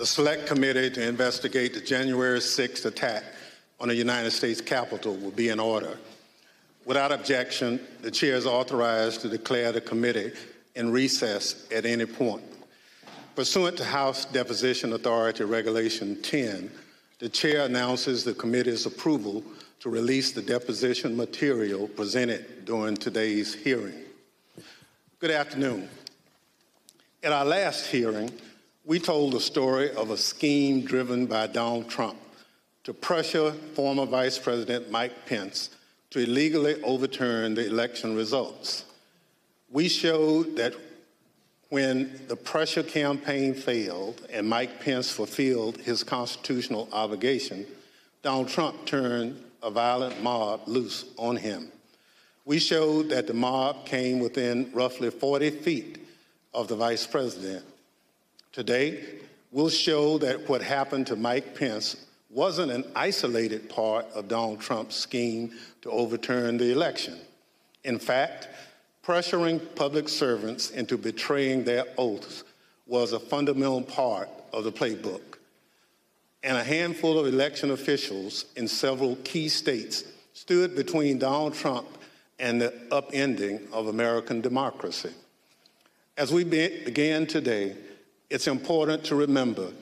The Select Committee to investigate the January 6th attack on the United States Capitol will be in order. Without objection, the chair is authorized to declare the committee in recess at any point. Pursuant to House Deposition Authority Regulation 10, the chair announces the committee's approval to release the deposition material presented during today's hearing. Good afternoon. At our last hearing, we told the story of a scheme driven by Donald Trump to pressure former Vice President Mike Pence to illegally overturn the election results. We showed that when the pressure campaign failed and Mike Pence fulfilled his constitutional obligation, Donald Trump turned a violent mob loose on him. We showed that the mob came within roughly 40 feet of the vice president. Today, we'll show that what happened to Mike Pence wasn't an isolated part of Donald Trump's scheme to overturn the election. In fact, pressuring public servants into betraying their oaths was a fundamental part of the playbook. And a handful of election officials in several key states stood between Donald Trump and the upending of American democracy. As we begin today, it's important to remember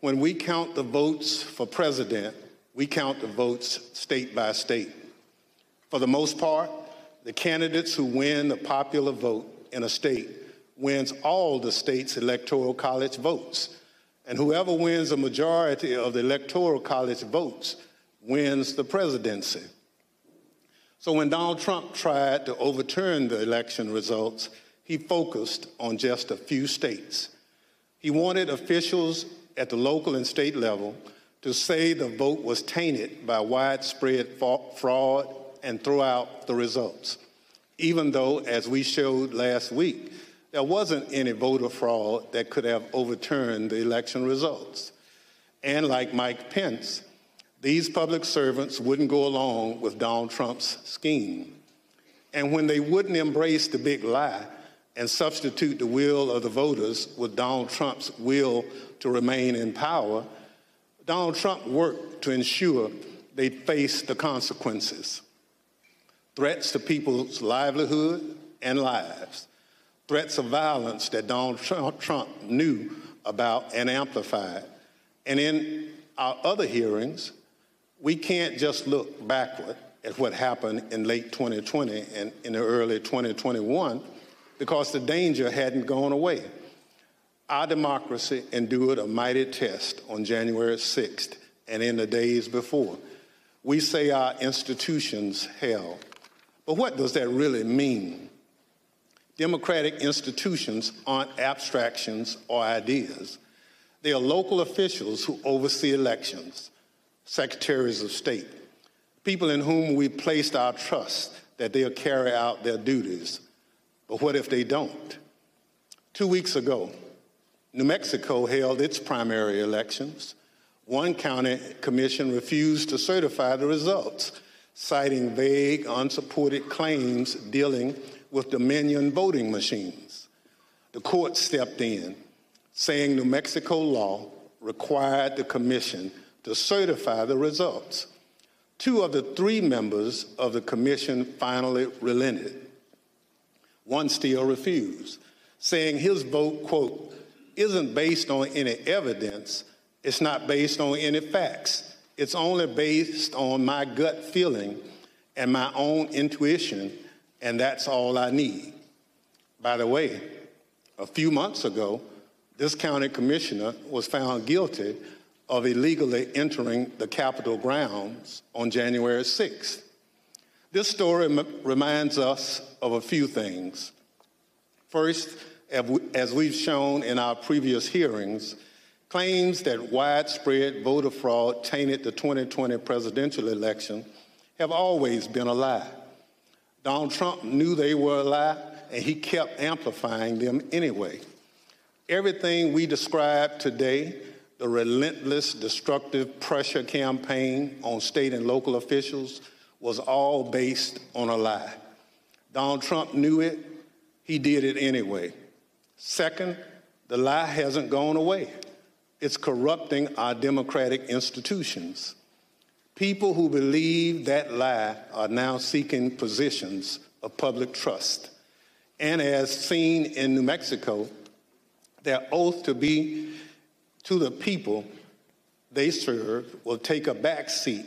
when we count the votes for president, we count the votes state by state. For the most part, the candidates who win the popular vote in a state wins all the state's electoral college votes. And whoever wins a majority of the electoral college votes wins the presidency. So when Donald Trump tried to overturn the election results, he focused on just a few states. He wanted officials at the local and state level to say the vote was tainted by widespread fraud and throw out the results, even though, as we showed last week, there wasn't any voter fraud that could have overturned the election results. And like Mike Pence, these public servants wouldn't go along with Donald Trump's scheme. And when they wouldn't embrace the big lie and substitute the will of the voters with Donald Trump's will to remain in power, Donald Trump worked to ensure they'd face the consequences threats to people's livelihood and lives, threats of violence that Donald Trump knew about and amplified. And in our other hearings, we can't just look backward at what happened in late 2020 and in the early 2021 because the danger hadn't gone away. Our democracy endured a mighty test on January 6th and in the days before. We say our institutions held. But what does that really mean? Democratic institutions aren't abstractions or ideas. They are local officials who oversee elections, secretaries of state, people in whom we placed our trust that they'll carry out their duties. But what if they don't? Two weeks ago, New Mexico held its primary elections. One county commission refused to certify the results, citing vague, unsupported claims dealing with Dominion voting machines. The court stepped in, saying New Mexico law required the commission to certify the results. Two of the three members of the commission finally relented. One still refused, saying his vote, quote, isn't based on any evidence, it's not based on any facts. It's only based on my gut feeling and my own intuition, and that's all I need. By the way, a few months ago, this county commissioner was found guilty of illegally entering the Capitol grounds on January 6th. This story reminds us of a few things. First, as we've shown in our previous hearings, claims that widespread voter fraud tainted the 2020 presidential election have always been a lie. Donald Trump knew they were a lie, and he kept amplifying them anyway. Everything we describe today, the relentless, destructive pressure campaign on state and local officials, was all based on a lie. Donald Trump knew it, he did it anyway. Second, the lie hasn't gone away. It's corrupting our democratic institutions. People who believe that lie are now seeking positions of public trust. And as seen in New Mexico, their oath to be to the people they serve will take a back seat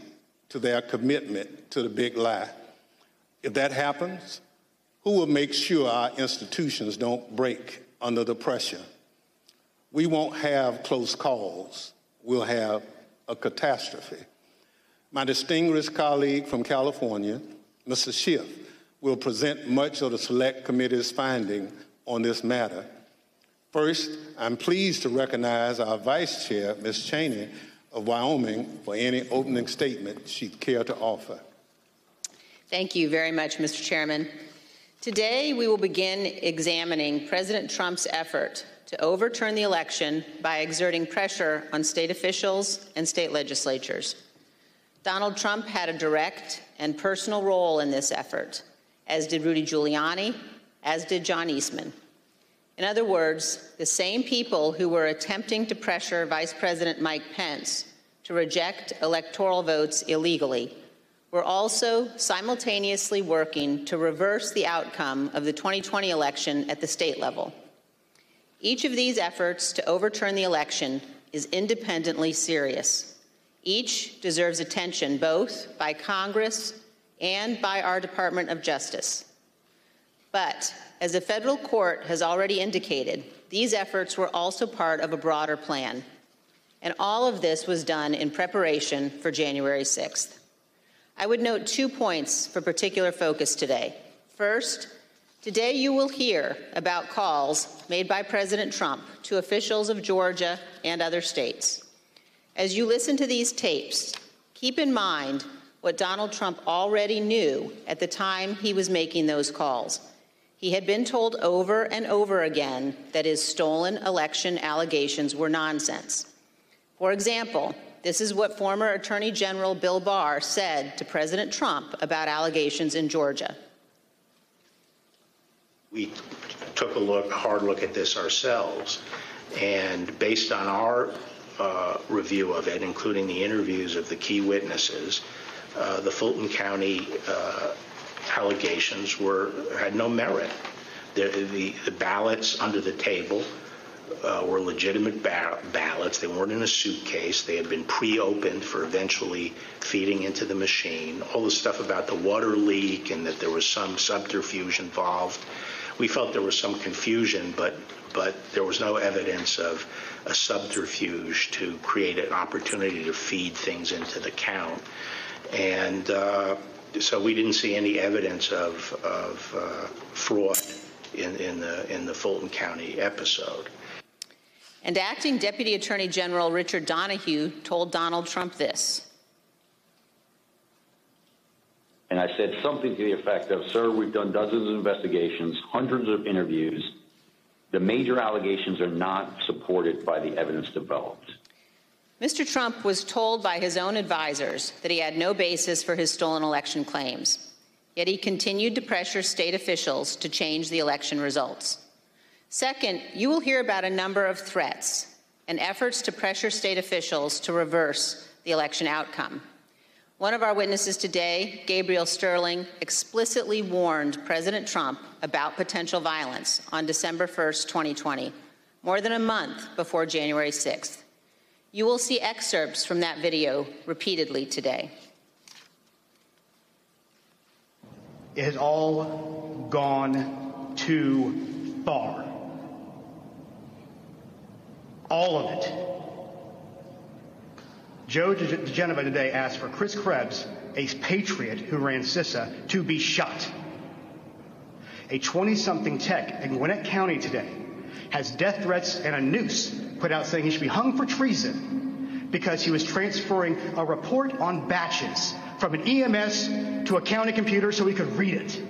to their commitment to the big lie. If that happens, who will make sure our institutions don't break under the pressure? We won't have close calls. We'll have a catastrophe. My distinguished colleague from California, Mr. Schiff, will present much of the Select Committee's finding on this matter. First, I'm pleased to recognize our Vice Chair, Ms. Cheney of Wyoming, for any opening statement she'd care to offer. Thank you very much, Mr. Chairman. Today, we will begin examining President Trump's effort to overturn the election by exerting pressure on state officials and state legislatures. Donald Trump had a direct and personal role in this effort, as did Rudy Giuliani, as did John Eastman. In other words, the same people who were attempting to pressure Vice President Mike Pence to reject electoral votes illegally were also simultaneously working to reverse the outcome of the 2020 election at the state level. Each of these efforts to overturn the election is independently serious. Each deserves attention both by Congress and by our Department of Justice. But as the federal court has already indicated, these efforts were also part of a broader plan. And all of this was done in preparation for January 6th. I would note two points for particular focus today. First, today you will hear about calls made by President Trump to officials of Georgia and other states. As you listen to these tapes, keep in mind what Donald Trump already knew at the time he was making those calls. He had been told over and over again that his stolen election allegations were nonsense. For example, this is what former Attorney General Bill Barr said to President Trump about allegations in Georgia. We took a look, hard look at this ourselves, and based on our uh, review of it, including the interviews of the key witnesses, uh, the Fulton County uh, allegations were had no merit. The, the, the ballots under the table uh, were legitimate ba- ballots. They weren't in a suitcase. They had been pre-opened for eventually feeding into the machine. All the stuff about the water leak and that there was some subterfuge involved. We felt there was some confusion, but but there was no evidence of a subterfuge to create an opportunity to feed things into the count. And uh, so we didn't see any evidence of, of uh, fraud in, in, the, in the Fulton County episode. And acting Deputy Attorney General Richard Donoghue told Donald Trump this. And I said something to the effect of, Sir, we've done dozens of investigations, hundreds of interviews. The major allegations are not supported by the evidence developed. Mr. Trump was told by his own advisors that he had no basis for his stolen election claims. Yet he continued to pressure state officials to change the election results. Second, you will hear about a number of threats and efforts to pressure state officials to reverse the election outcome. One of our witnesses today, Gabriel Sterling, explicitly warned President Trump about potential violence on December 1st, 2020, more than a month before January 6th. You will see excerpts from that video repeatedly today. It has all gone too far all of it. Joe diGenova today asked for Chris Krebs, a patriot who ran CISA, to be shot. A 20-something tech in Gwinnett County today has death threats and a noose put out saying he should be hung for treason because he was transferring a report on batches from an EMS to a county computer so he could read it.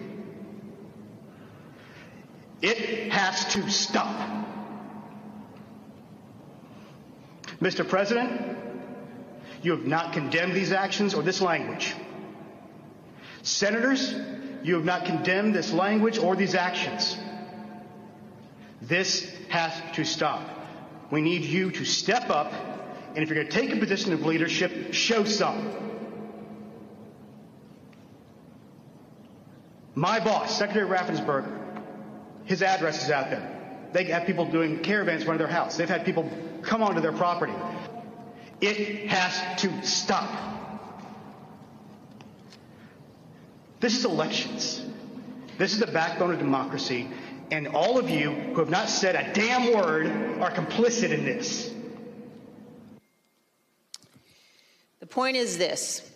It has to stop. Mr. President, you have not condemned these actions or this language. Senators, you have not condemned this language or these actions. This has to stop. We need you to step up, and if you're going to take a position of leadership, show some. My boss, Secretary Raffensperger, his address is out there. They have people doing caravans around their house. They've had people come onto their property. It has to stop. This is elections. This is the backbone of democracy. And all of you who have not said a damn word are complicit in this. The point is this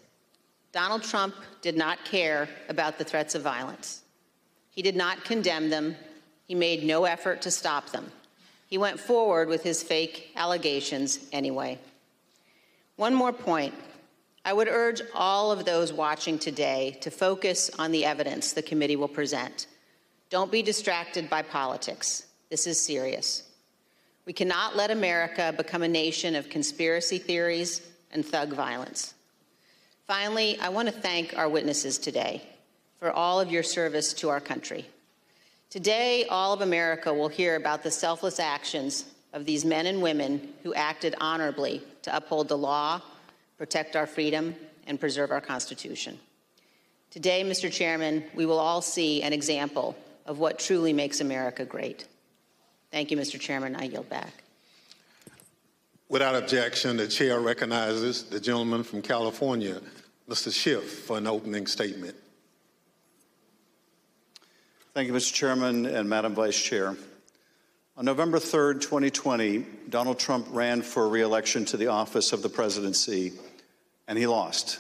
Donald Trump did not care about the threats of violence. He did not condemn them. He made no effort to stop them. He went forward with his fake allegations anyway. One more point. I would urge all of those watching today to focus on the evidence the committee will present. Don't be distracted by politics. This is serious. We cannot let America become a nation of conspiracy theories and thug violence. Finally, I want to thank our witnesses today for all of your service to our country. Today, all of America will hear about the selfless actions of these men and women who acted honorably to uphold the law, protect our freedom, and preserve our Constitution. Today, Mr. Chairman, we will all see an example of what truly makes America great. Thank you, Mr. Chairman. I yield back. Without objection, the chair recognizes the gentleman from California, Mr. Schiff, for an opening statement. Thank you, Mr. Chairman and Madam Vice Chair. On November 3, 2020, Donald Trump ran for reelection to the office of the presidency, and he lost.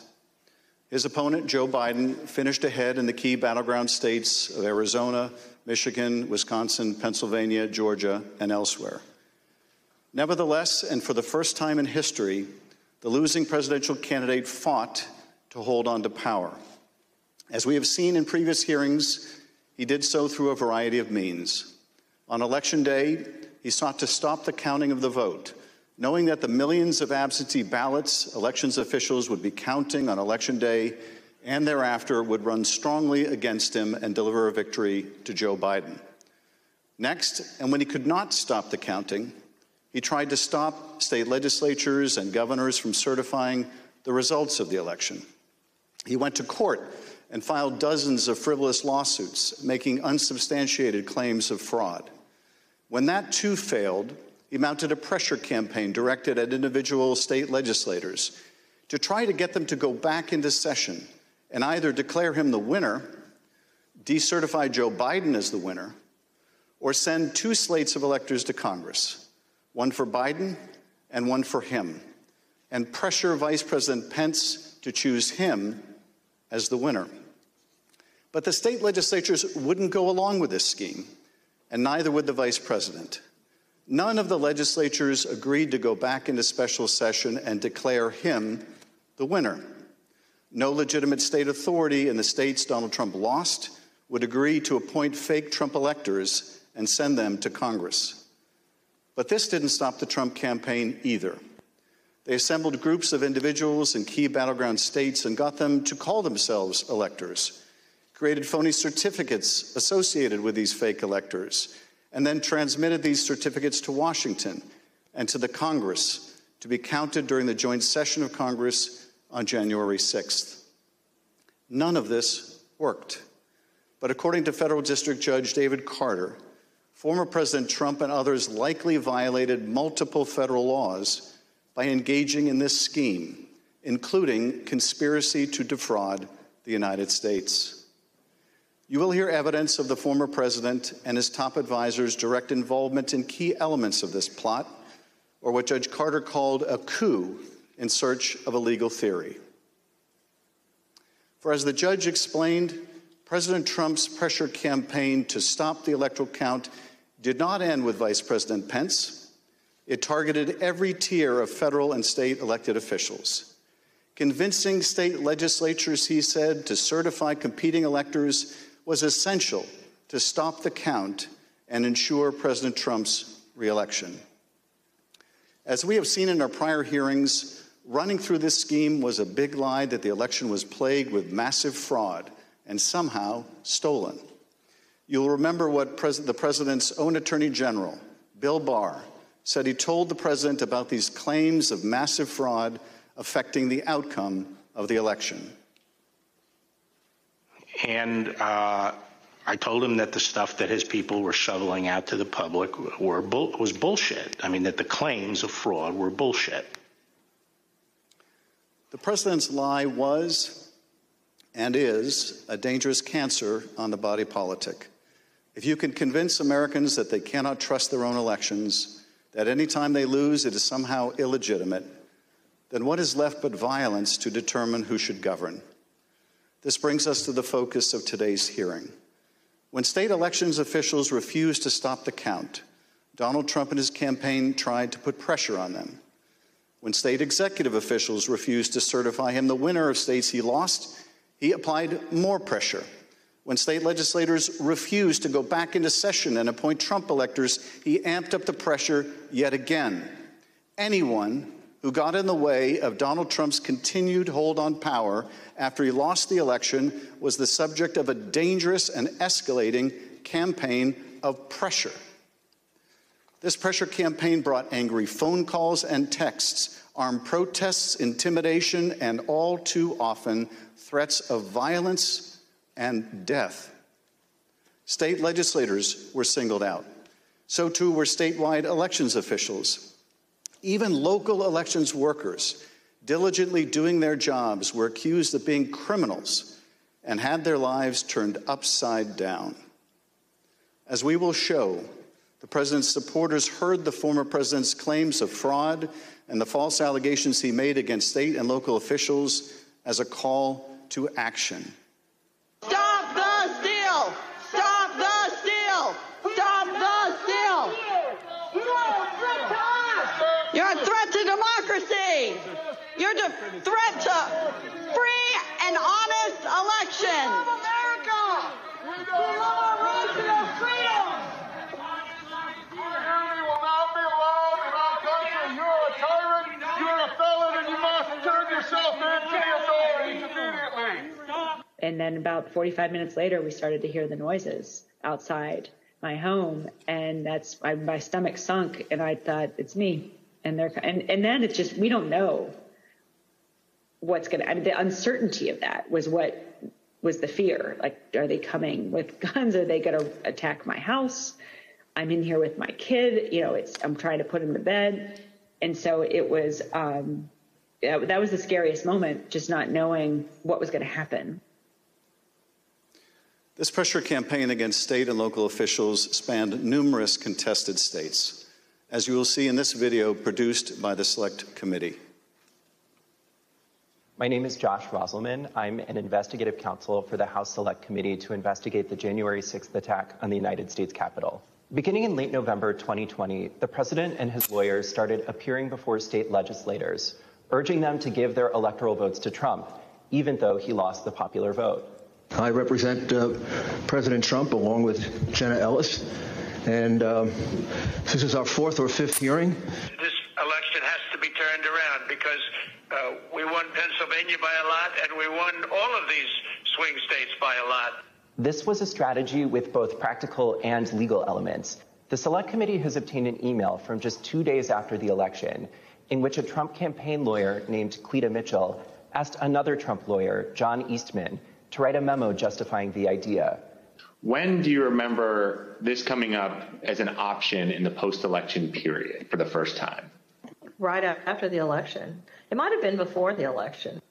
His opponent, Joe Biden, finished ahead in the key battleground states of Arizona, Michigan, Wisconsin, Pennsylvania, Georgia, and elsewhere. Nevertheless, and for the first time in history, the losing presidential candidate fought to hold on to power. As we have seen in previous hearings, he did so through a variety of means. On election day, he sought to stop the counting of the vote, knowing that the millions of absentee ballots elections officials would be counting on election day and thereafter would run strongly against him and deliver a victory to Joe Biden. Next, and when he could not stop the counting, he tried to stop state legislatures and governors from certifying the results of the election. He went to court and filed dozens of frivolous lawsuits making unsubstantiated claims of fraud. When that too failed, he mounted a pressure campaign directed at individual state legislators to try to get them to go back into session and either declare him the winner, decertify Joe Biden as the winner, or send two slates of electors to Congress, one for Biden and one for him, and pressure Vice President Pence to choose him as the winner. But the state legislatures wouldn't go along with this scheme, and neither would the vice president. None of the legislatures agreed to go back into special session and declare him the winner. No legitimate state authority in the states Donald Trump lost would agree to appoint fake Trump electors and send them to Congress. But this didn't stop the Trump campaign either. They assembled groups of individuals in key battleground states and got them to call themselves electors, created phony certificates associated with these fake electors, and then transmitted these certificates to Washington and to the Congress to be counted during the joint session of Congress on January 6th. None of this worked. But according to federal district judge David Carter, former President Trump and others likely violated multiple federal laws by engaging in this scheme, including conspiracy to defraud the United States. You will hear evidence of the former president and his top advisors' direct involvement in key elements of this plot, or what Judge Carter called a coup in search of a legal theory. For as the judge explained, President Trump's pressure campaign to stop the electoral count did not end with Vice President Pence. It targeted every tier of federal and state elected officials. Convincing state legislatures, he said, to certify competing electors was essential to stop the count and ensure President Trump's reelection. As we have seen in our prior hearings, running through this scheme was a big lie that the election was plagued with massive fraud and somehow stolen. You'll remember what pres the president's own attorney general, Bill Barr, said he told the president about these claims of massive fraud affecting the outcome of the election. And uh, I told him that the stuff that his people were shoveling out to the public were bull- was bullshit. I mean, that the claims of fraud were bullshit. The president's lie was and is a dangerous cancer on the body politic. If you can convince Americans that they cannot trust their own elections, that any time they lose it is somehow illegitimate, then what is left but violence to determine who should govern? This brings us to the focus of today's hearing. When state elections officials refused to stop the count, Donald Trump and his campaign tried to put pressure on them. When state executive officials refused to certify him the winner of states he lost, he applied more pressure. When state legislators refused to go back into session and appoint Trump electors, he amped up the pressure yet again. Anyone who got in the way of Donald Trump's continued hold on power after he lost the election was the subject of a dangerous and escalating campaign of pressure. This pressure campaign brought angry phone calls and texts, armed protests, intimidation, and all too often threats of violence and death. State legislators were singled out. So too were statewide elections officials. Even local elections workers, diligently doing their jobs, were accused of being criminals and had their lives turned upside down. As we will show, the president's supporters heard the former president's claims of fraud and the false allegations he made against state and local officials as a call to action. Stop the steal! Stop the steal! Stop the steal! You're a threat to democracy! You're a threat to free and honest election! America! We love our right to have freedom! Tyranny will not be allowed in our country. You're a tyrant, you're a felon, and you must turn yourself in to the authorities immediately. And then about 45 minutes later, we started to hear the noises outside my home, and that's I, my stomach sunk, and I thought it's me. And they're and and then it's just we don't know what's gonna. I mean, the uncertainty of that was what was the fear. Like, are they coming with guns? Are they gonna attack my house? I'm in here with my kid. You know, it's I'm trying to put him to bed, and so it was. Um, that, that was the scariest moment, just not knowing what was going to happen. This pressure campaign against state and local officials spanned numerous contested states, as you will see in this video produced by the Select Committee. My name is Josh Roselman. I'm an investigative counsel for the House Select Committee to investigate the January 6th attack on the United States Capitol. Beginning in late November 2020, the president and his lawyers started appearing before state legislators, urging them to give their electoral votes to Trump, even though he lost the popular vote. I represent uh, President Trump along with Jenna Ellis, and um, this is our fourth or fifth hearing. This election has to be turned around because uh, we won Pennsylvania by a lot, and we won all of these swing states by a lot. This was a strategy with both practical and legal elements. The Select Committee has obtained an email from just two days after the election in which a Trump campaign lawyer named Cleta Mitchell asked another Trump lawyer, John Eastman, to write a memo justifying the idea. When do you remember this coming up as an option in the post election period for the first time? Right after the election. It might have been before the election.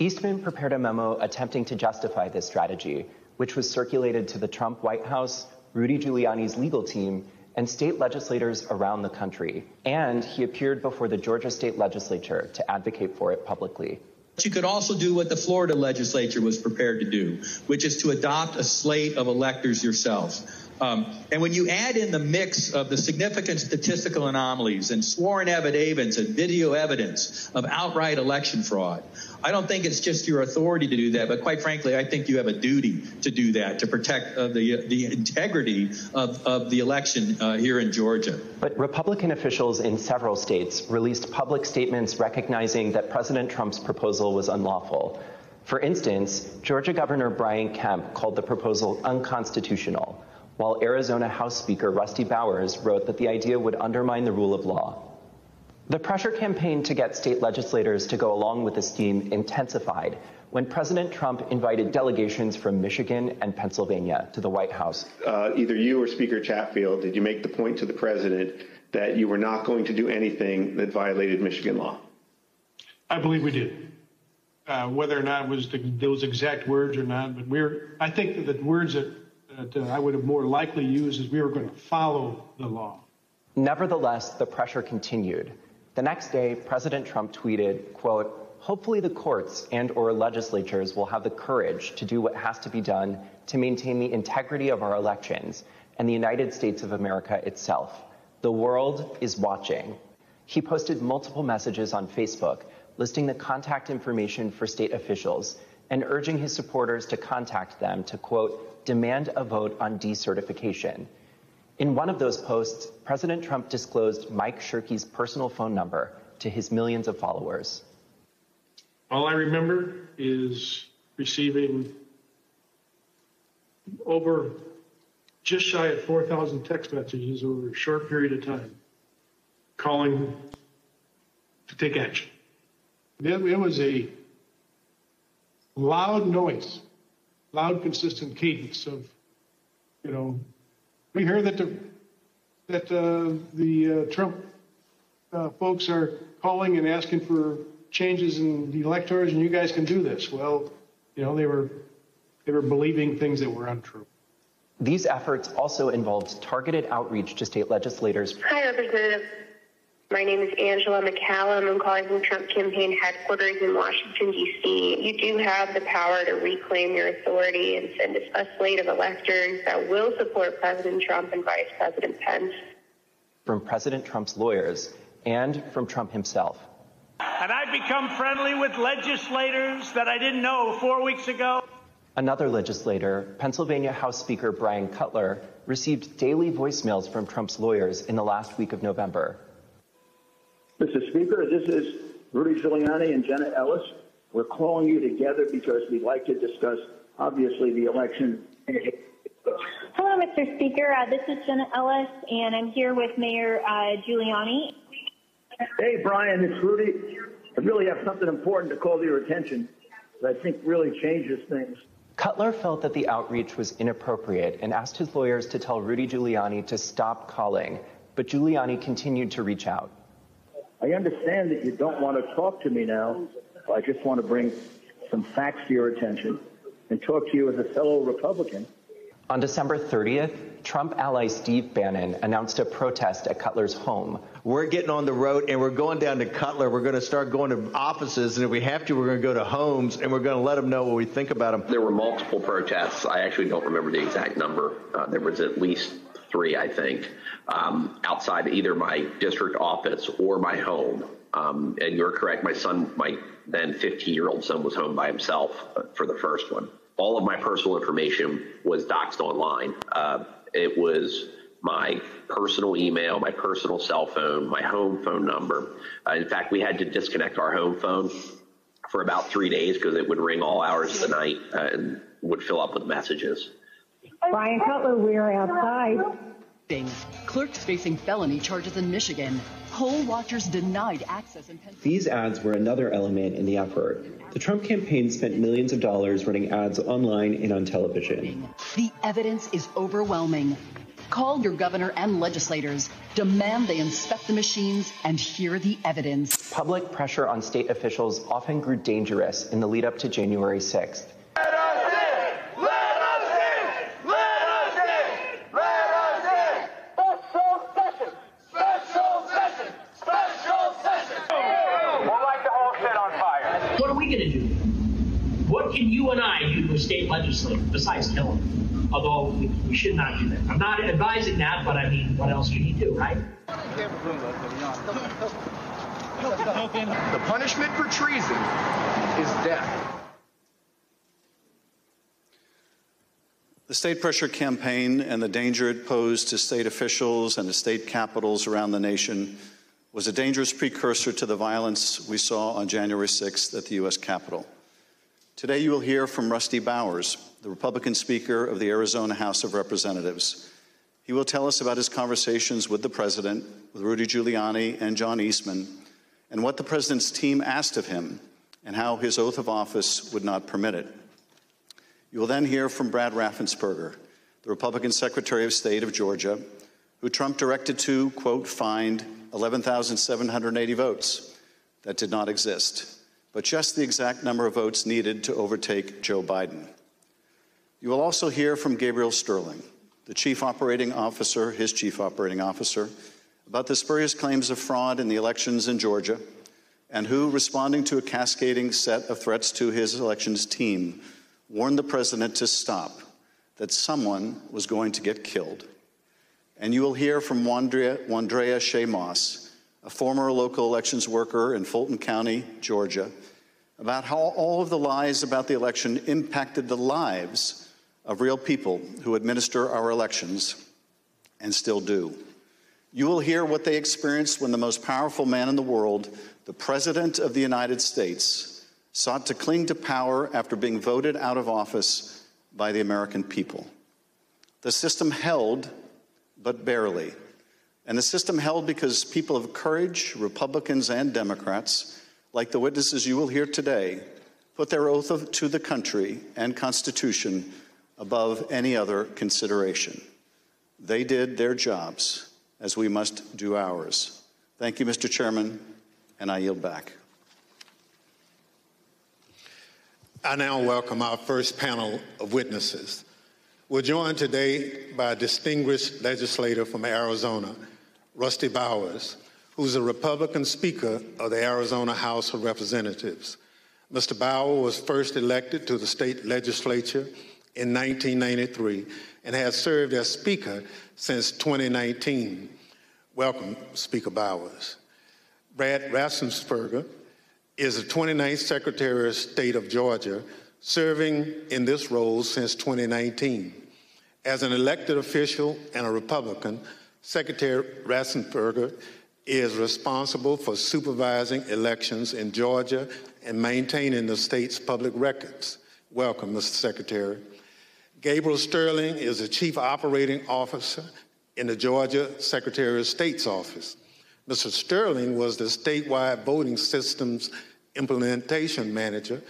Eastman prepared a memo attempting to justify this strategy, which was circulated to the Trump White House, Rudy Giuliani's legal team, and state legislators around the country. And he appeared before the Georgia state legislature to advocate for it publicly. You could also do what the Florida legislature was prepared to do, which is to adopt a slate of electors yourselves. Um, and when you add in the mix of the significant statistical anomalies and sworn affidavits and video evidence of outright election fraud, I don't think it's just your authority to do that, but quite frankly, I think you have a duty to do that to protect uh, the the integrity of, of the election uh, here in Georgia. But Republican officials in several states released public statements recognizing that President Trump's proposal was unlawful. For instance, Georgia Governor Brian Kemp called the proposal unconstitutional, while Arizona House Speaker Rusty Bowers wrote that the idea would undermine the rule of law. The pressure campaign to get state legislators to go along with the scheme intensified when President Trump invited delegations from Michigan and Pennsylvania to the White House. Uh, either you or Speaker Chatfield, did you make the point to the president that you were not going to do anything that violated Michigan law? I believe we did. Uh, whether or not it was the, those exact words or not, but we're, I think that the words that, that uh, I would have more likely used is we were going to follow the law. Nevertheless, the pressure continued. The next day, President Trump tweeted, quote, hopefully the courts and or legislatures will have the courage to do what has to be done to maintain the integrity of our elections and the United States of America itself. The world is watching. He posted multiple messages on Facebook listing the contact information for state officials and urging his supporters to contact them to, quote, demand a vote on decertification. In one of those posts, President Trump disclosed Mike Shirkey's personal phone number to his millions of followers. All I remember is receiving over just shy of 4,000 text messages over a short period of time calling to take action. It, it was a loud noise, loud, consistent cadence of, you know, we hear that the that uh, the uh, Trump uh, folks are calling and asking for changes in the electors, and you guys can do this. Well, you know, they were they were believing things that were untrue. These efforts also involved targeted outreach to state legislators. Hi, Representative. My name is Angela McCallum. I'm calling from Trump campaign headquarters in Washington, D.C. You do have the power to reclaim your authority and send a slate of electors that will support President Trump and Vice President Pence. From President Trump's lawyers and from Trump himself. And I've become friendly with legislators that I didn't know four weeks ago. Another legislator, Pennsylvania House Speaker Bryan Cutler, received daily voicemails from Trump's lawyers in the last week of November. Mr. Speaker, this is Rudy Giuliani and Jenna Ellis. We're calling you together because we'd like to discuss, obviously, the election. Hello, Mr. Speaker. Uh, this is Jenna Ellis, and I'm here with Mayor uh, Giuliani. Hey, Bryan, it's Rudy. I really have something important to call to your attention that I think really changes things. Cutler felt that the outreach was inappropriate and asked his lawyers to tell Rudy Giuliani to stop calling, but Giuliani continued to reach out. I understand that you don't want to talk to me now. I just want to bring some facts to your attention and talk to you as a fellow Republican. On December 30th, Trump ally Steve Bannon announced a protest at Cutler's home. We're getting on the road and we're going down to Cutler. We're going to start going to offices, and if we have to, we're going to go to homes and we're going to let them know what we think about them. There were multiple protests. I actually don't remember the exact number. Uh, there was at least three, I think, um, outside either my district office or my home. Um, and you're correct, my son, my then 15 year old son, was home by himself uh, for the first one. All of my personal information was doxed online. Uh, it was my personal email, my personal cell phone, my home phone number. Uh, in fact, we had to disconnect our home phone for about three days because it would ring all hours of the night uh, and would fill up with messages. Bryan Cutler, we're outside. Things. Clerks facing felony charges in Michigan. Poll watchers denied access in Pennsylvania. These ads were another element in the effort. The Trump campaign spent millions of dollars running ads online and on television. The evidence is overwhelming. Call your governor and legislators. Demand they inspect the machines and hear the evidence. Public pressure on state officials often grew dangerous in the lead up to January 6th. What are we going to do? What you and I do to a state legislator besides kill him? Although we, we should not do that. I'm not advising that, but I mean, what else can you do, right? The punishment for treason is death. The state pressure campaign and the danger it posed to state officials and to state capitals around the nation was a dangerous precursor to the violence we saw on January 6th at the U.S. Capitol. Today, you will hear from Rusty Bowers, the Republican Speaker of the Arizona House of Representatives. He will tell us about his conversations with the President, with Rudy Giuliani and John Eastman, and what the President's team asked of him and how his oath of office would not permit it. You will then hear from Brad Raffensperger, the Republican Secretary of State of Georgia, who Trump directed to, quote, find 11,780 votes that did not exist, but just the exact number of votes needed to overtake Joe Biden. You will also hear from Gabriel Sterling, the chief operating officer, his chief operating officer, about the spurious claims of fraud in the elections in Georgia, and who, responding to a cascading set of threats to his elections team, warned the president to stop, that someone was going to get killed. And you will hear from Wandrea, Wandrea Shea Moss, a former local elections worker in Fulton County, Georgia, about how all of the lies about the election impacted the lives of real people who administer our elections and still do. You will hear what they experienced when the most powerful man in the world, the President of the United States, sought to cling to power after being voted out of office by the American people. The system held, but barely. And the system held because people of courage, Republicans and Democrats, like the witnesses you will hear today, put their oath of, to the country and Constitution above any other consideration. They did their jobs as we must do ours. Thank you, Mr. Chairman, and I yield back. I now welcome our first panel of witnesses. We're joined today by a distinguished legislator from Arizona, Rusty Bowers, who's a Republican Speaker of the Arizona House of Representatives. Mr. Bowers was first elected to the state legislature in 1993 and has served as Speaker since 2019. Welcome, Speaker Bowers. Brad Raffensperger is the 29th Secretary of State of Georgia, serving in this role since 2019. As an elected official and a Republican, Secretary Raffensperger is responsible for supervising elections in Georgia and maintaining the state's public records. Welcome, Mr. Secretary. Gabriel Sterling is the Chief Operating Officer in the Georgia Secretary of State's office. Mr. Sterling was the statewide voting systems implementation manager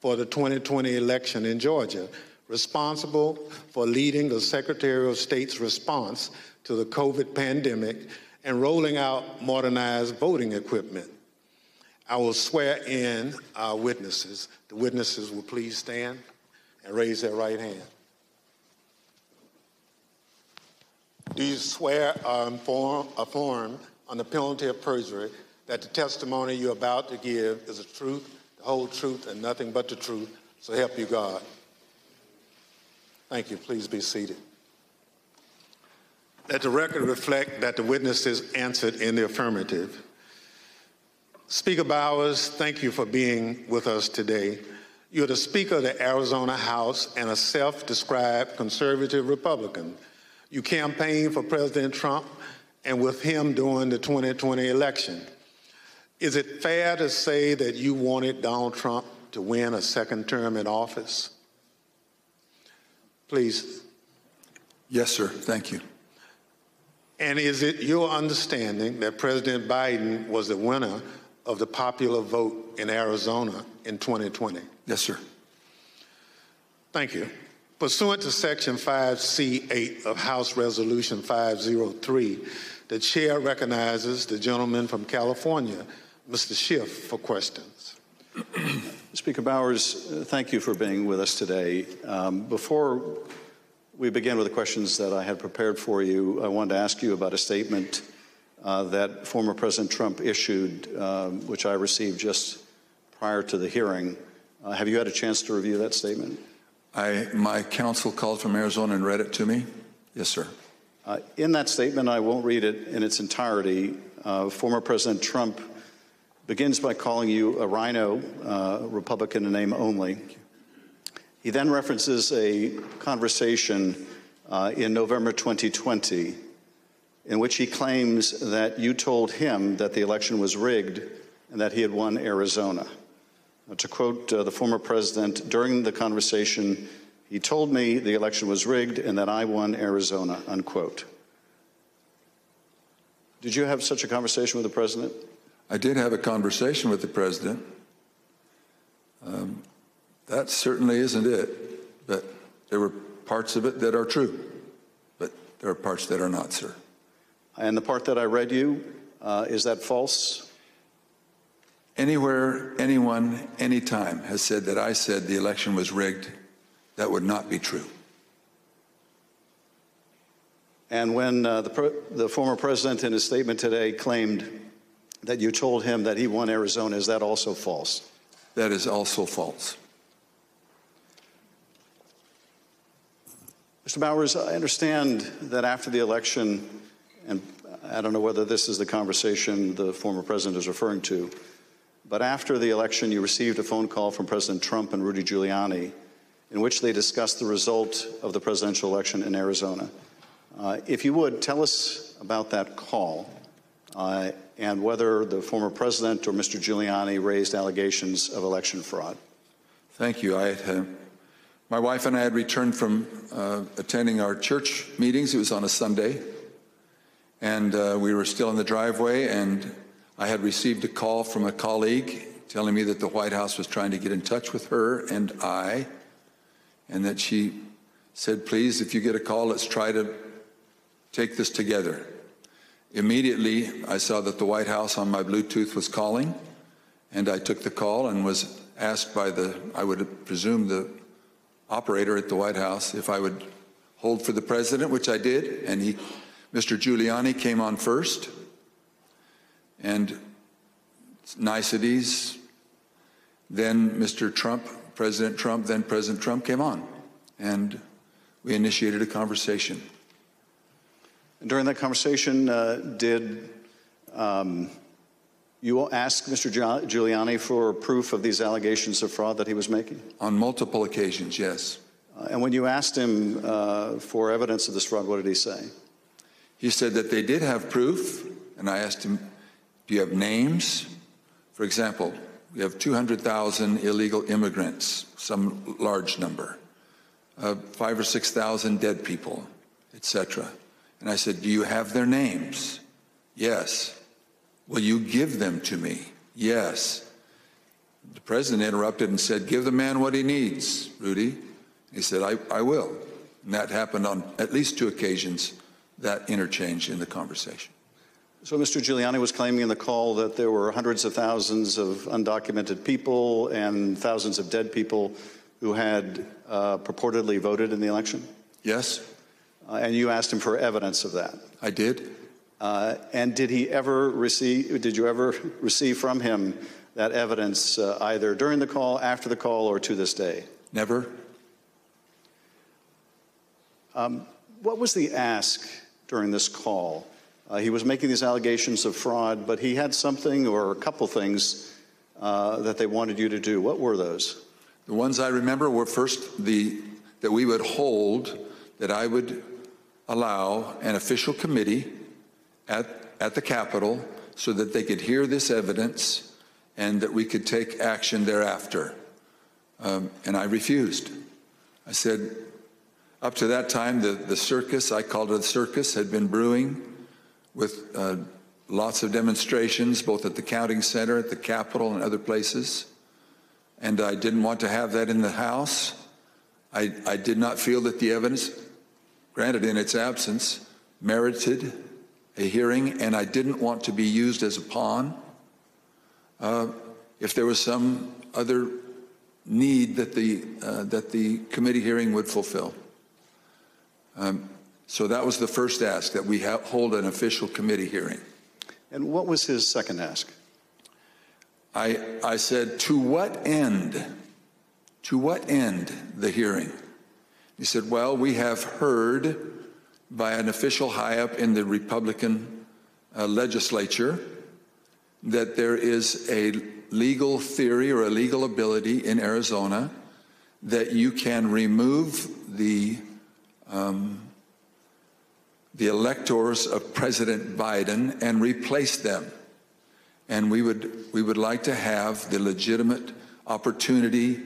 for the 2020 election in Georgia, responsible for leading the Secretary of State's response to the COVID pandemic and rolling out modernized voting equipment. I will swear in our witnesses. The witnesses will please stand and raise their right hand. Do you swear or inform, affirm on the penalty of perjury that the testimony you're about to give is the truth, the whole truth, and nothing but the truth. So help you God. Thank you. Please be seated. Let the record reflect that the witnesses answered in the affirmative. Speaker Bowers, thank you for being with us today. You're the Speaker of the Arizona House and a self described conservative Republican. You campaigned for President Trump and with him during the 2020 election. Is it fair to say that you wanted Donald Trump to win a second term in office? Please. Yes, sir. Thank you. And is it your understanding that President Biden was the winner of the popular vote in Arizona in 2020? Yes, sir. Thank you. Pursuant to Section 5C8 of House Resolution 503, the chair recognizes the gentleman from California, Mr. Schiff, for questions. Speaker Bowers, thank you for being with us today. Um, before we begin with the questions that I had prepared for you, I wanted to ask you about a statement uh, that former President Trump issued, um, which I received just prior to the hearing. Uh, have you had a chance to review that statement? I, my counsel called from Arizona and read it to me. Yes, sir. Uh, in that statement, I won't read it in its entirety. Uh, former President Trump begins by calling you a RINO, uh, Republican in name only. He then references a conversation uh, in November 2020 in which he claims that you told him that the election was rigged and that he had won Arizona. To quote uh, the former president, during the conversation, He told me the election was rigged and that I won Arizona, unquote. Did you have such a conversation with the president? I did have a conversation with the president. Um, that certainly isn't it, but there were parts of it that are true, but there are parts that are not, sir. And the part that I read you, uh, is that false? Anywhere, anyone, anytime has said that I said the election was rigged, that would not be true. And when uh, the, the former president in his statement today claimed that you told him that he won Arizona, is that also false? That is also false. Mr. Bowers, I understand that after the election, and I don't know whether this is the conversation the former president is referring to, but after the election, you received a phone call from President Trump and Rudy Giuliani in which they discussed the result of the presidential election in Arizona. Uh, if you would, tell us about that call uh, and whether the former president or Mr. Giuliani raised allegations of election fraud. Thank you. I had, my wife and I had returned from uh, attending our church meetings. It was on a Sunday. And uh, we were still in the driveway, and I had received a call from a colleague telling me that the White House was trying to get in touch with her and I, and that she said, Please, if you get a call, let's try to take this together. Immediately, I saw that the White House on my Bluetooth was calling, and I took the call and was asked by the, I would presume, the operator at the White House if I would hold for the president, which I did, and he, Mr. Giuliani came on first, and niceties. Then Mr. Trump, President Trump, then President Trump came on, and we initiated a conversation. And during that conversation, uh, did um, you ask Mr. Giuliani for proof of these allegations of fraud that he was making? On multiple occasions, yes. Uh, and when you asked him uh, for evidence of this fraud, what did he say? He said that they did have proof, and I asked him, Do you have names? For example, we have 200,000 illegal immigrants, some large number, uh, five or 6,000 dead people, etc. And I said, Do you have their names? Yes. Will you give them to me? Yes. The president interrupted and said, Give the man what he needs, Rudy. He said, I, I will. And that happened on at least two occasions, that interchange in the conversation. So Mr. Giuliani was claiming in the call that there were hundreds of thousands of undocumented people and thousands of dead people who had uh, purportedly voted in the election? Yes. Uh, and you asked him for evidence of that? I did. Uh, and did he ever receive, did you ever receive from him that evidence uh, either during the call, after the call, or to this day? Never. Um, what was the ask during this call? Uh, he was making these allegations of fraud, but he had something or a couple things uh, that they wanted you to do. What were those? The ones I remember were first the that we would hold that I would allow an official committee at, at the Capitol so that they could hear this evidence and that we could take action thereafter. Um, and I refused. I said, up to that time, the, the circus, I called it a circus, had been brewing with uh, lots of demonstrations, both at the counting center, at the Capitol, and other places. And I didn't want to have that in the House. I, I did not feel that the evidence, granted in its absence, merited a hearing, and I didn't want to be used as a pawn. Uh, if there was some other need that the, uh, that the committee hearing would fulfill. Um, so that was the first ask, that we hold an official committee hearing. And what was his second ask? I, I said, to what end? To what end the hearing? He said, well, we have heard by an official high up in the Republican uh, legislature that there is a legal theory or a legal ability in Arizona that you can remove the um, the electors of President Biden and replace them. And we would we would like to have the legitimate opportunity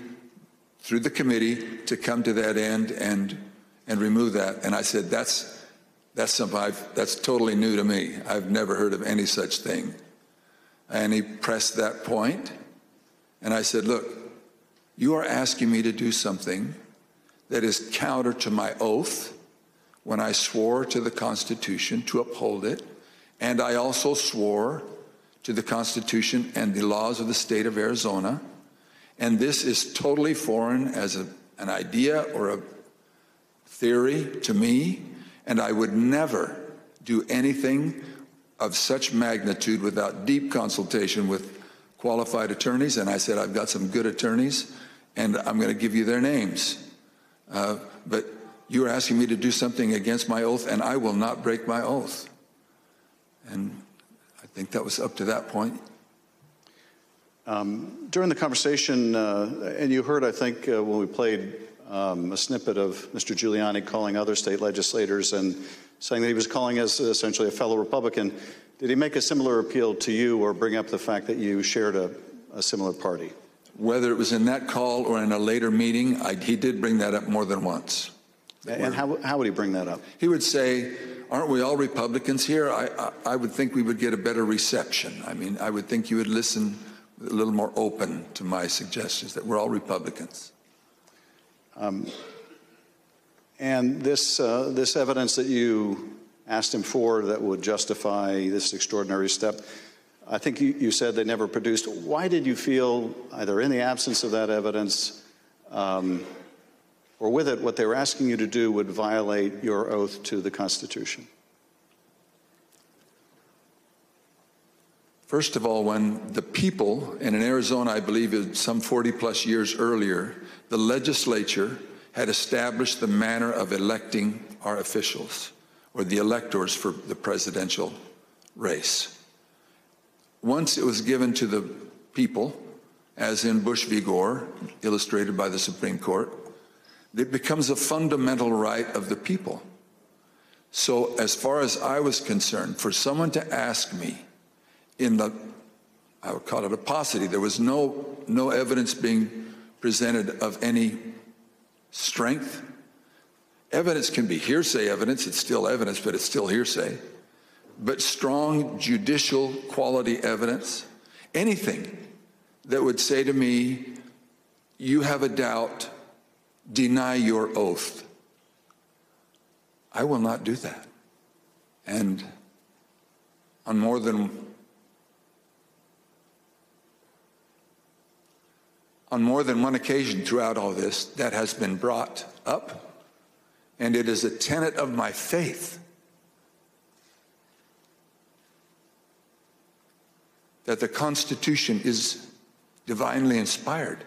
through the committee to come to that end and and remove that. And I said, that's that's something I've, that's totally new to me. I've never heard of any such thing. And he pressed that point, and I said, look, you are asking me to do something that is counter to my oath when I swore to the Constitution to uphold it, and I also swore to the Constitution and the laws of the state of Arizona. And this is totally foreign as a, an idea or a theory to me, and I would never do anything of such magnitude without deep consultation with qualified attorneys. And I said, I've got some good attorneys, and I'm going to give you their names. Uh, but you are asking me to do something against my oath, and I will not break my oath. And I think that was up to that point. Um, during the conversation, uh, and you heard, I think, uh, when we played um, a snippet of Mr. Giuliani calling other state legislators and saying that he was calling us essentially a fellow Republican. Did he make a similar appeal to you or bring up the fact that you shared a, a similar party? Whether it was in that call or in a later meeting, I, he did bring that up more than once. And how, how would he bring that up? He would say, Aren't we all Republicans here? I, I, I would think we would get a better reception. I mean, I would think you would listen a little more open to my suggestions that we're all Republicans. Um, and this, uh, this evidence that you asked him for that would justify this extraordinary step, I think you, you said they never produced. Why did you feel, either in the absence of that evidence um, or with it, what they were asking you to do would violate your oath to the Constitution? First of all, when the people, and in Arizona, I believe some 40 plus years earlier, the legislature had established the manner of electing our officials or the electors for the presidential race. Once it was given to the people, as in Bush v. Gore, illustrated by the Supreme Court, it becomes a fundamental right of the people. So, as far as I was concerned, for someone to ask me in the, I would call it a paucity, there was no, no evidence being presented of any strength. Evidence can be hearsay evidence, it's still evidence, but it's still hearsay. But strong judicial quality evidence, anything that would say to me, you have a doubt, deny your oath. I will not do that. And on more than on more than one occasion throughout all this that has been brought up, and it is a tenet of my faith that the Constitution is divinely inspired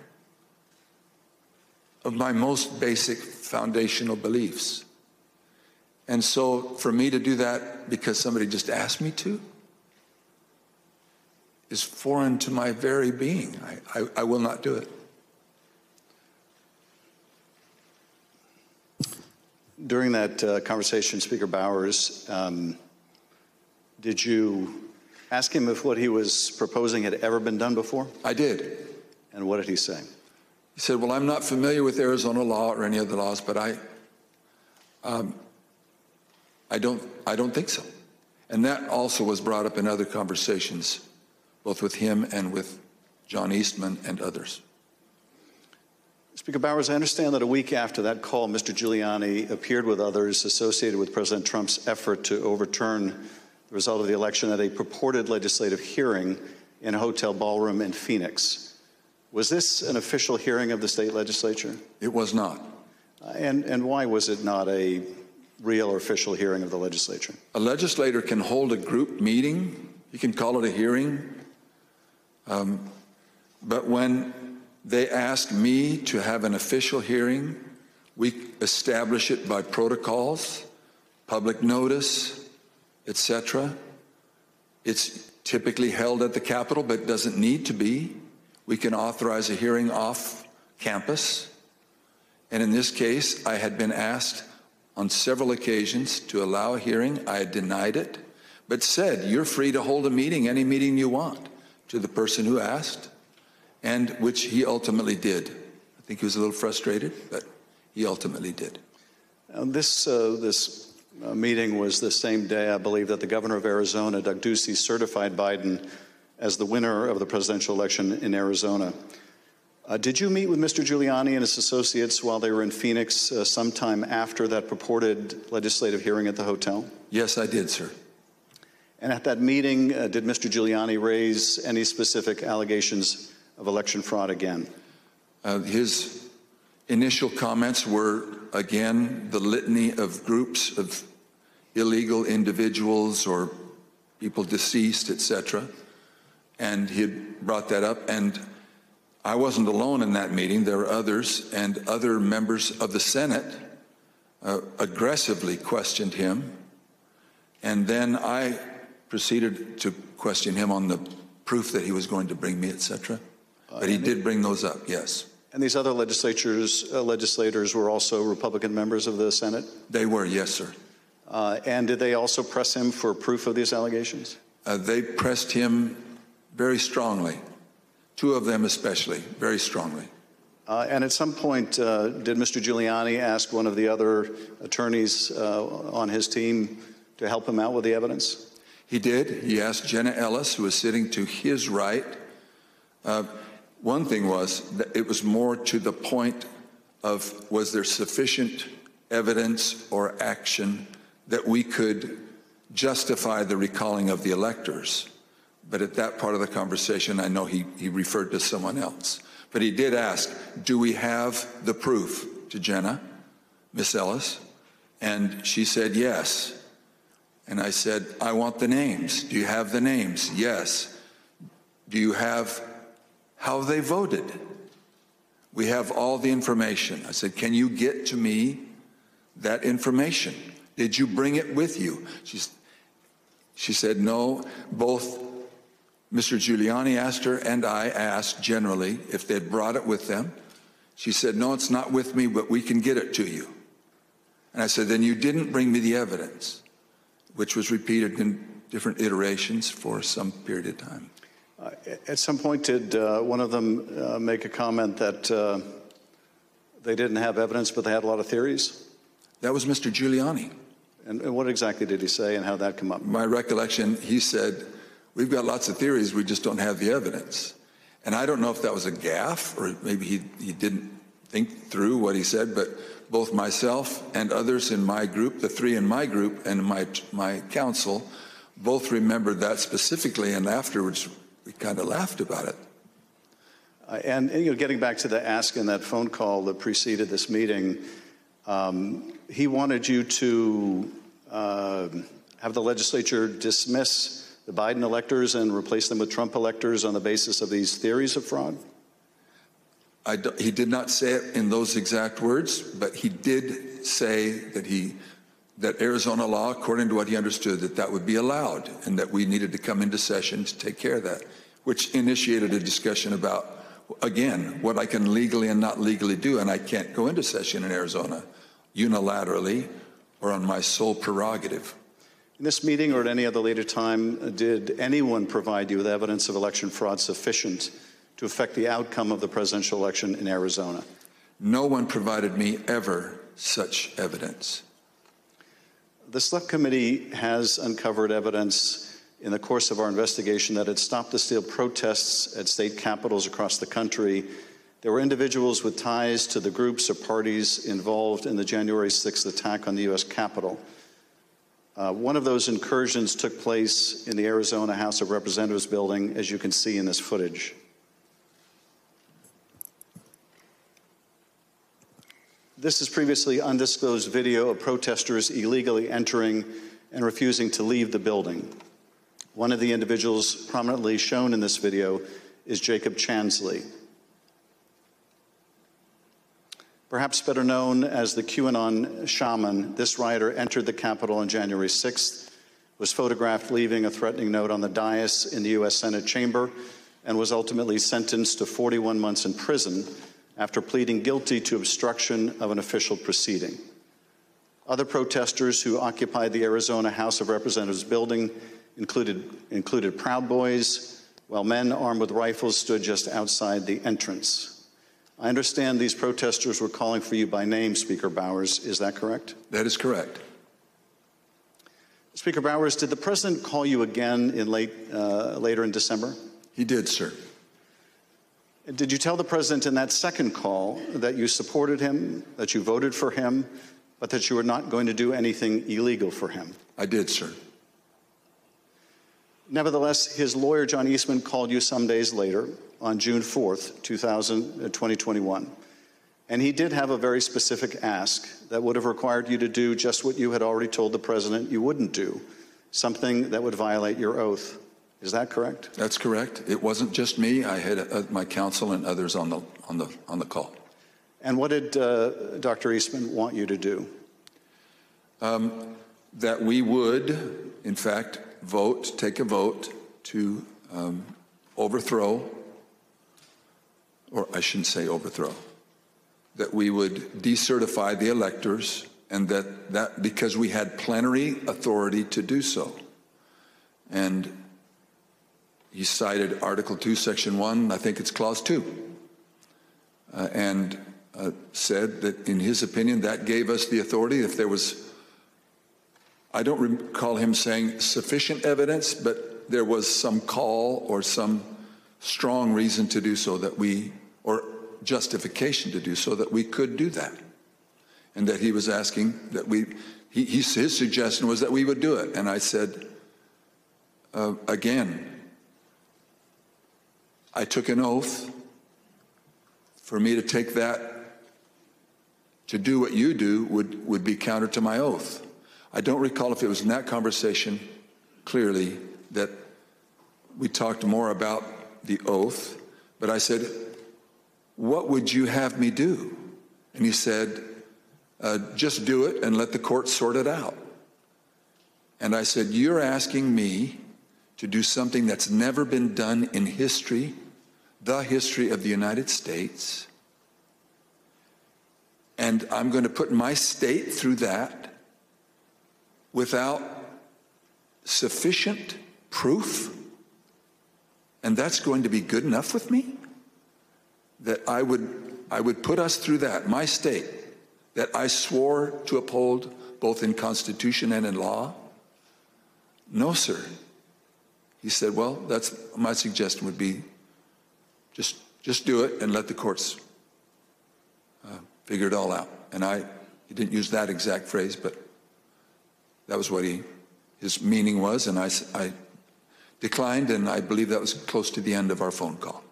of my most basic foundational beliefs. And so for me to do that because somebody just asked me to is foreign to my very being. I, I, I will not do it. During that uh, conversation, Speaker Bowers, um, did you ask him if what he was proposing had ever been done before? I did. And what did he say? He said, Well, I'm not familiar with Arizona law or any other laws, but I, um, I, don't, I don't think so. And that also was brought up in other conversations, both with him and with John Eastman and others. Speaker Bowers, I understand that a week after that call, Mr. Giuliani appeared with others associated with President Trump's effort to overturn the result of the election at a purported legislative hearing in a hotel ballroom in Phoenix. Was this an official hearing of the state legislature? It was not. And, and why was it not a real or official hearing of the legislature? A legislator can hold a group meeting, you can call it a hearing. Um, but when they ask me to have an official hearing. We establish it by protocols, public notice, etc. It's typically held at the Capitol, but doesn't need to be. We can authorize a hearing off campus. And in this case, I had been asked on several occasions to allow a hearing. I had denied it, but said, You're free to hold a meeting, any meeting you want, to the person who asked and which he ultimately did. I think he was a little frustrated, but he ultimately did. This uh, this uh, meeting was the same day, I believe, that the governor of Arizona, Doug Ducey, certified Biden as the winner of the presidential election in Arizona. Uh, did you meet with Mr. Giuliani and his associates while they were in Phoenix uh, sometime after that purported legislative hearing at the hotel? Yes, I did, sir. And at that meeting, uh, did Mr. Giuliani raise any specific allegations of election fraud again? Uh, his initial comments were, again, the litany of groups of illegal individuals or people deceased, etc. And he had brought that up. And I wasn't alone in that meeting. There were others, and other members of the Senate uh, aggressively questioned him. And then I proceeded to question him on the proof that he was going to bring me, etc. But he did bring those up, yes. And these other legislatures, uh, legislators were also Republican members of the Senate? They were, yes, sir. Uh, and did they also press him for proof of these allegations? Uh, they pressed him very strongly. Two of them especially, very strongly. Uh, and at some point, uh, did Mr. Giuliani ask one of the other attorneys uh, on his team to help him out with the evidence? He did. He asked Jenna Ellis, who was sitting to his right. One thing was that it was more to the point of was there sufficient evidence or action that we could justify the recalling of the electors? But at that part of the conversation, I know he, he referred to someone else. But he did ask, Do we have the proof to Jenna, Miss Ellis? And she said, Yes. And I said, I want the names. Do you have the names? Yes. Do you have how they voted? We have all the information. I said, Can you get to me that information? Did you bring it with you? She's, she said, No. Both Mr. Giuliani asked her, and I asked generally if they'd brought it with them. She said, No, it's not with me, but we can get it to you. And I said, Then you didn't bring me the evidence, which was repeated in different iterations for some period of time. Uh, at some point, did uh, one of them uh, make a comment that uh, they didn't have evidence, but they had a lot of theories? That was Mr. Giuliani. And, and what exactly did he say, and how that come up? My recollection, he said, We've got lots of theories, we just don't have the evidence. And I don't know if that was a gaffe or maybe he, he didn't think through what he said, but both myself and others in my group, the three in my group and my, my counsel, both remembered that specifically, and afterwards we kind of laughed about it. Uh, and, and, you know, getting back to the ask in that phone call that preceded this meeting, um, he wanted you to uh, have the legislature dismiss the Biden electors and replace them with Trump electors on the basis of these theories of fraud? he did not say it in those exact words, but he did say that he that Arizona law, according to what he understood, that that would be allowed, and that we needed to come into session to take care of that, which initiated a discussion about again what I can legally and not legally do, and I can't go into session in Arizona unilaterally or on my sole prerogative. In this meeting or at any other later time, did anyone provide you with evidence of election fraud sufficient to affect the outcome of the presidential election in Arizona? No one provided me ever such evidence. The Select Committee has uncovered evidence in the course of our investigation that had stopped the Steal protests at state capitals across the country, there were individuals with ties to the groups or parties involved in the January 6th attack on the U.S. Capitol. Uh, one of those incursions took place in the Arizona House of Representatives building, as you can see in this footage. This is previously undisclosed video of protesters illegally entering and refusing to leave the building. One of the individuals prominently shown in this video is Jacob Chansley. Perhaps better known as the QAnon shaman, this rioter entered the Capitol on January 6th, was photographed leaving a threatening note on the dais in the U.S. Senate chamber, and was ultimately sentenced to 41 months in prison after pleading guilty to obstruction of an official proceeding. Other protesters who occupied the Arizona House of Representatives building included, included Proud Boys, while men armed with rifles stood just outside the entrance. I understand these protesters were calling for you by name, Speaker Bowers. Is that correct? That is correct. Speaker Bowers, did the president call you again in late, uh, later in December? He did, sir. Did you tell the president in that second call that you supported him, that you voted for him, but that you were not going to do anything illegal for him? I did, sir. Nevertheless, his lawyer, John Eastman, called you some days later on June 4th, 2000, uh, 2021. And he did have a very specific ask that would have required you to do just what you had already told the president you wouldn't do, something that would violate your oath. Is that correct? That's correct. It wasn't just me. I had uh, my counsel and others on the on the on the call. And what did uh, Dr. Eastman want you to do? Um, that we would, in fact, vote, take a vote to um, overthrow, or I shouldn't say overthrow, that we would decertify the electors, and that that because we had plenary authority to do so, and he cited Article 2, Section 1, I think it's Clause 2, uh, and uh, said that in his opinion that gave us the authority if there was, I don't recall him saying sufficient evidence, but there was some call or some strong reason to do so that we, or justification to do so that we could do that. And that he was asking that we, he, his suggestion was that we would do it. And I said, uh, again, I took an oath for me to take that to do what you do would, would be counter to my oath. I don't recall if it was in that conversation clearly that we talked more about the oath, but I said, What would you have me do? And he said, uh, Just do it and let the court sort it out. And I said, You're asking me to do something that's never been done in history the history of the United States. And I'm going to put my state through that without sufficient proof. And that's going to be good enough with me? That I would, I would put us through that, my state, that I swore to uphold both in Constitution and in law? No, sir. He said, Well, that's my suggestion would be just, just do it and let the courts uh, figure it all out. And I, he didn't use that exact phrase, but that was what he, his meaning was. And I, I declined, and I believe that was close to the end of our phone call.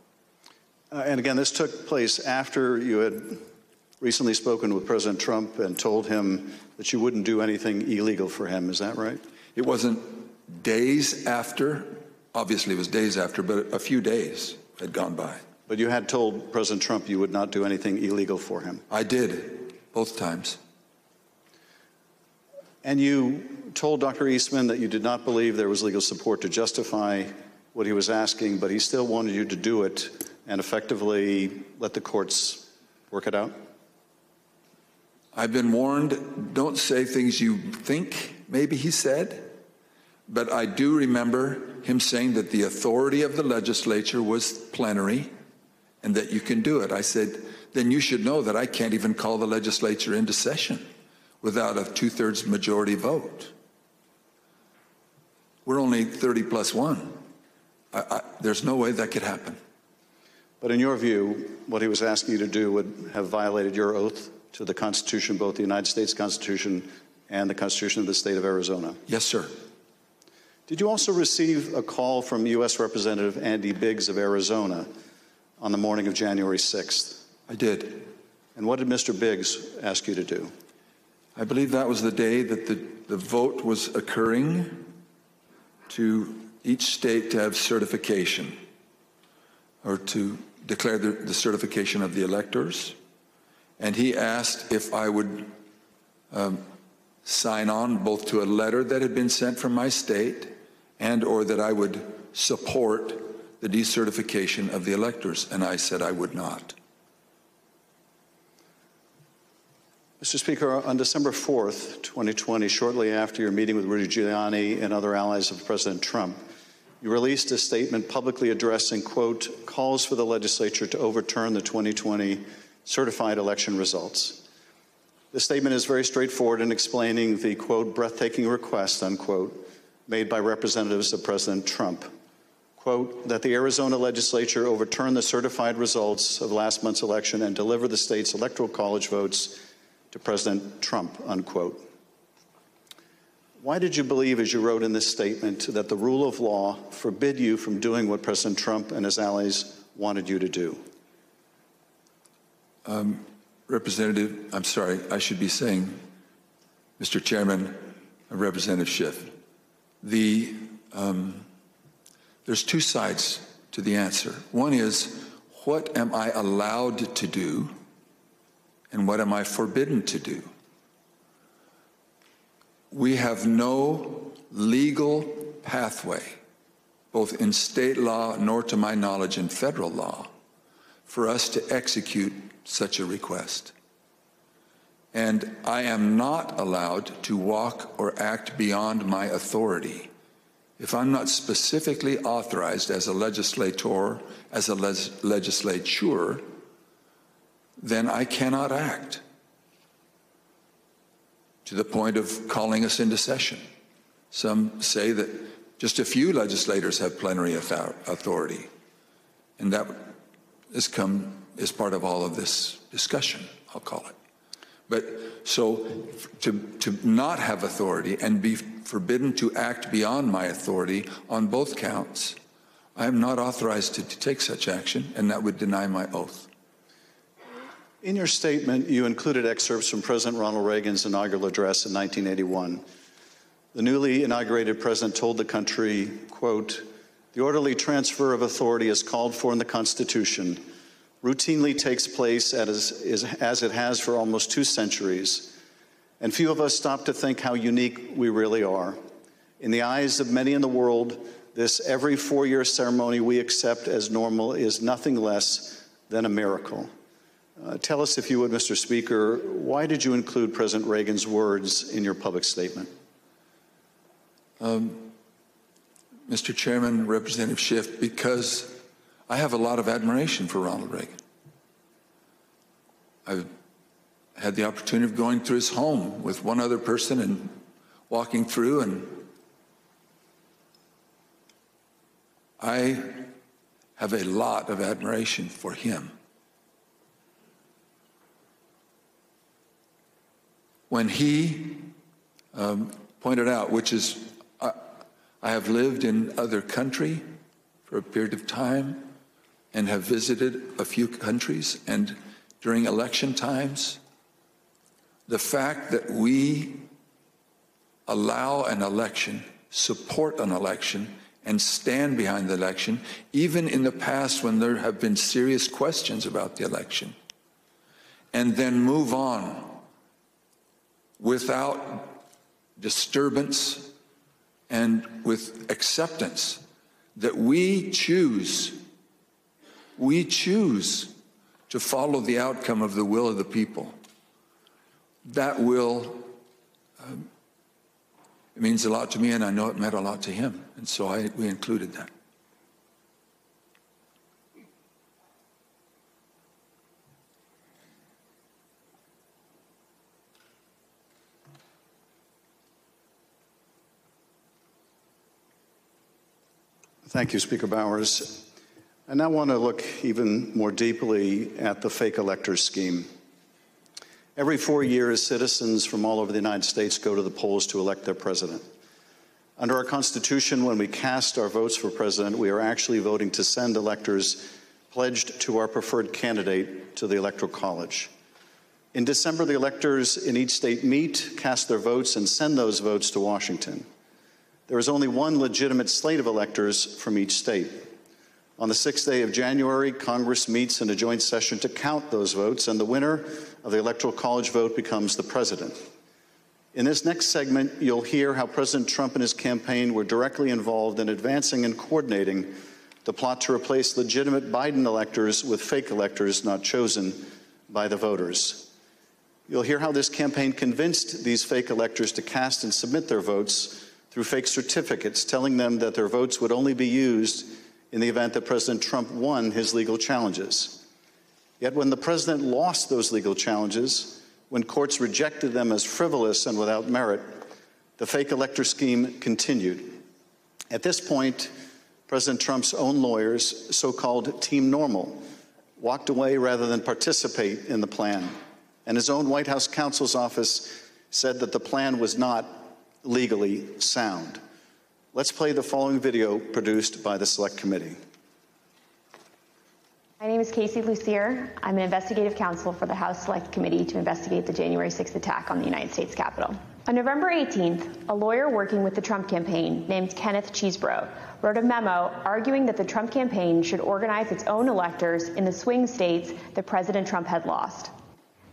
Uh, and again, this took place after you had recently spoken with President Trump and told him that you wouldn't do anything illegal for him. Is that right? It wasn't days after. Obviously, it was days after, but a few days had gone by. But you had told President Trump you would not do anything illegal for him. I did, both times. And you told Dr. Eastman that you did not believe there was legal support to justify what he was asking, but he still wanted you to do it and effectively let the courts work it out? I've been warned don't say things you think, maybe he said. But I do remember him saying that the authority of the legislature was plenary and that you can do it. I said, then you should know that I can't even call the legislature into session without a two thirds majority vote. We're only 30 plus one. I, I, there's no way that could happen. But in your view, what he was asking you to do would have violated your oath to the Constitution, both the United States Constitution and the Constitution of the state of Arizona? Yes, sir. Did you also receive a call from U.S. Representative Andy Biggs of Arizona on the morning of January 6th? I did. And what did Mr. Biggs ask you to do? I believe that was the day that the, the vote was occurring to each state to have certification or to declare the, the certification of the electors. And he asked if I would um, sign on both to a letter that had been sent from my state and or that I would support the decertification of the electors, and I said I would not. Mr. Speaker, on December 4th, 2020, shortly after your meeting with Rudy Giuliani and other allies of President Trump, you released a statement publicly addressing, quote, calls for the legislature to overturn the 2020 certified election results. The statement is very straightforward in explaining the, quote, breathtaking request, unquote, made by representatives of President Trump. Quote, that the Arizona legislature overturn the certified results of last month's election and deliver the state's electoral college votes to President Trump, unquote. Why did you believe, as you wrote in this statement, that the rule of law forbid you from doing what President Trump and his allies wanted you to do? Um, Representative, I'm sorry, I should be saying, Mr. Chairman, Representative Schiff, the, um, there's two sides to the answer. One is, what am I allowed to do, and what am I forbidden to do? we have no legal pathway, both in state law nor to my knowledge in federal law, for us to execute such a request. And I am not allowed to walk or act beyond my authority. If I'm not specifically authorized as a legislator, as a legislature, then I cannot act to the point of calling us into session. Some say that just a few legislators have plenary authority, and that has come as part of all of this discussion, I'll call it. But so to, to not have authority and be forbidden to act beyond my authority on both counts, I am not authorized to, to take such action, and that would deny my oath. In your statement, you included excerpts from President Ronald Reagan's inaugural address in 1981. The newly inaugurated president told the country, quote, the orderly transfer of authority is called for in the Constitution routinely takes place as, as it has for almost two centuries, and few of us stop to think how unique we really are. In the eyes of many in the world, this every four year ceremony we accept as normal is nothing less than a miracle. Uh, tell us, if you would, Mr. Speaker, why did you include President Reagan's words in your public statement? Um, Mr. Chairman, Representative Schiff, because I have a lot of admiration for Ronald Reagan. I've had the opportunity of going through his home with one other person and walking through, and I have a lot of admiration for him. when he um, pointed out, which is, I, I have lived in other country for a period of time and have visited a few countries, and during election times, the fact that we allow an election, support an election, and stand behind the election, even in the past when there have been serious questions about the election, and then move on without disturbance and with acceptance that we choose, we choose to follow the outcome of the will of the people. That will, um, it means a lot to me, and I know it meant a lot to him. And so I, we included that. Thank you, Speaker Bowers. I now want to look even more deeply at the fake electors scheme. Every four years, citizens from all over the United States go to the polls to elect their president. Under our Constitution, when we cast our votes for president, we are actually voting to send electors pledged to our preferred candidate to the Electoral College. In December, the electors in each state meet, cast their votes, and send those votes to Washington. There is only one legitimate slate of electors from each state. On the sixth day of January, Congress meets in a joint session to count those votes, and the winner of the Electoral College vote becomes the president. In this next segment, you'll hear how President Trump and his campaign were directly involved in advancing and coordinating the plot to replace legitimate Biden electors with fake electors not chosen by the voters. You'll hear how this campaign convinced these fake electors to cast and submit their votes through fake certificates telling them that their votes would only be used in the event that President Trump won his legal challenges. Yet when the president lost those legal challenges, when courts rejected them as frivolous and without merit, the fake elector scheme continued. At this point, President Trump's own lawyers, so called Team Normal, walked away rather than participate in the plan. And his own White House counsel's office said that the plan was not legally sound. Let's play the following video produced by the Select Committee. My name is Casey Lucier. I'm an investigative counsel for the House Select Committee to investigate the January 6th attack on the United States Capitol. On November 18th, a lawyer working with the Trump campaign named Kenneth Chesebro wrote a memo arguing that the Trump campaign should organize its own electors in the swing states that President Trump had lost.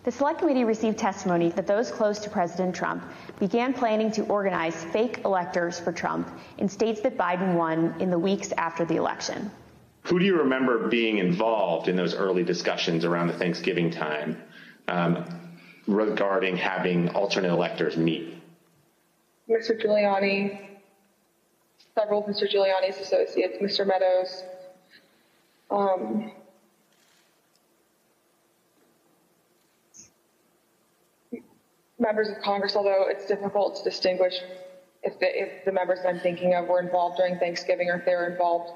The Select Committee received testimony that those close to President Trump began planning to organize fake electors for Trump in states that Biden won in the weeks after the election. Who do you remember being involved in those early discussions around the Thanksgiving time um, regarding having alternate electors meet? Mr. Giuliani, several of Mr. Giuliani's associates, Mr. Meadows, um, members of Congress, although it's difficult to distinguish if the, if the members I'm thinking of were involved during Thanksgiving or if they were involved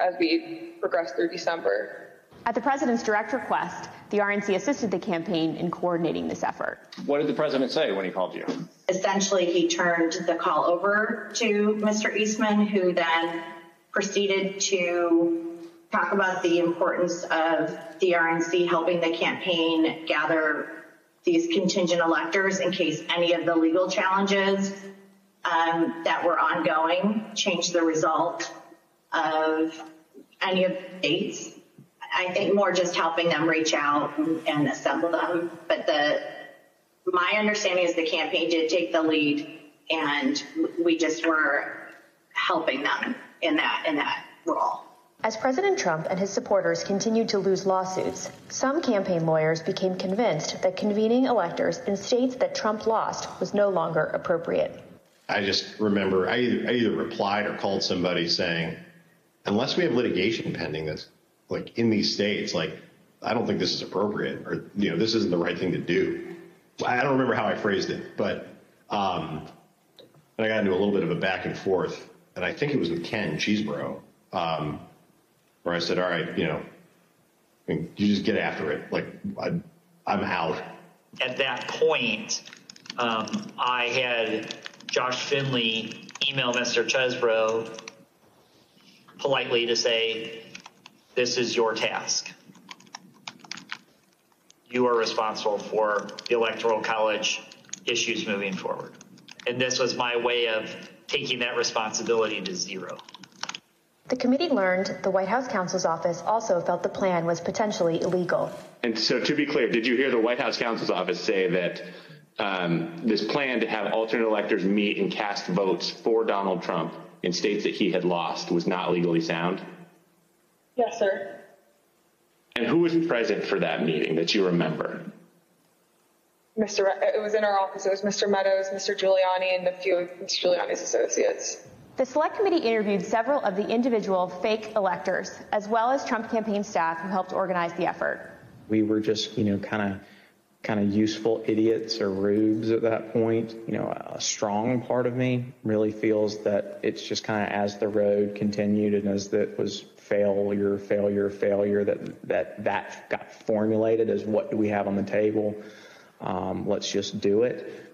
as we progress through December. At the president's direct request, the RNC assisted the campaign in coordinating this effort. What did the president say when he called you? Essentially, he turned the call over to Mr. Eastman, who then proceeded to talk about the importance of the RNC helping the campaign gather these contingent electors in case any of the legal challenges um, that were ongoing changed the result of any of the states. I think more just helping them reach out and assemble them. But the my understanding is the campaign did take the lead, and we just were helping them in that in that role. As President Trump and his supporters continued to lose lawsuits, some campaign lawyers became convinced that convening electors in states that Trump lost was no longer appropriate. I just remember I either, I either replied or called somebody saying, unless we have litigation pending that's like in these states, like I don't think this is appropriate or you know this isn't the right thing to do. I don't remember how I phrased it, but um, and I got into a little bit of a back and forth, and I think it was with Ken Chesebro. Um, where I said, all right, you know, you just get after it. Like, I, am out. At that point, um, I had Josh Findlay email Mr. Chesebro politely to say, this is your task. You are responsible for the Electoral College issues moving forward. And this was my way of taking that responsibility to zero. The committee learned the White House counsel's office also felt the plan was potentially illegal. And so, to be clear, did you hear the White House counsel's office say that um, this plan to have alternate electors meet and cast votes for Donald Trump in states that he had lost was not legally sound? Yes, sir. And who was present for that meeting that you remember? Mr. It was in our office. It was Mr. Meadows, Mr. Giuliani, and a few of Mr. Giuliani's associates. The Select Committee interviewed several of the individual fake electors, as well as Trump campaign staff who helped organize the effort. We were just, you know, kind of kind of useful idiots or rubes at that point. You know, a strong part of me really feels that it's just kind of as the road continued and as that was failure, failure, failure, that that that got formulated as what do we have on the table? Um, let's just do it.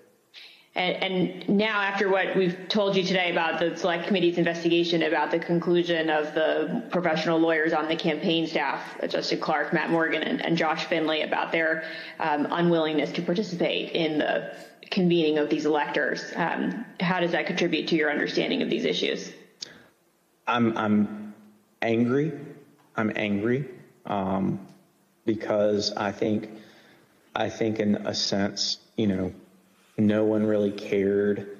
And, and, now, after what we've told you today about the Select Committee's investigation about the conclusion of the professional lawyers on the campaign staff, Justin Clark, Matt Morgan, and, and Josh Findlay, about their um, unwillingness to participate in the convening of these electors, um, how does that contribute to your understanding of these issues? I'm, I'm angry. I'm angry um, because I think, I think, in a sense, you know no one really cared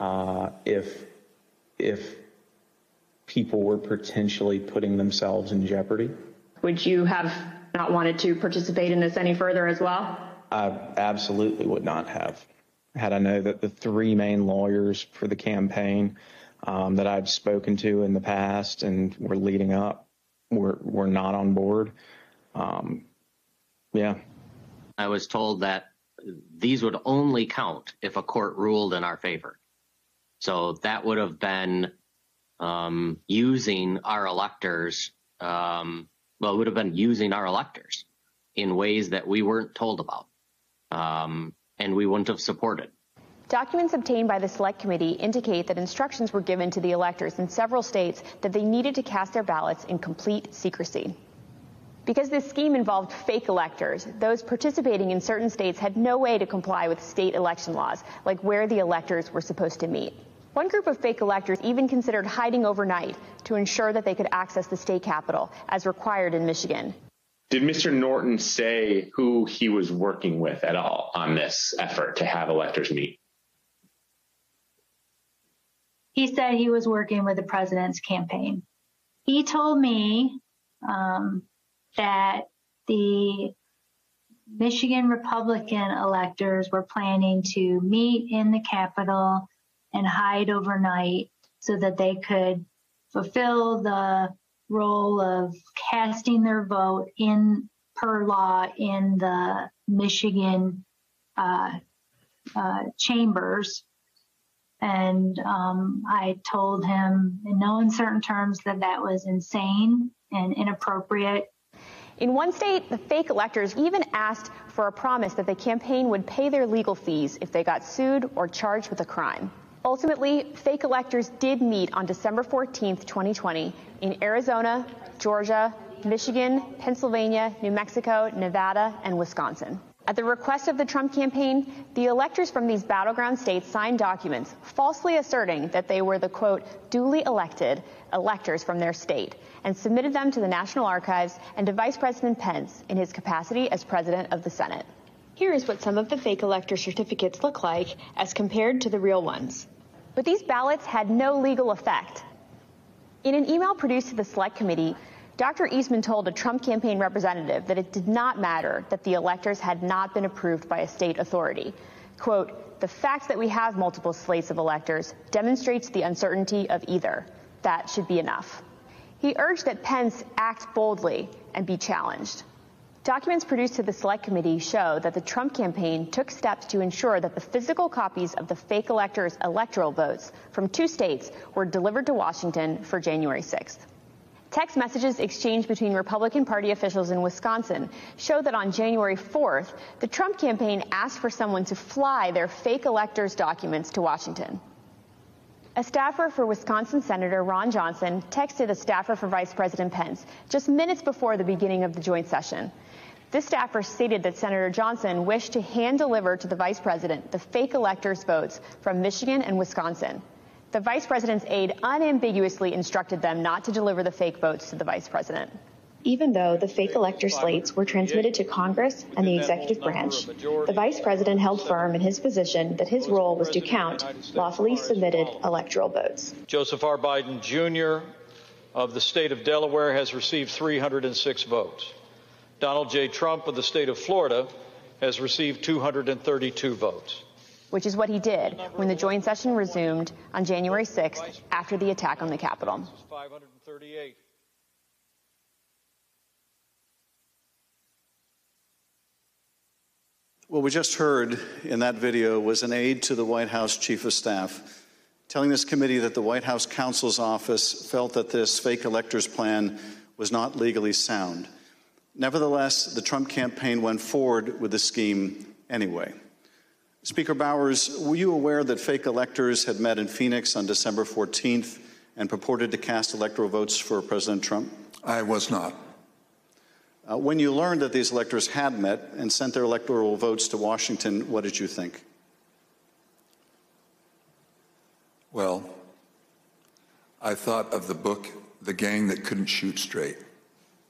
uh, if if people were potentially putting themselves in jeopardy. Would you have not wanted to participate in this any further as well? I absolutely would not have. had I know that the three main lawyers for the campaign um, that I've spoken to in the past and were leading up were were not on board. Um, yeah, I was told that these would only count if a court ruled in our favor. So that would have been um, using our electors. Um, well, it would have been using our electors in ways that we weren't told about, um, and we wouldn't have supported. Documents obtained by the Select Committee indicate that instructions were given to the electors in several states that they needed to cast their ballots in complete secrecy. Because this scheme involved fake electors, those participating in certain states had no way to comply with state election laws, like where the electors were supposed to meet. One group of fake electors even considered hiding overnight to ensure that they could access the state capitol, as required in Michigan. Did Mr. Norton say who he was working with at all on this effort to have electors meet? He said he was working with the president's campaign. He told me um, that the Michigan Republican electors were planning to meet in the Capitol and hide overnight so that they could fulfill the role of casting their vote in per law in the Michigan uh, uh, chambers. And um, I told him in no uncertain terms that that was insane and inappropriate. In one state, the fake electors even asked for a promise that the campaign would pay their legal fees if they got sued or charged with a crime. Ultimately, fake electors did meet on December 14, 2020, in Arizona, Georgia, Michigan, Pennsylvania, New Mexico, Nevada, and Wisconsin. At the request of the Trump campaign, the electors from these battleground states signed documents falsely asserting that they were the quote, duly elected electors from their state and submitted them to the National Archives and to Vice President Pence in his capacity as President of the Senate. Here is what some of the fake elector certificates look like as compared to the real ones. But these ballots had no legal effect. In an email produced to the Select Committee, Dr. Eastman told a Trump campaign representative that it did not matter that the electors had not been approved by a state authority. Quote, the fact that we have multiple slates of electors demonstrates the uncertainty of either. That should be enough. He urged that Pence act boldly and be challenged. Documents produced to the Select Committee show that the Trump campaign took steps to ensure that the physical copies of the fake electors' electoral votes from two states were delivered to Washington for January 6th. Text messages exchanged between Republican Party officials in Wisconsin show that on January 4th, the Trump campaign asked for someone to fly their fake electors' documents to Washington. A staffer for Wisconsin Senator Ron Johnson texted a staffer for Vice President Pence just minutes before the beginning of the joint session. This staffer stated that Senator Johnson wished to hand deliver to the vice president the fake electors' votes from Michigan and Wisconsin. The vice president's aide unambiguously instructed them not to deliver the fake votes to the vice president. Even though the fake elector slates were transmitted to Congress and the executive branch, the vice president held firm in his position that his role was to count lawfully submitted electoral votes. Joseph R. Biden Jr. of the state of Delaware has received 306 votes. Donald J. Trump of the state of Florida has received 232 votes. Which is what he did when the joint session resumed on January 6th after the attack on the Capitol. 538. What we just heard in that video was an aide to the White House Chief of Staff telling this committee that the White House counsel's office felt that this fake electors plan was not legally sound. Nevertheless, the Trump campaign went forward with the scheme anyway. Speaker Bowers, were you aware that fake electors had met in Phoenix on December 14th and purported to cast electoral votes for President Trump? I was not. Uh, when you learned that these electors had met and sent their electoral votes to Washington, what did you think? Well, I thought of the book, The Gang That Couldn't Shoot Straight.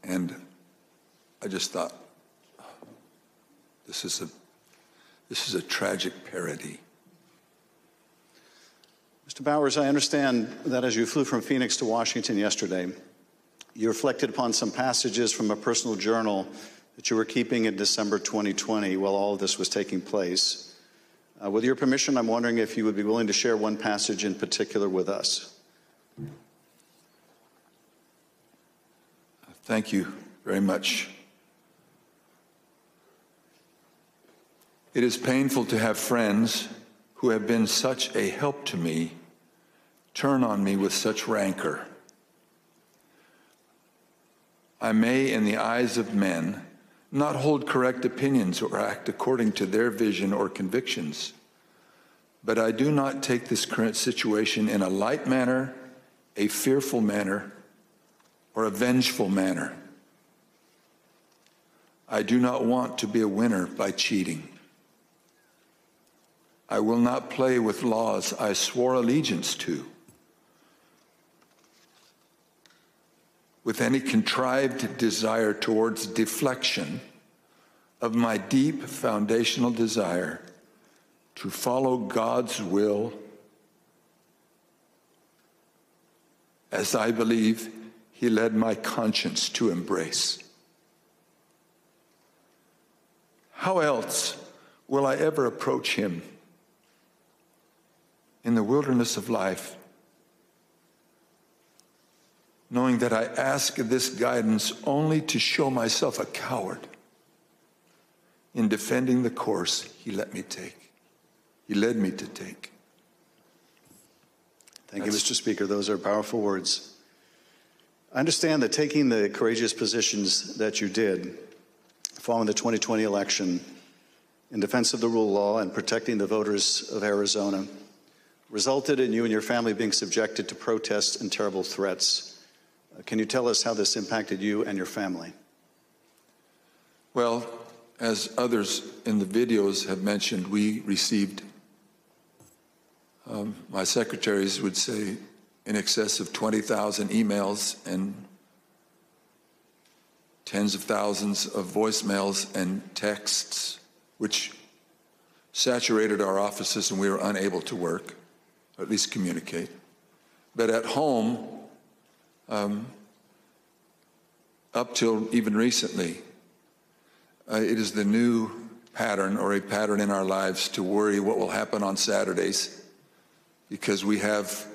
And I just thought, this is a, this is a tragic parody. Mr. Bowers, I understand that as you flew from Phoenix to Washington yesterday, you reflected upon some passages from a personal journal that you were keeping in December 2020 while all of this was taking place. Uh, with your permission, I'm wondering if you would be willing to share one passage in particular with us. Thank you very much. It is painful to have friends who have been such a help to me turn on me with such rancor. I may, in the eyes of men, not hold correct opinions or act according to their vision or convictions. But I do not take this current situation in a light manner, a fearful manner, or a vengeful manner. I do not want to be a winner by cheating. I will not play with laws I swore allegiance to. With any contrived desire towards deflection of my deep foundational desire to follow God's will as I believe He led my conscience to embrace. How else will I ever approach Him in the wilderness of life, knowing that I ask this guidance only to show myself a coward in defending the course He let me take? He led me to take. Thank That's, you, Mr. Speaker. Those are powerful words. I understand that taking the courageous positions that you did following the 2020 election in defense of the rule of law and protecting the voters of Arizona resulted in you and your family being subjected to protests and terrible threats. Uh, can you tell us how this impacted you and your family? Well, as others in the videos have mentioned, we received um, my secretaries would say in excess of 20,000 emails and tens of thousands of voicemails and texts, which saturated our offices and we were unable to work, or at least communicate. But at home, um, up till even recently, uh, it is the new pattern or a pattern in our lives to worry what will happen on Saturdays because we have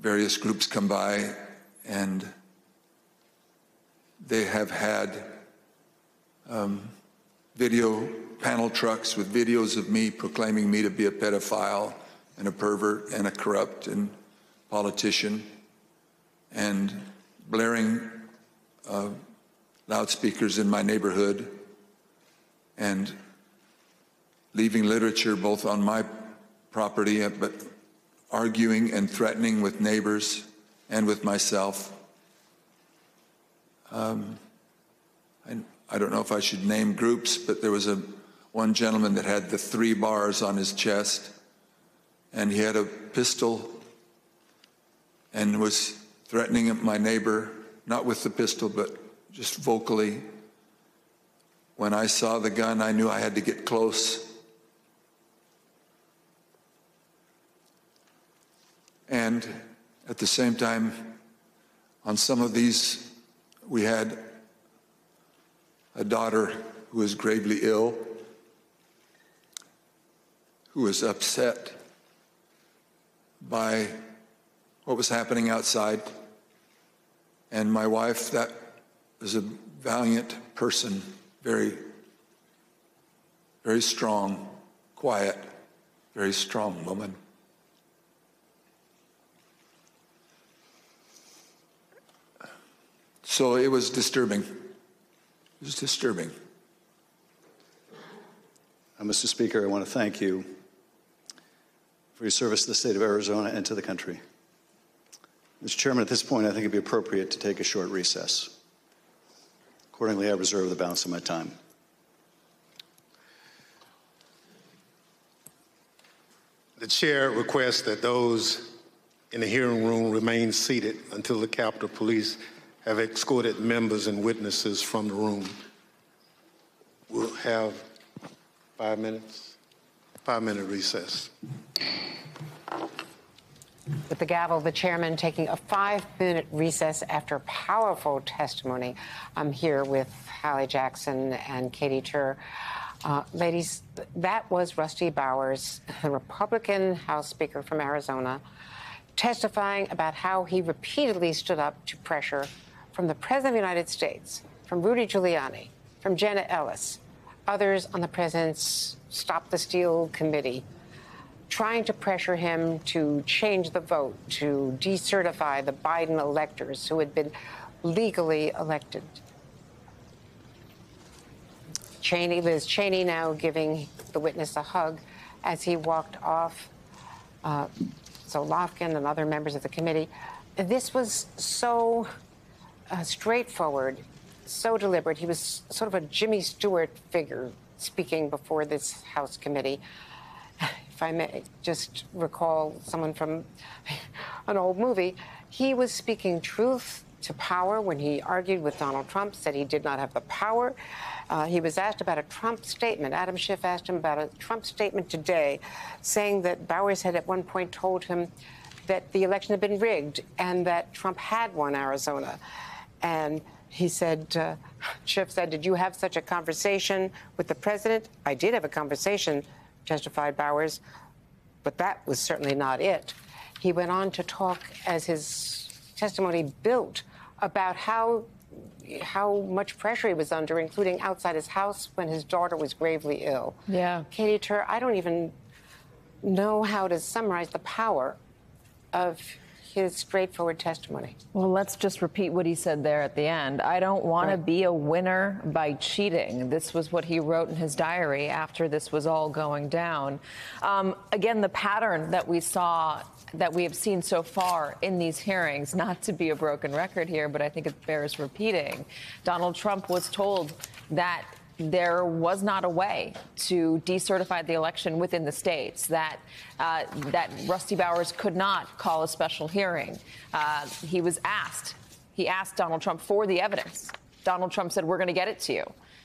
various groups come by and they have had um, video panel trucks with videos of me proclaiming me to be a pedophile and a pervert and a corrupt and politician and blaring uh, loudspeakers in my neighborhood and leaving literature both on my property, but arguing and threatening with neighbors and with myself. Um, I, I don't know if I should name groups, but there was a one gentleman that had the three bars on his chest, and he had a pistol and was threatening my neighbor, not with the pistol, but just vocally. When I saw the gun, I knew I had to get close And at the same time, on some of these, we had a daughter who was gravely ill, who was upset by what was happening outside. And my wife, that was a valiant person, very, very strong, quiet, very strong woman. So it was disturbing. It was disturbing. Uh, Mr. Speaker, I want to thank you for your service to the state of Arizona and to the country. Mr. Chairman, at this point, I think it'd be appropriate to take a short recess. Accordingly, I reserve the balance of my time. The chair requests that those in the hearing room remain seated until the Capitol Police have escorted members and witnesses from the room. We'll have five minutes, five minute recess. With the gavel, the chairman taking a five minute recess after powerful testimony. I'm here with Hallie Jackson and Katie Tur. Uh, ladies, that was Rusty Bowers, the Republican House Speaker from Arizona, testifying about how he repeatedly stood up to pressure from the President of the United States, from Rudy Giuliani, from Jenna Ellis, others on the President's Stop the Steal committee, trying to pressure him to change the vote, to decertify the Biden electors who had been legally elected. Cheney, Liz Cheney now giving the witness a hug as he walked off. Uh, so Lofgren and other members of the committee. This was so uh, straightforward, so deliberate. He was sort of a Jimmy Stewart figure speaking before this House committee. If I may just recall someone from an old movie, he was speaking truth to power when he argued with Donald Trump, said he did not have the power. Uh, he was asked about a Trump statement. Adam Schiff asked him about a Trump statement today, saying that Bowers had at one point told him that the election had been rigged and that Trump had won Arizona. And he said, uh, Schiff said, Did you have such a conversation with the president? I did have a conversation, testified Bowers, but that was certainly not it. He went on to talk as his testimony built about how how much pressure he was under, including outside his house when his daughter was gravely ill. Yeah. Katie Tur, I don't even know how to summarize the power of his straightforward testimony. Well, let's just repeat what he said there at the end. I don't want right. to be a winner by cheating. This was what he wrote in his diary after this was all going down. Um, again, the pattern that we saw that we have seen so far in these hearings, not to be a broken record here, but I think it bears repeating. Donald Trump was told that there was not a way to decertify the election within the states. That uh, that Rusty Bowers could not call a special hearing. Uh, he was asked. He asked Donald Trump for the evidence. Donald Trump said, "We're going to get it to you."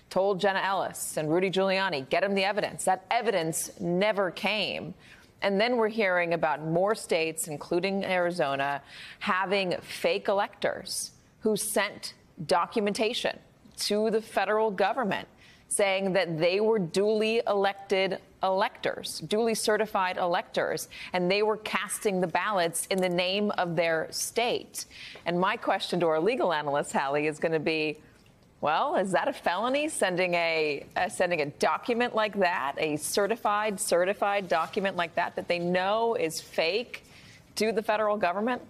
Told Jenna Ellis and Rudy Giuliani, "Get him the evidence." That evidence never came. And then we're hearing about more states, including Arizona, having fake electors who sent documentation to the federal government saying that they were duly elected electors, duly certified electors, and they were casting the ballots in the name of their state. And my question to our legal analyst, Hallie, is going to be well, is that a felony sending a uh, sending a document like that, a certified certified document like that that they know is fake to the federal government?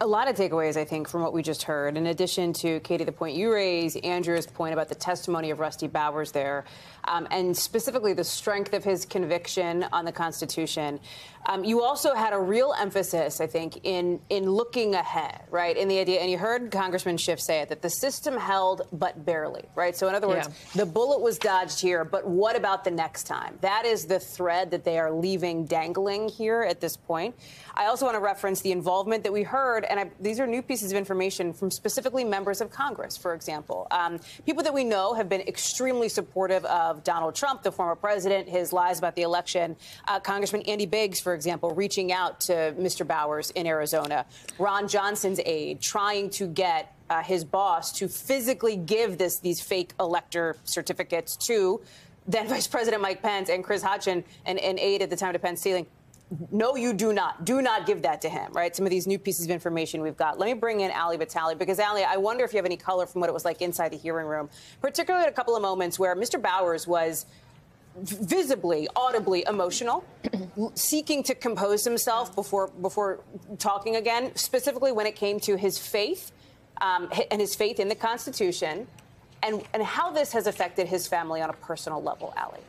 A lot of takeaways, I think, from what we just heard. In addition to Katie, the point you raised, Andrew's point about the testimony of Rusty Bowers there, um, and specifically the strength of his conviction on the Constitution. Um, you also had a real emphasis, I think, in in looking ahead, right? In the idea, and you heard Congressman Schiff say it that the system held, but barely, right? So, in other words, yeah. the bullet was dodged here, but what about the next time? That is the thread that they are leaving dangling here at this point. I also want to reference the involvement that we heard, and I, these are new pieces of information from specifically members of Congress, for example, um, people that we know have been extremely supportive of Donald Trump, the former president, his lies about the election. Uh, Congressman Andy Biggs, for example, reaching out to Mr. Bowers in Arizona. Ron Johnson's aide trying to get uh, his boss to physically give this these fake elector certificates to then Vice President Mike Pence and Chris Hodgson, an, an aide at the time to Pence, ceiling. No, you do not. Do not give that to him, right? Some of these new pieces of information we've got. Let me bring in Ali Vitale because, Ali, I wonder if you have any color from what it was like inside the hearing room, particularly at a couple of moments where Mr. Bowers was visibly, audibly emotional, seeking to compose himself before before talking again. Specifically, when it came to his faith um, and his faith in the Constitution, and and how this has affected his family on a personal level, Ali.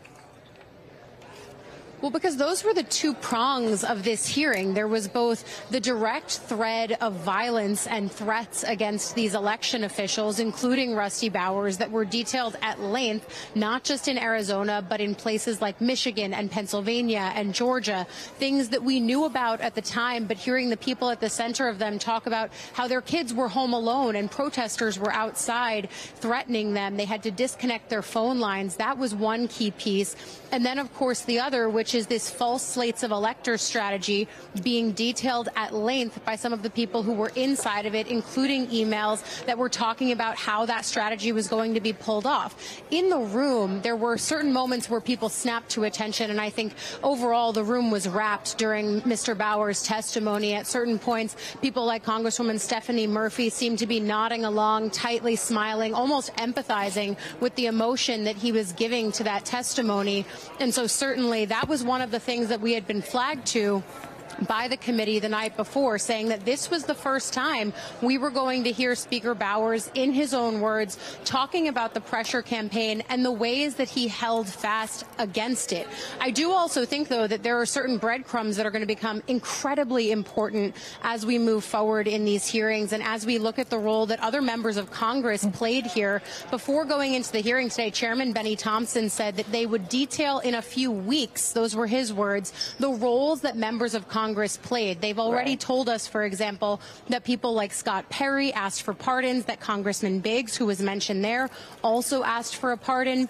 Well, because those were the two prongs of this hearing. There was both the direct thread of violence and threats against these election officials, including Rusty Bowers, that were detailed at length, not just in Arizona, but in places like Michigan and Pennsylvania and Georgia, things that we knew about at the time, but hearing the people at the center of them talk about how their kids were home alone and protesters were outside threatening them. They had to disconnect their phone lines. That was one key piece. And then, of course, the other, which which is this false slates of electors strategy being detailed at length by some of the people who were inside of it, including emails that were talking about how that strategy was going to be pulled off. In the room, there were certain moments where people snapped to attention, and I think overall the room was wrapped during Mr. Bowers' testimony. At certain points, people like Congresswoman Stephanie Murphy seemed to be nodding along, tightly smiling, almost empathizing with the emotion that he was giving to that testimony. And so certainly that was one of the things that we had been flagged to by the committee the night before, saying that this was the first time we were going to hear Speaker Bowers, in his own words, talking about the pressure campaign and the ways that he held fast against it. I do also think, though, that there are certain breadcrumbs that are going to become incredibly important as we move forward in these hearings and as we look at the role that other members of Congress played here. Before going into the hearing today, Chairman Benny Thompson said that they would detail in a few weeks, those were his words, the roles that members of Congress Congress played. They've already right. told us, for example, that people like Scott Perry asked for pardons, that Congressman Biggs, who was mentioned there, also asked for a pardon.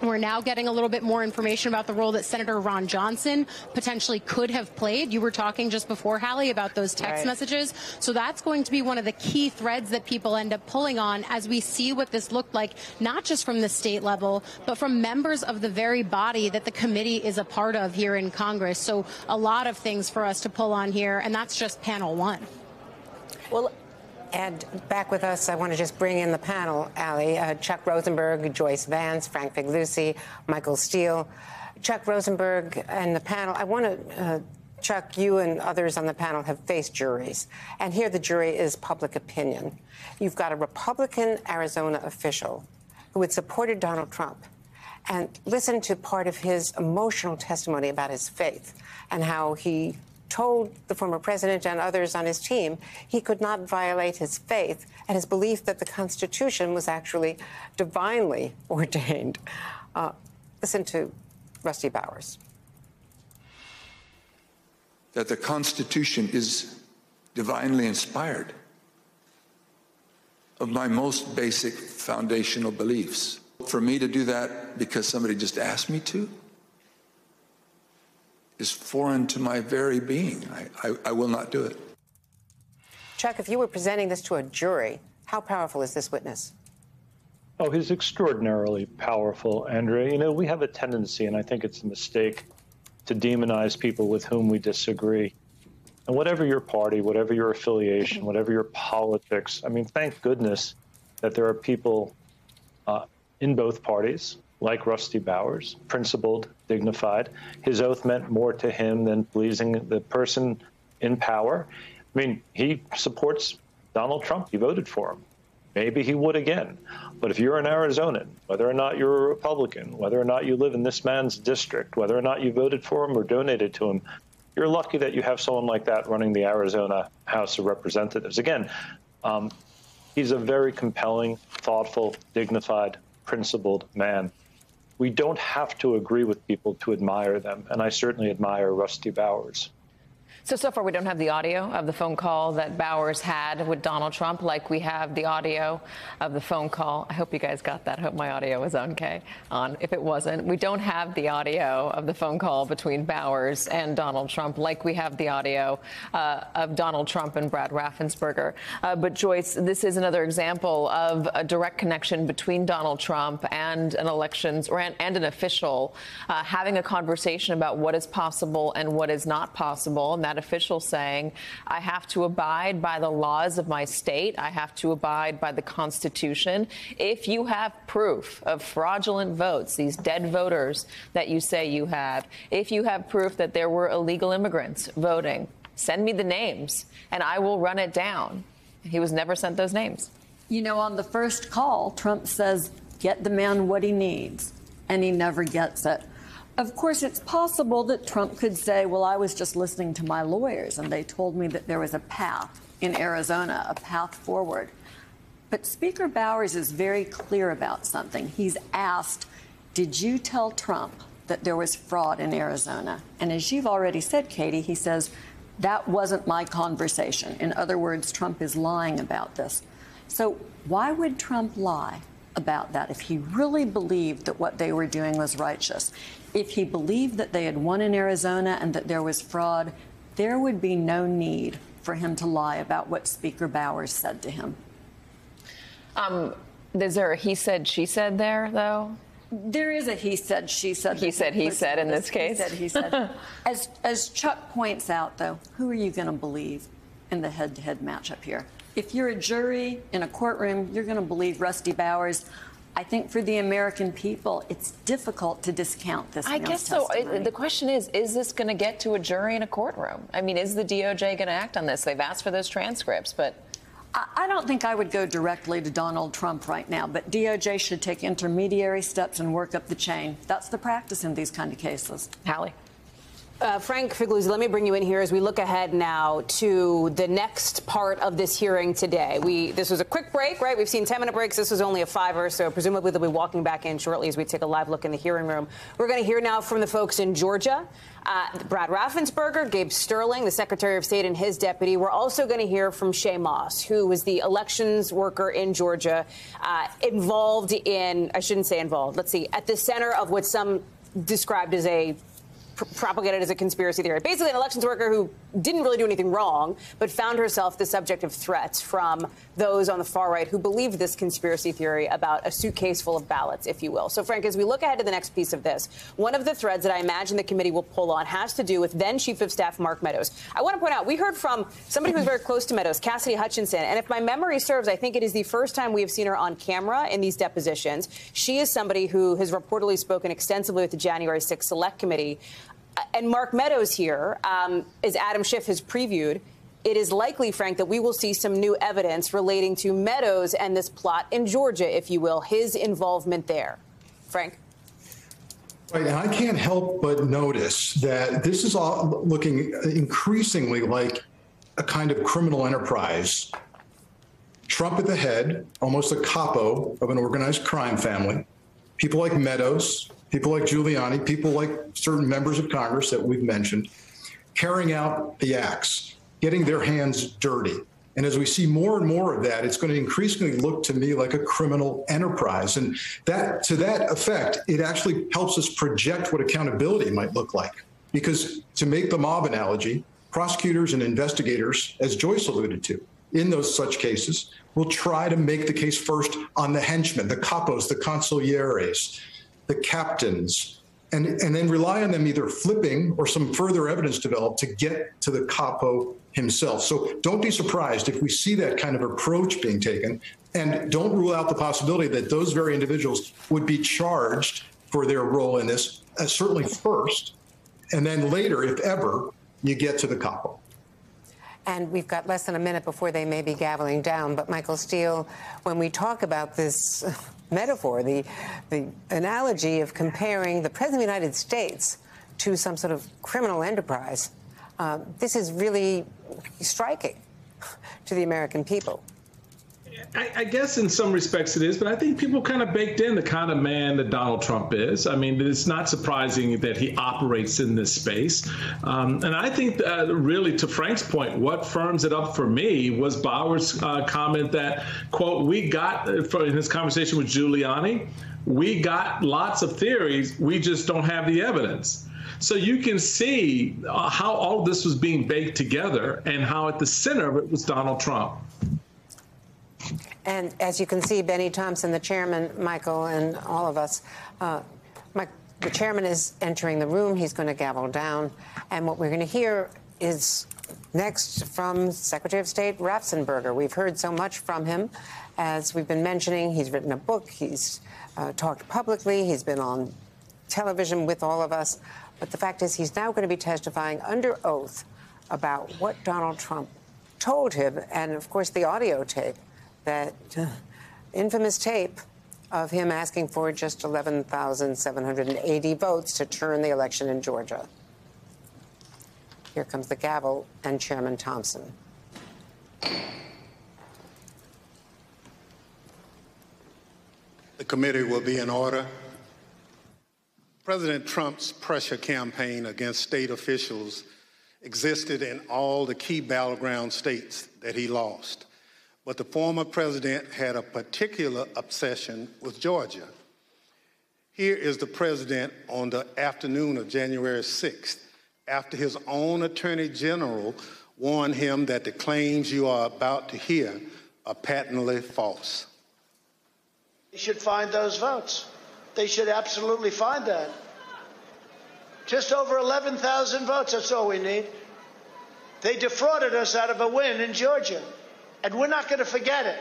We're now getting a little bit more information about the role that Senator Ron Johnson potentially could have played. You were talking just before, Hallie, about those text right. messages. So that's going to be one of the key threads that people end up pulling on as we see what this looked like, not just from the state level, but from members of the very body that the committee is a part of here in Congress. So a lot of things for us to pull on here, and that's just panel one. Well, and back with us, I want to just bring in the panel, Ali, uh, Chuck Rosenberg, Joyce Vance, Frank Figliuzzi, Michael Steele. Chuck Rosenberg and the panel, I want to, uh, Chuck, you and others on the panel have faced juries, and here the jury is public opinion. You've got a Republican Arizona official who had supported Donald Trump and listened to part of his emotional testimony about his faith and how he told the former president and others on his team he could not violate his faith and his belief that the Constitution was actually divinely ordained. Uh, listen to Rusty Bowers. That the Constitution is divinely inspired of my most basic foundational beliefs. For me to do that because somebody just asked me to, is foreign to my very being. I, I, I will not do it. Chuck, if you were presenting this to a jury, how powerful is this witness? Oh, he's extraordinarily powerful, Andrea. You know, we have a tendency, and I think it's a mistake, to demonize people with whom we disagree. And whatever your party, whatever your affiliation, whatever your politics, I mean, thank goodness that there are people uh, in both parties like Rusty Bowers, principled, dignified. His oath meant more to him than pleasing the person in power. I mean, he supports Donald Trump. He voted for him. Maybe he would again. But if you're an Arizonan, whether or not you're a Republican, whether or not you live in this man's district, whether or not you voted for him or donated to him, you're lucky that you have someone like that running the Arizona House of Representatives. Again, um, he's a very compelling, thoughtful, dignified, principled man we don't have to agree with people to admire them. And I certainly admire Rusty Bowers. So, so far, we don't have the audio of the phone call that Bowers had with Donald Trump, like we have the audio of the phone call. I hope you guys got that. I hope my audio was okay on. If it wasn't, we don't have the audio of the phone call between Bowers and Donald Trump, like we have the audio uh, of Donald Trump and Brad Raffensperger. Uh, but, Joyce, this is another example of a direct connection between Donald Trump and an elections or and, and an official uh, having a conversation about what is possible and what is not possible. And that official saying, I have to abide by the laws of my state. I have to abide by the Constitution. If you have proof of fraudulent votes, these dead voters that you say you have, if you have proof that there were illegal immigrants voting, send me the names and I will run it down. He was never sent those names. You know, on the first call, Trump says, get the man what he needs, and he never gets it. Of course, it's possible that Trump could say, well, I was just listening to my lawyers and they told me that there was a path in Arizona, a path forward. But Speaker Bowers is very clear about something. He's asked, Did you tell Trump that there was fraud in Arizona? And as you've already said, Katie, he says, That wasn't my conversation. In other words, Trump is lying about this. So why would Trump lie? About that, if he really believed that what they were doing was righteous, if he believed that they had won in Arizona and that there was fraud, there would be no need for him to lie about what Speaker Bowers said to him. Um, is there a he said, she said there, though? There is a he said, she said. He said, he said in this case. He said, he said. as, as Chuck points out, though, who are you going to believe in the head to head matchup here? If you're a jury in a courtroom, you're going to believe Rusty Bowers. I think for the American people, it's difficult to discount this. I guess so. The question is is this going to get to a jury in a courtroom? I mean, is the DOJ going to act on this? They've asked for those transcripts, but. I don't think I would go directly to Donald Trump right now, but DOJ should take intermediary steps and work up the chain. That's the practice in these kind of cases. Hallie. Uh, Frank Figliuzzi, let me bring you in here as we look ahead now to the next part of this hearing today. We this was a quick break, right? We've seen 10 minute breaks. This was only a fiver, so presumably they'll be walking back in shortly as we take a live look in the hearing room. We're going to hear now from the folks in Georgia. Uh, Brad Raffensperger, Gabe Sterling, the Secretary of State, and his deputy. We're also going to hear from Shaye Moss, who was the elections worker in Georgia, uh, involved in, I shouldn't say involved, let's see, at the center of what some described as a propagated as a conspiracy theory. Basically, an elections worker who didn't really do anything wrong, but found herself the subject of threats from those on the far right who believed this conspiracy theory about a suitcase full of ballots, if you will. So, Frank, as we look ahead to the next piece of this, one of the threads that I imagine the committee will pull on has to do with then Chief of Staff Mark Meadows. I want to point out, we heard from somebody who's very close to Meadows, Cassidy Hutchinson, and if my memory serves, I think it is the first time we have seen her on camera in these depositions. She is somebody who has reportedly spoken extensively with the January 6th Select Committee and Mark Meadows here, um, as Adam Schiff has previewed, it is likely, Frank, that we will see some new evidence relating to Meadows and this plot in Georgia, if you will, his involvement there. Frank? Right, and I can't help but notice that this is all looking increasingly like a kind of criminal enterprise. Trump at the head, almost a capo of an organized crime family. People like Meadows, people like Giuliani, people like certain members of Congress that we've mentioned, carrying out the acts, getting their hands dirty. And as we see more and more of that, it's going to increasingly look to me like a criminal enterprise. And that, to that effect, it actually helps us project what accountability might look like. Because to make the mob analogy, prosecutors and investigators, as Joyce alluded to, in those such cases, will try to make the case first on the henchmen, the capos, the consiglieres, the captains, and, and then rely on them either flipping or some further evidence developed to get to the capo himself. So don't be surprised if we see that kind of approach being taken. And don't rule out the possibility that those very individuals would be charged for their role in this, uh, certainly first. And then later, if ever, you get to the capo. And we've got less than a minute before they may be gaveling down. But Michael Steele, when we talk about this metaphor, the, the analogy of comparing the President of the United States to some sort of criminal enterprise, uh, this is really striking to the American people. I, I, guess in some respects it is, but I think people kind of baked in the kind of man that Donald Trump is. I mean, it's not surprising that he operates in this space. Um, and I think that really, to Frank's point, what firms it up for me was Bowers' uh, comment that, quote, we got, uh, in his conversation with Giuliani, we got lots of theories, we just don't have the evidence. So you can see uh, how all this was being baked together and how at the center of it was Donald Trump. And as you can see, Benny Thompson, the chairman, Michael, and all of us, uh, Mike, the chairman is entering the room. He's going to gavel down. And what we're going to hear is next from Secretary of State Raffensperger. We've heard so much from him. As we've been mentioning, he's written a book, he's uh, talked publicly, he's been on television with all of us. But the fact is, he's now going to be testifying under oath about what Donald Trump told him, and of course, the audio tape that infamous tape of him asking for just 11,780 votes to turn the election in Georgia. Here comes the gavel and Chairman Thompson. The committee will be in order. President Trump's pressure campaign against state officials existed in all the key battleground states that he lost but the former president had a particular obsession with Georgia. Here is the president on the afternoon of January 6th, after his own attorney general warned him that the claims you are about to hear are patently false. They should find those votes. They should absolutely find that. Just over 11,000 votes, that's all we need. They defrauded us out of a win in Georgia and we're not going to forget it.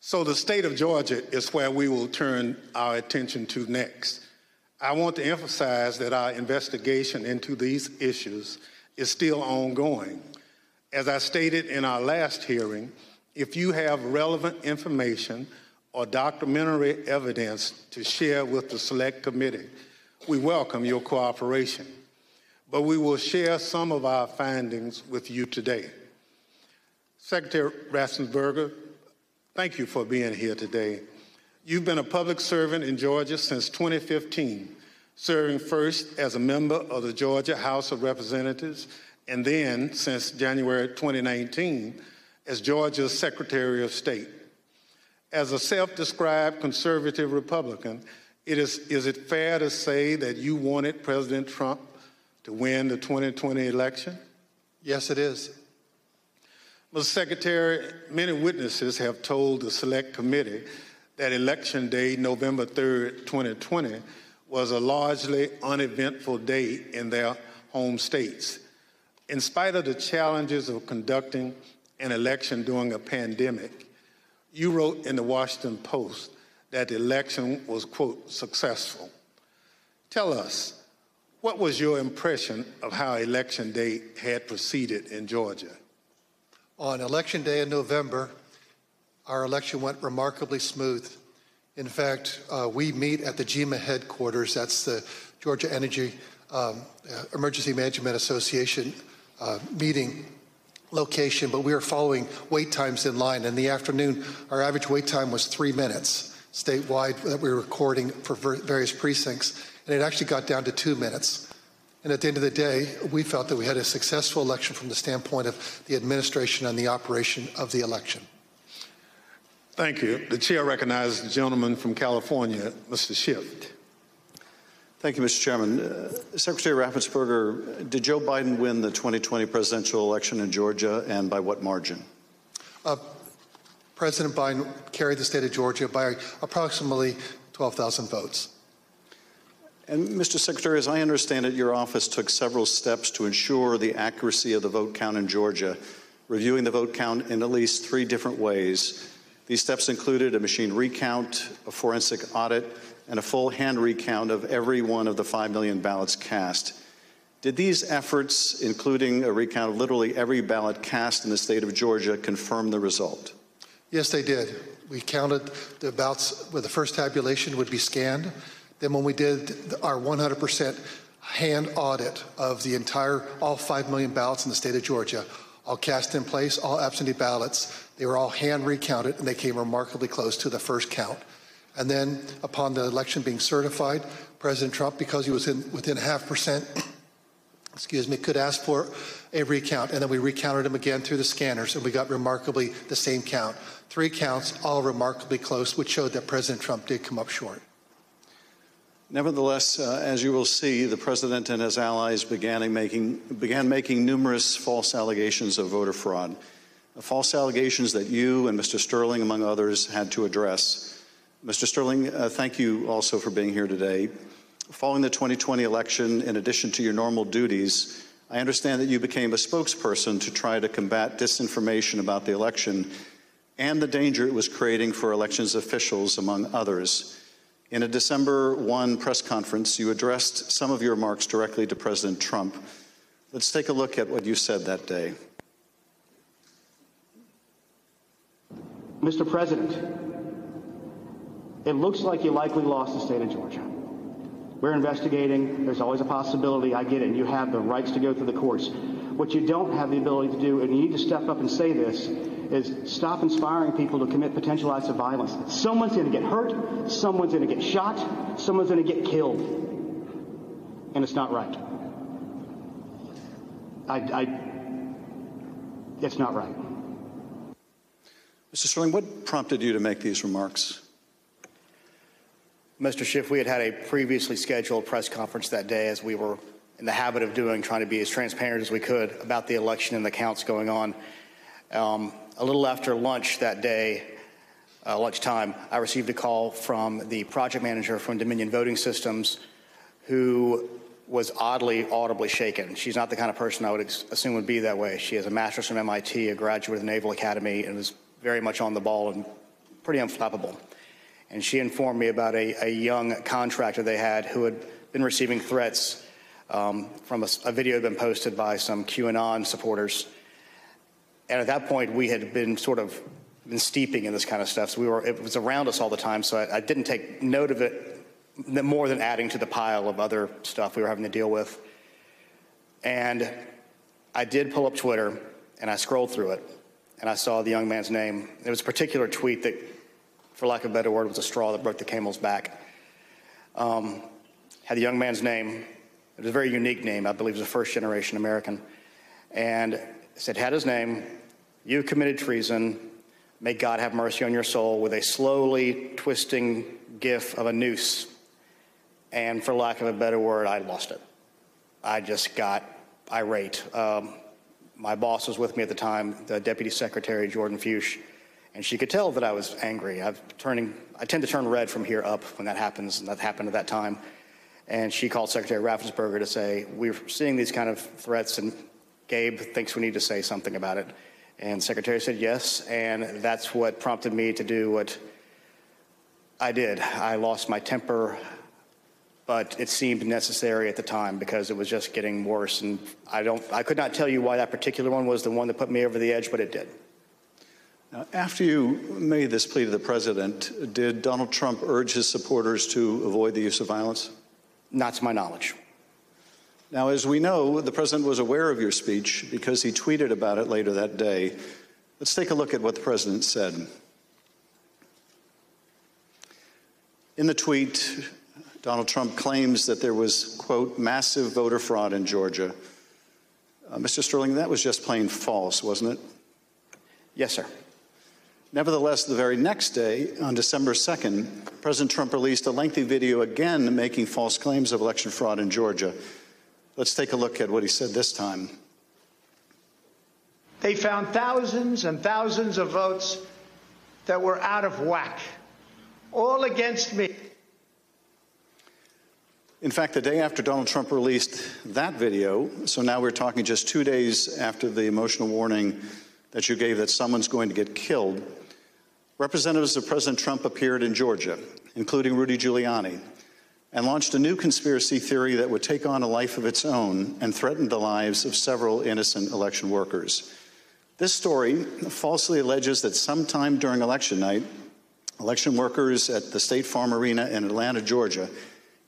So, the state of Georgia is where we will turn our attention to next. I want to emphasize that our investigation into these issues is still ongoing. As I stated in our last hearing, if you have relevant information or documentary evidence to share with the Select Committee, we welcome your cooperation but we will share some of our findings with you today. Secretary Raffensperger, thank you for being here today. You've been a public servant in Georgia since 2015, serving first as a member of the Georgia House of Representatives and then, since January 2019, as Georgia's Secretary of State. As a self described conservative Republican, it is, is it fair to say that you wanted President Trump to win the 2020 election? Yes, it is. Mr. Secretary, many witnesses have told the Select Committee that Election Day, November 3rd, 2020, was a largely uneventful day in their home states. In spite of the challenges of conducting an election during a pandemic, you wrote in the Washington Post that the election was, quote, successful. Tell us, what was your impression of how Election Day had proceeded in Georgia? On Election Day in November, our election went remarkably smooth. In fact, uh, we meet at the GEMA headquarters. That's the Georgia Energy um, uh, Emergency Management Association uh, meeting location, but we were following wait times in line. In the afternoon, our average wait time was three minutes statewide that we were recording for various precincts and it actually got down to two minutes. And at the end of the day, we felt that we had a successful election from the standpoint of the administration and the operation of the election. Thank you. The chair recognizes the gentleman from California, Mr. Schiff. Thank you, Mr. Chairman. Uh, Secretary Raffensperger, did Joe Biden win the 2020 presidential election in Georgia, and by what margin? Uh, President Biden carried the state of Georgia by approximately 12,000 votes. And Mr. Secretary, as I understand it, your office took several steps to ensure the accuracy of the vote count in Georgia, reviewing the vote count in at least three different ways. These steps included a machine recount, a forensic audit, and a full hand recount of every one of the 5 million ballots cast. Did these efforts, including a recount of literally every ballot cast in the state of Georgia, confirm the result? Yes, they did. We counted the ballots where the first tabulation would be scanned. Then when we did our 100% hand audit of the entire, all 5 million ballots in the state of Georgia, all cast in place, all absentee ballots, they were all hand recounted and they came remarkably close to the first count. And then upon the election being certified, President Trump, because he was in, within half percent, excuse me, could ask for a recount. And then we recounted them again through the scanners and we got remarkably the same count. Three counts, all remarkably close, which showed that President Trump did come up short. Nevertheless, uh, as you will see, the president and his allies began making, began making numerous false allegations of voter fraud, uh, false allegations that you and Mr. Sterling, among others, had to address. Mr. Sterling, uh, thank you also for being here today. Following the 2020 election, in addition to your normal duties, I understand that you became a spokesperson to try to combat disinformation about the election and the danger it was creating for elections officials, among others. In a December 1 press conference, you addressed some of your remarks directly to President Trump. Let's take a look at what you said that day. Mr. President, it looks like you likely lost the state of Georgia. We're investigating. There's always a possibility. I get it. And you have the rights to go through the courts. What you don't have the ability to do, and you need to step up and say this, is stop inspiring people to commit potential acts of violence. Someone's going to get hurt, someone's going to get shot, someone's going to get killed. And it's not right. I, I, It's not right. Mr. Sterling, what prompted you to make these remarks? Mr. Schiff, we had had a previously scheduled press conference that day, as we were in the habit of doing, trying to be as transparent as we could about the election and the counts going on. Um, a little after lunch that day, uh, lunchtime, I received a call from the project manager from Dominion Voting Systems who was oddly, audibly shaken. She's not the kind of person I would ex- assume would be that way. She has a master's from MIT, a graduate of the Naval Academy, and was very much on the ball and pretty unflappable. And she informed me about a, a young contractor they had who had been receiving threats um, from a, a video had been posted by some QAnon supporters. And at that point, we had been sort of been steeping in this kind of stuff. So we were, it was around us all the time. So I, I didn't take note of it more than adding to the pile of other stuff we were having to deal with. And I did pull up Twitter and I scrolled through it and I saw the young man's name. It was a particular tweet that, for lack of a better word, was a straw that broke the camel's back. Um, had the young man's name. It was a very unique name. I believe it was a first generation American. And said, had his name, you committed treason. May God have mercy on your soul with a slowly twisting gif of a noose. And for lack of a better word, I lost it. I just got irate. Um, my boss was with me at the time, the Deputy Secretary, Jordan Fuchs, and she could tell that I was angry. turning, I tend to turn red from here up when that happens, and that happened at that time. And she called Secretary Raffensperger to say, We're seeing these kind of threats, and Gabe thinks we need to say something about it. And Secretary said yes, and that's what prompted me to do what I did. I lost my temper, but it seemed necessary at the time because it was just getting worse. And I don't, I could not tell you why that particular one was the one that put me over the edge, but it did. Now, after you made this plea to the president, did Donald Trump urge his supporters to avoid the use of violence? Not to my knowledge. Now, as we know, the president was aware of your speech because he tweeted about it later that day. Let's take a look at what the president said. In the tweet, Donald Trump claims that there was, quote, massive voter fraud in Georgia. Uh, Mr. Sterling, that was just plain false, wasn't it? Yes, sir. Nevertheless, the very next day, on December 2nd, President Trump released a lengthy video again making false claims of election fraud in Georgia. Let's take a look at what he said this time. They found thousands and thousands of votes that were out of whack, all against me. In fact, the day after Donald Trump released that video, so now we're talking just two days after the emotional warning that you gave that someone's going to get killed, representatives of President Trump appeared in Georgia, including Rudy Giuliani, and launched a new conspiracy theory that would take on a life of its own and threaten the lives of several innocent election workers. This story falsely alleges that sometime during election night, election workers at the State Farm Arena in Atlanta, Georgia,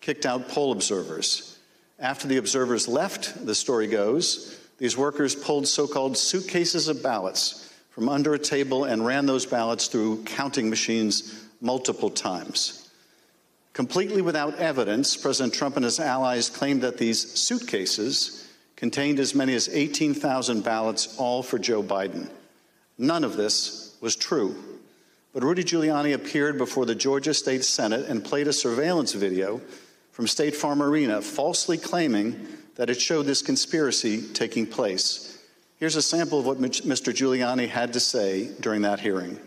kicked out poll observers. After the observers left, the story goes, these workers pulled so called suitcases of ballots from under a table and ran those ballots through counting machines multiple times. Completely without evidence, President Trump and his allies claimed that these suitcases contained as many as 18,000 ballots, all for Joe Biden. None of this was true. But Rudy Giuliani appeared before the Georgia State Senate and played a surveillance video from State Farm Arena, falsely claiming that it showed this conspiracy taking place. Here's a sample of what Mr. Giuliani had to say during that hearing.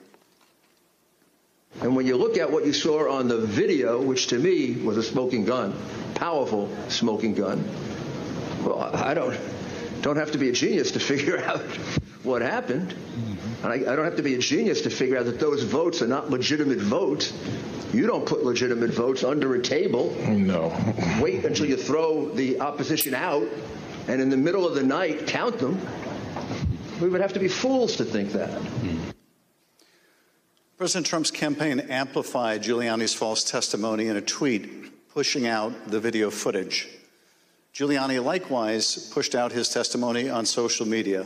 And when you look at what you saw on the video, which to me was a smoking gun, powerful smoking gun, well, I don't don't have to be a genius to figure out what happened. Mm-hmm. And I, I don't have to be a genius to figure out that those votes are not legitimate votes. You don't put legitimate votes under a table. No. Wait until you throw the opposition out and in the middle of the night count them. We would have to be fools to think that. President Trump's campaign amplified Giuliani's false testimony in a tweet pushing out the video footage. Giuliani likewise pushed out his testimony on social media.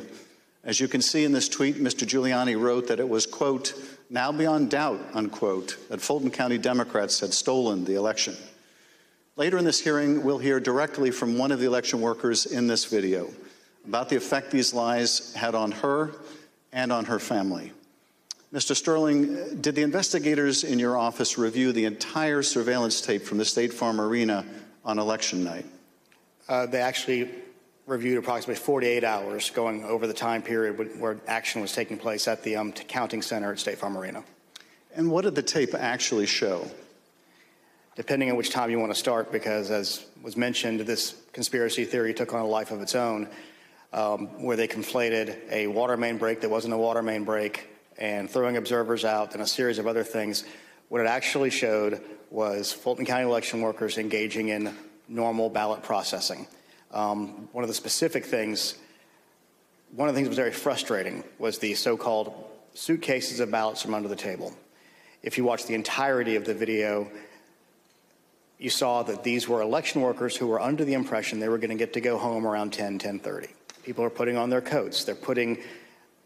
As you can see in this tweet, Mr. Giuliani wrote that it was, quote, now beyond doubt, unquote, that Fulton County Democrats had stolen the election. Later in this hearing, we'll hear directly from one of the election workers in this video. About the effect these lies had on her and on her family. Mr. Sterling, did the investigators in your office review the entire surveillance tape from the State Farm Arena on election night? Uh, they actually reviewed approximately 48 hours going over the time period where action was taking place at the um, counting center at State Farm Arena. And what did the tape actually show? Depending on which time you want to start, because as was mentioned, this conspiracy theory took on a life of its own, um, where they conflated a water main break that wasn't a water main break and throwing observers out and a series of other things. What it actually showed was Fulton County election workers engaging in normal ballot processing. Um, one of the specific things, one of the things that was very frustrating was the so-called suitcases of ballots from under the table. If you watch the entirety of the video, you saw that these were election workers who were under the impression they were going to get to go home around 10, 10:30. People are putting on their coats. They're putting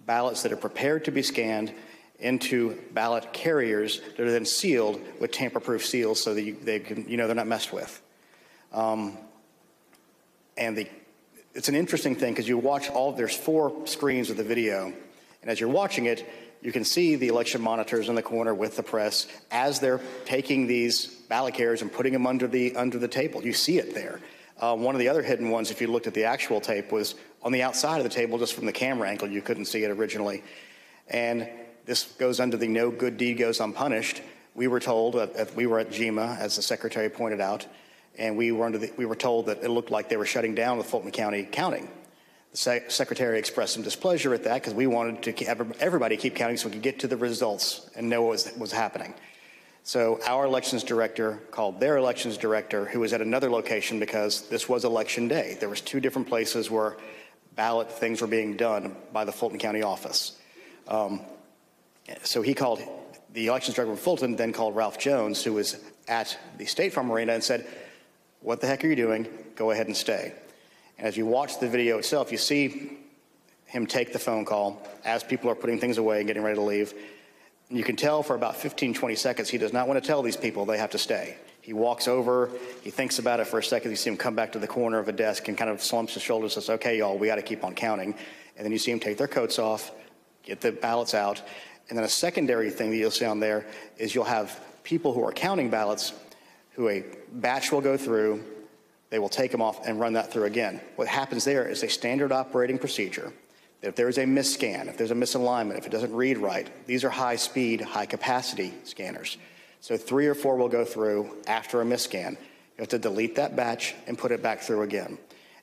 ballots that are prepared to be scanned into ballot carriers that are then sealed with tamper-proof seals so that you, they can, you know they're not messed with. Um, and the, it's an interesting thing because you watch all, there's four screens of the video, and as you're watching it, you can see the election monitors in the corner with the press as they're taking these ballot carriers and putting them under the, under the table. You see it there. Uh, one of the other hidden ones, if you looked at the actual tape, was on the outside of the table, just from the camera angle. You couldn't see it originally. And this goes under the no good deed goes unpunished. We were told that we were at GEMA, as the secretary pointed out, and we were, under the, we were told that it looked like they were shutting down the Fulton County counting. The secretary expressed some displeasure at that because we wanted to have everybody keep counting so we could get to the results and know what was, was happening. So our elections director called their elections director, who was at another location because this was election day. There was two different places where ballot things were being done by the Fulton County office. Um, so he called the elections director of Fulton, then called Ralph Jones, who was at the State Farm Arena, and said, "What the heck are you doing? Go ahead and stay." And as you watch the video itself, you see him take the phone call as people are putting things away and getting ready to leave. You can tell for about 15, 20 seconds, he does not want to tell these people they have to stay. He walks over, he thinks about it for a second. You see him come back to the corner of a desk and kind of slumps his shoulders and says, okay, y'all, we got to keep on counting. And then you see him take their coats off, get the ballots out. And then a secondary thing that you'll see on there is you'll have people who are counting ballots who a batch will go through, they will take them off and run that through again. What happens there is a standard operating procedure if there's a misscan, if there's a misalignment, if it doesn't read right, these are high speed, high capacity scanners. So three or four will go through after a misscan. You have to delete that batch and put it back through again.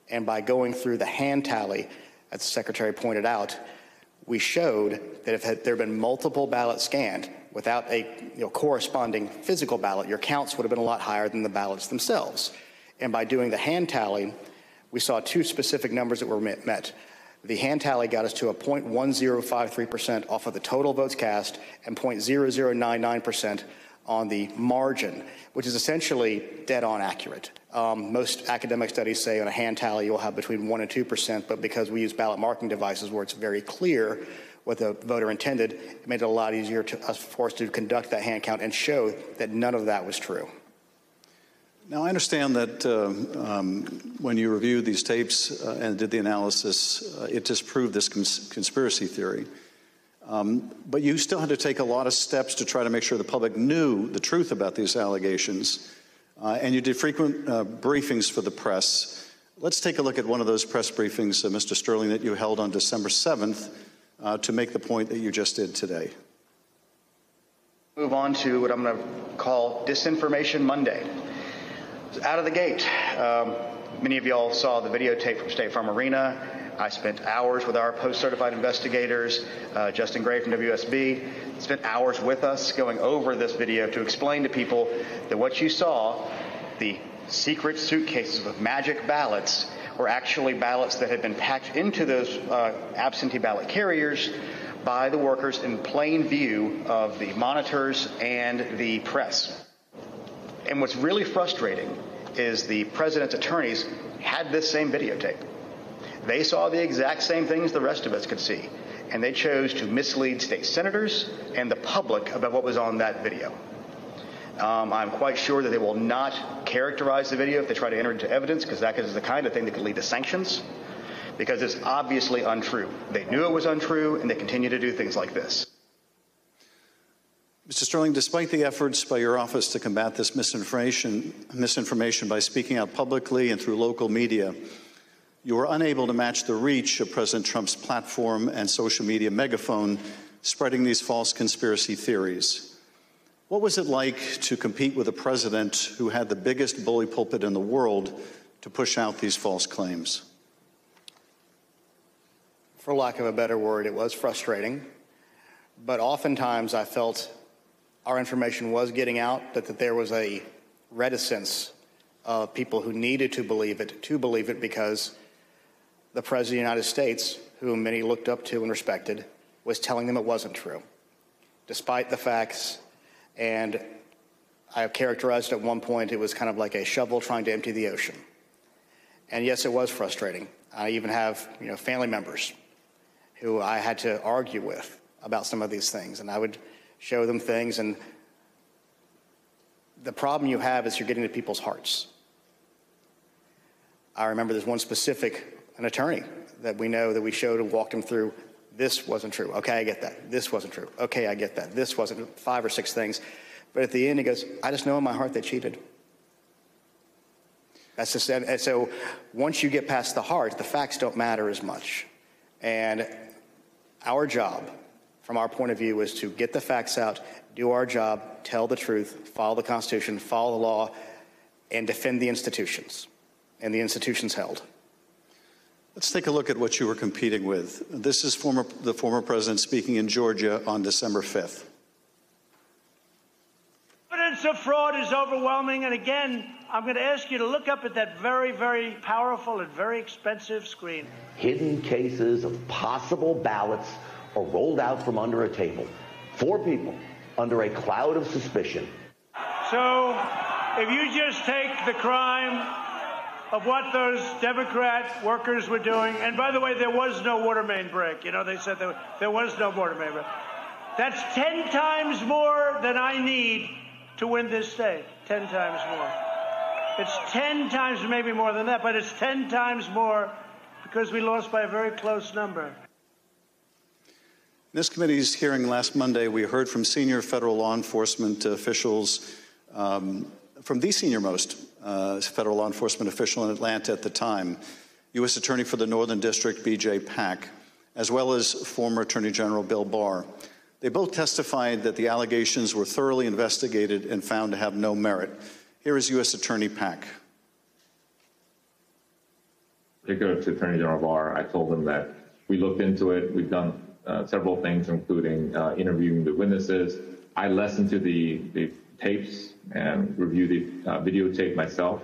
And by going through the hand tally, as the secretary pointed out, we showed that if there had been multiple ballots scanned without a you know, corresponding physical ballot, your counts would have been a lot higher than the ballots themselves. And by doing the hand tally, we saw two specific numbers that were met. The hand tally got us to a 0.1053% off of the total votes cast and 0.0099% on the margin, which is essentially dead on accurate. Um, most academic studies say on a hand tally you'll have between 1% and 2%, but because we use ballot marking devices where it's very clear what the voter intended, it made it a lot easier to, us for us to conduct that hand count and show that none of that was true. Now, I understand that uh, um, when you reviewed these tapes uh, and did the analysis, uh, it disproved this cons- conspiracy theory. Um, but you still had to take a lot of steps to try to make sure the public knew the truth about these allegations. Uh, and you did frequent uh, briefings for the press. Let's take a look at one of those press briefings, uh, Mr. Sterling, that you held on December 7th to make the point that you just did today. Move on to what I'm going to call Disinformation Monday out of the gate. Um, many of y'all saw the videotape from State Farm Arena. I spent hours with our post-certified investigators, uh, Justin Gray from WSB, spent hours with us going over this video to explain to people that what you saw, the secret suitcases with magic ballots, were actually ballots that had been packed into those uh, absentee ballot carriers by the workers in plain view of the monitors and the press. And what's really frustrating is the president's attorneys had this same videotape. They saw the exact same things the rest of us could see, and they chose to mislead state senators and the public about what was on that video. Um, I'm quite sure that they will not characterize the video if they try to enter into evidence, because that is the kind of thing that could lead to sanctions. because it's obviously untrue. They knew it was untrue, and they continue to do things like this. Mr. Sterling, despite the efforts by your office to combat this misinformation, misinformation by speaking out publicly and through local media, you were unable to match the reach of President Trump's platform and social media megaphone spreading these false conspiracy theories. What was it like to compete with a president who had the biggest bully pulpit in the world to push out these false claims? For lack of a better word, it was frustrating. But oftentimes I felt our information was getting out, but that there was a reticence of people who needed to believe it, to believe it because the President of the United States, whom many looked up to and respected, was telling them it wasn't true, despite the facts. And I have characterized at one point it was kind of like a shovel trying to empty the ocean. And yes, it was frustrating. I even have you know family members who I had to argue with about some of these things, and I would show them things. And the problem you have is you're getting to people's hearts. I remember there's one specific, an attorney that we know that we showed and walked him through. This wasn't true. Okay, I get that. This wasn't true. Okay, I get that. This wasn't five or six things. But at the end, he goes, I just know in my heart they cheated. That's just, and so once you get past the heart, the facts don't matter as much. And our job from our point of view is to get the facts out, do our job, tell the truth, follow the Constitution, follow the law, and defend the institutions and the institutions held. Let's take a look at what you were competing with. This is former, the former president speaking in Georgia on December 5th. Evidence of fraud is overwhelming, and again, I'm going to ask you to look up at that very, very powerful and very expensive screen. Hidden cases of possible ballots rolled out from under a table. Four people under a cloud of suspicion. So, if you just take the crime of what those Democrat workers were doing, and by the way, there was no water main break. You know, they said there, there was no water main break. That's 10 times more than I need to win this state. 10 times more. It's 10 times, maybe more than that, but it's 10 times more because we lost by a very close number. In this committee's hearing last Monday, we heard from senior federal law enforcement officials, um, from the senior most uh, federal law enforcement official in Atlanta at the time, U.S. Attorney for the Northern District, B.J. Pak, as well as former Attorney General Bill Barr. They both testified that the allegations were thoroughly investigated and found to have no merit. Here is U.S. Attorney Pak. Particular to Attorney General Barr, I told him that we looked into it. We've done uh, several things, including uh, interviewing the witnesses. I listened to the, the tapes and reviewed the uh, videotape myself,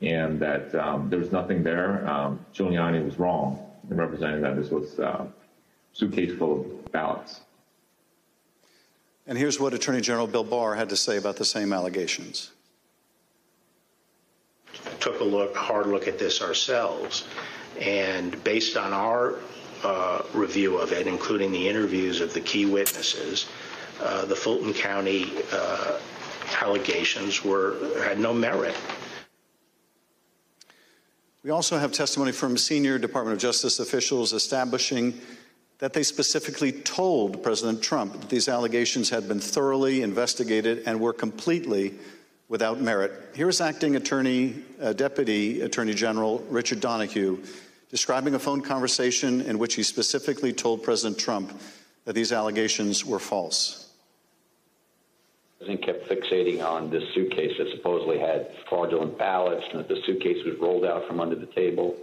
and that um, there was nothing there. Um, Giuliani was wrong in representing that this was a uh, suitcase full of ballots. And here's what Attorney General Bill Barr had to say about the same allegations. Took a look, hard look at this ourselves, and based on our uh, review of it, including the interviews of the key witnesses, uh, the Fulton County uh, allegations were had no merit. We also have testimony from senior Department of Justice officials establishing that they specifically told President Trump that these allegations had been thoroughly investigated and were completely without merit. Here's acting attorney, uh, Deputy Attorney General Richard Donoghue describing a phone conversation in which he specifically told President Trump that these allegations were false. The president kept fixating on this suitcase that supposedly had fraudulent ballots and that the suitcase was rolled out from under the table.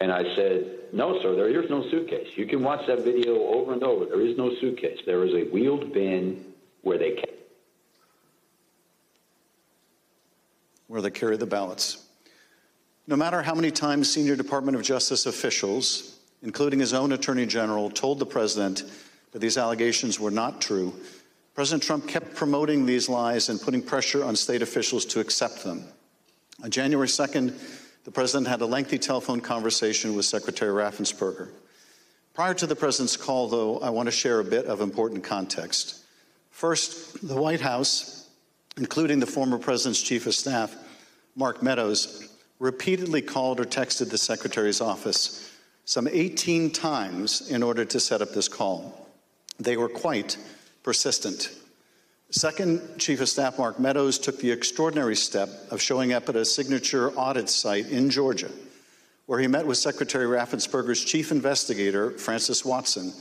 And I said, No, sir, there is no suitcase. You can watch that video over and over. There is no suitcase. There is a wheeled bin where they where they carry the ballots. No matter how many times senior Department of Justice officials, including his own Attorney General, told the president that these allegations were not true, President Trump kept promoting these lies and putting pressure on state officials to accept them. On January 2nd, the president had a lengthy telephone conversation with Secretary Raffensperger. Prior to the president's call, though, I want to share a bit of important context. First, the White House, including the former president's chief of staff, Mark Meadows, repeatedly called or texted the secretary's office some 18 times in order to set up this call. They were quite persistent. Second Chief of Staff Mark Meadows took the extraordinary step of showing up at a signature audit site in Georgia, where he met with Secretary Raffensperger's chief investigator, Frances Watson,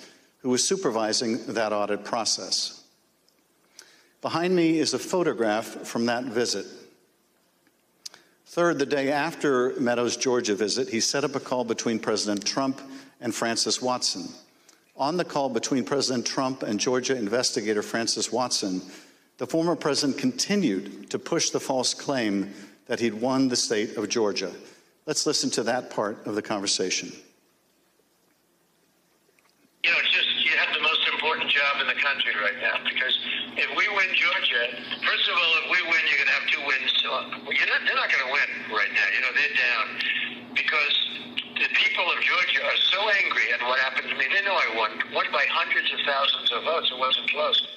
who was supervising that audit process. Behind me is a photograph from that visit. Third, the day after Meadows' Georgia visit, he set up a call between President Trump and Frances Watson. On the call between President Trump and Georgia investigator Frances Watson, the former president continued to push the false claim that he'd won the state of Georgia. Let's listen to that part of the conversation. You know, it's just you have the most important job in the country right now because if we win Georgia, first of all, if we win, you're going to have two wins. So you're not, they're not going to win right now. You know, they're down because the people of Georgia are so angry at what happened to me. They know I won, won by hundreds of thousands of votes. It wasn't close.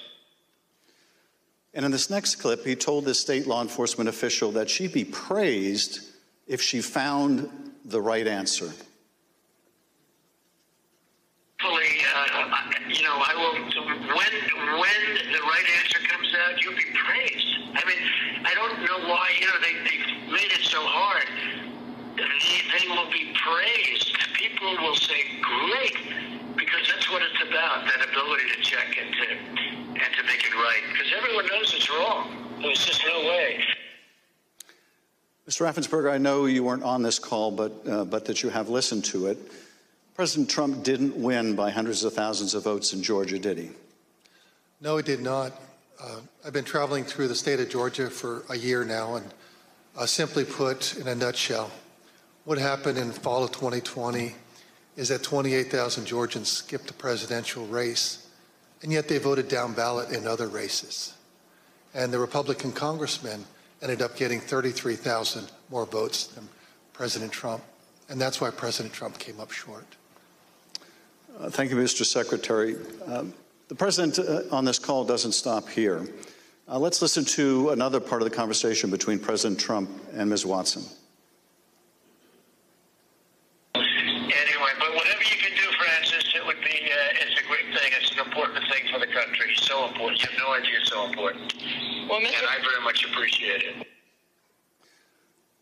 And in this next clip, he told this state law enforcement official that she'd be praised if she found the right answer. Hopefully, uh, you know, I will. When when the right answer comes out, you'll be praised. I mean, I don't know why. You know, they they made it so hard. They, they will be praised. People will say, "Great," because that's what it's about. That ability to check and to and to make it right. Because everyone knows it's wrong. There's just no way. Mr. Raffensperger, I know you weren't on this call, but, uh, but that you have listened to it. President Trump didn't win by hundreds of thousands of votes in Georgia, did he? No, he did not. Uh, I've been traveling through the state of Georgia for a year now, and uh, simply put, in a nutshell, what happened in fall of 2020 is that 28,000 Georgians skipped the presidential race, and yet they voted down ballot in other races. And the Republican congressman ended up getting 33,000 more votes than President Trump. And that's why President Trump came up short. Uh, thank you, Mr. Secretary. Uh, the president uh, on this call doesn't stop here. Uh, let's listen to another part of the conversation between President Trump and Ms. Watson. Anyway, but whatever you can do, Frances, it would be. Uh, it's a great thing. It's an important thing for the country. So important. You have no idea. So important. Well, and I very much appreciate it.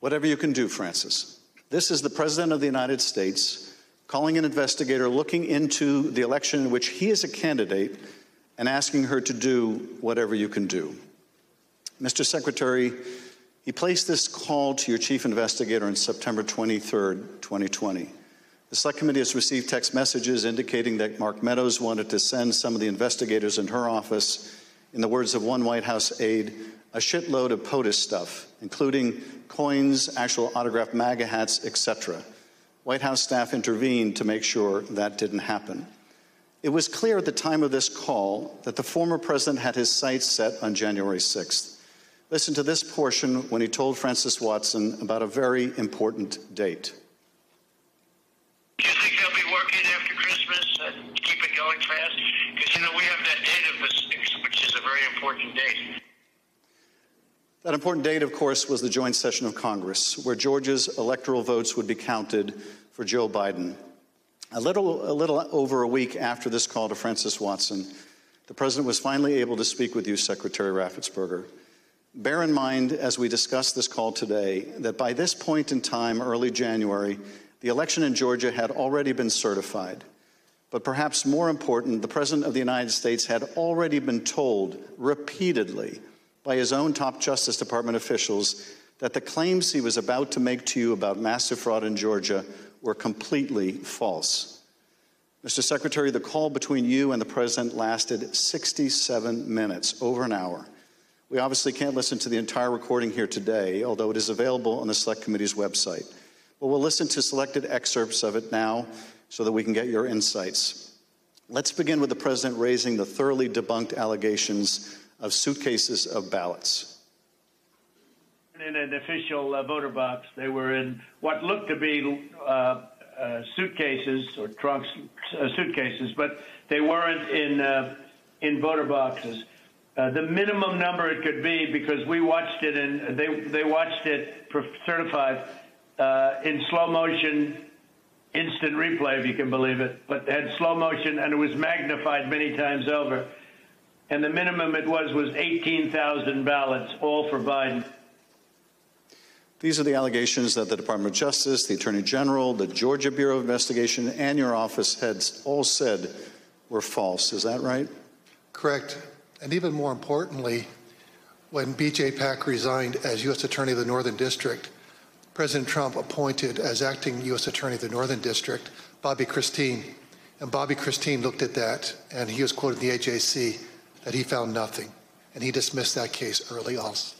Whatever you can do, Frances. This is the President of the United States calling an investigator looking into the election in which he is a candidate and asking her to do whatever you can do. Mr. Secretary, he placed this call to your chief investigator on September 23, 2020. The Select Committee has received text messages indicating that Mark Meadows wanted to send some of the investigators in her office, in the words of one White House aide, a shitload of POTUS stuff, including coins, actual autographed MAGA hats, etc. White House staff intervened to make sure that didn't happen. It was clear at the time of this call that the former president had his sights set on January 6th. Listen to this portion when he told Frances Watson about a very important date. Do you think they'll be working after Christmas and keep it going fast? Because, you know, we have that date of the 6th, which is a very important date. That important date, of course, was the joint session of Congress, where Georgia's electoral votes would be counted for Joe Biden. A little, a little over a week after this call to Frances Watson, the president was finally able to speak with you, Secretary Raffensperger. Bear in mind, as we discuss this call today, that by this point in time, early January, the election in Georgia had already been certified. But perhaps more important, the President of the United States had already been told repeatedly by his own top Justice Department officials that the claims he was about to make to you about massive fraud in Georgia were completely false. Mr. Secretary, the call between you and the President lasted 67 minutes, over an hour. We obviously can't listen to the entire recording here today, although it is available on the Select Committee's website. But we'll listen to selected excerpts of it now so that we can get your insights. Let's begin with the President raising the thoroughly debunked allegations of suitcases of ballots. In an official uh, voter box, they were in what looked to be uh, uh, suitcases or trunks, uh, suitcases, but they weren't in uh, in voter boxes. Uh, the minimum number it could be, because we watched it and they they watched it certified, uh, in slow motion, instant replay, if you can believe it, but had slow motion and it was magnified many times over. And the minimum it was was 18,000 ballots, all for Biden. These are the allegations that the Department of Justice, the Attorney General, the Georgia Bureau of Investigation, and your office had all said were false. Is that right? Correct. And even more importantly, when B.J. Pak resigned as U.S. Attorney of the Northern District, President Trump appointed as acting U.S. Attorney of the Northern District Bobby Christine. And Bobby Christine looked at that, and he was quoted in the AJC that he found nothing. And he dismissed that case early also.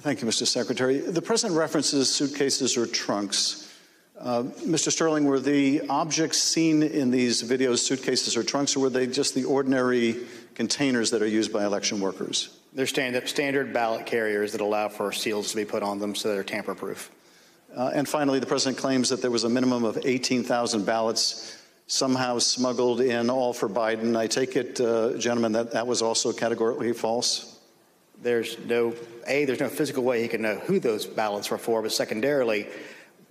Thank you, Mr. Secretary. The President references suitcases or trunks. Uh, Mr. Sterling, were the objects seen in these videos suitcases or trunks, or were they just the ordinary containers that are used by election workers? They're standard, standard ballot carriers that allow for seals to be put on them so they're tamper proof. Uh, and finally, the President claims that there was a minimum of 18,000 ballots somehow smuggled in, all for Biden. I take it, uh, gentlemen, that that was also categorically false? There's no, A, there's no physical way he can know who those ballots were for, but secondarily,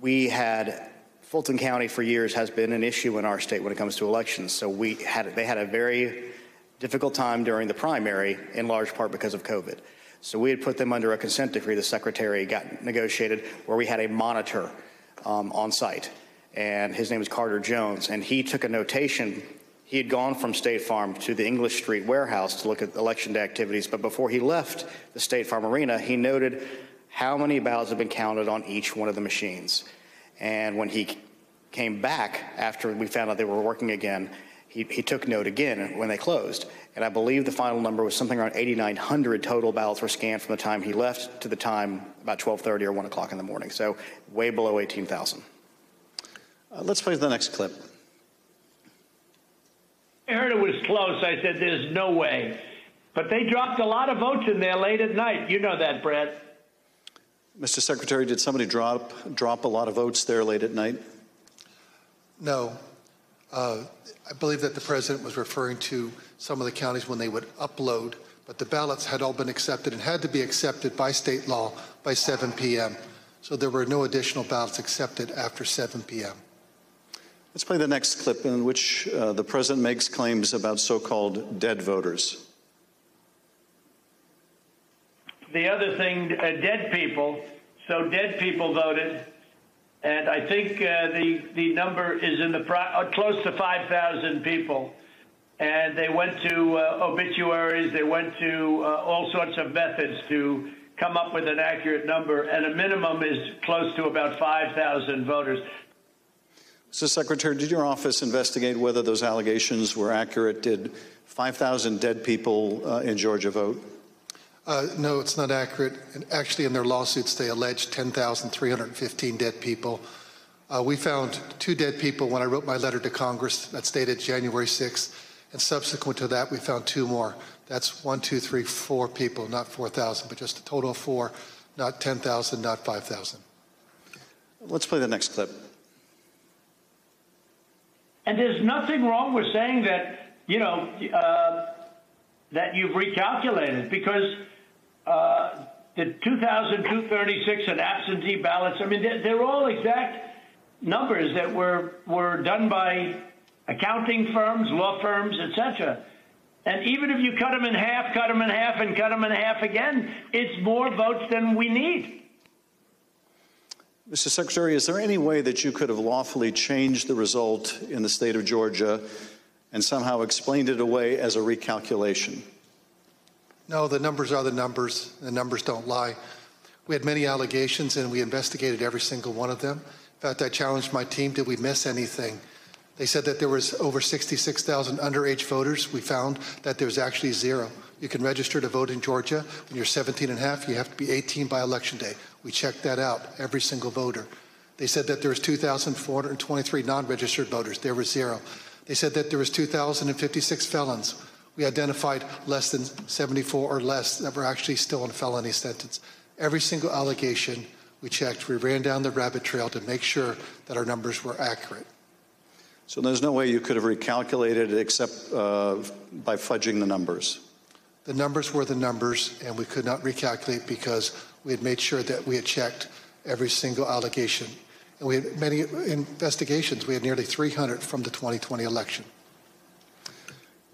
we had Fulton County for years has been an issue in our state when it comes to elections. So we had they had a very difficult time during the primary, in large part because of COVID. So we had put them under a consent decree. The secretary got negotiated where we had a monitor um, on site, and his name is Carter Jones, and he took a notation he had gone from State Farm to the English Street warehouse to look at election day activities, but before he left the State Farm Arena, he noted how many ballots had been counted on each one of the machines. And when he came back after we found out they were working again, he, he took note again when they closed. And I believe the final number was something around 8,900 total ballots were scanned from the time he left to the time about 12:30 or 1 o'clock in the morning. So way below 18,000. Uh, let's play the next clip. I heard it was close. I said, there's no way. But they dropped a lot of votes in there late at night. You know that, Brett. Mr. Secretary, did somebody drop drop a lot of votes there late at night? No. Uh, I believe that the president was referring to some of the counties when they would upload, but the ballots had all been accepted and had to be accepted by state law by 7 p.m. So there were no additional ballots accepted after 7 p.m. Let's play the next clip in which uh, the president makes claims about so called dead voters. The other thing, uh, dead people. So dead people voted. And I think uh, the, the number is in the pro- uh, close to 5,000 people. And they went to uh, obituaries, they went to uh, all sorts of methods to come up with an accurate number. And a minimum is close to about 5,000 voters. Mr. Secretary, did your office investigate whether those allegations were accurate? Did 5,000 dead people uh, in Georgia vote? Uh, no, it's not accurate. And actually, in their lawsuits, they allege 10,315 dead people. Uh, we found two dead people when I wrote my letter to Congress that stated January 6th. And subsequent to that, we found two more. That's one, two, three, four people, not 4,000, but just a total of four, not 10,000, not 5,000. Let's play the next clip. And there's nothing wrong with saying that, you know, uh, that you've recalculated because uh, the 2,236 and absentee ballots, I mean, they're, they're all exact numbers that were, were done by accounting firms, law firms, etc. And even if you cut them in half, cut them in half, and cut them in half again, it's more votes than we need. Mr. Secretary, is there any way that you could have lawfully changed the result in the state of Georgia and somehow explained it away as a recalculation? No, the numbers are the numbers. The numbers don't lie. We had many allegations and we investigated every single one of them. In fact, I challenged my team did we miss anything? They said that there was over 66,000 underage voters. We found that there was actually zero. You can register to vote in Georgia. When you're 17 and a half, you have to be 18 by election day. We checked that out, every single voter. They said that there was 2,423 non-registered voters. There was zero. They said that there was 2,056 felons. We identified less than 74 or less that were actually still in felony sentence. Every single allegation we checked, we ran down the rabbit trail to make sure that our numbers were accurate. So there's no way you could have recalculated it except uh, by fudging the numbers? The numbers were the numbers, and we could not recalculate because we had made sure that we had checked every single allegation. And we had many investigations. We had nearly 300 from the 2020 election.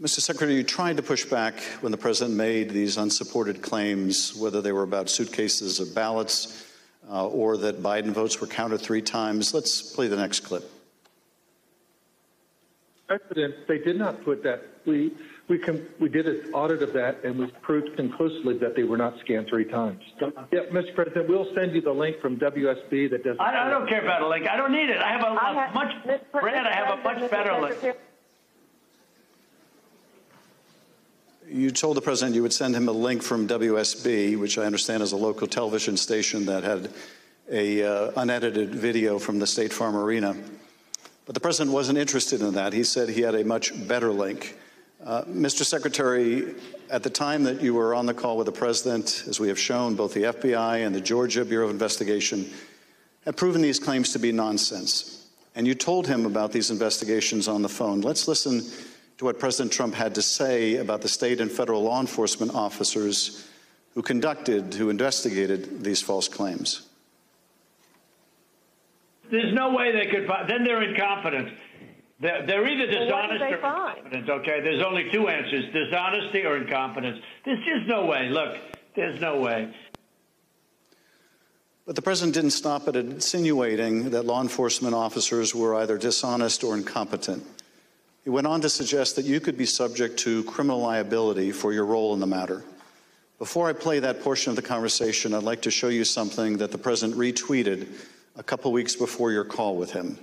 Mr. Secretary, you tried to push back when the president made these unsupported claims, whether they were about suitcases of ballots uh, or that Biden votes were counted three times. Let's play the next clip. President, they did not put that. We we com- we did an audit of that, and we proved conclusively that they were not scanned three times. Yeah, Mr. President, we'll send you the link from WSB that does. I, I don't care about a link. I don't need it. I have a, a have, much, Brad. I have a much better link. You told the president you would send him a link from WSB, which I understand is a local television station that had a uh, unedited video from the State Farm Arena. But the president wasn't interested in that. He said he had a much better link. Uh, Mr. Secretary, at the time that you were on the call with the president, as we have shown, both the FBI and the Georgia Bureau of Investigation have proven these claims to be nonsense. And you told him about these investigations on the phone. Let's listen to what President Trump had to say about the state and federal law enforcement officers who conducted, who investigated these false claims. There's no way they could. Then they're incompetent. They're, they're either dishonest well, or incompetent. Okay, there's only two answers: dishonesty or incompetence. There's just no way. Look, there's no way. But the president didn't stop at insinuating that law enforcement officers were either dishonest or incompetent. He went on to suggest that you could be subject to criminal liability for your role in the matter. Before I play that portion of the conversation, I'd like to show you something that the president retweeted a couple weeks before your call with him.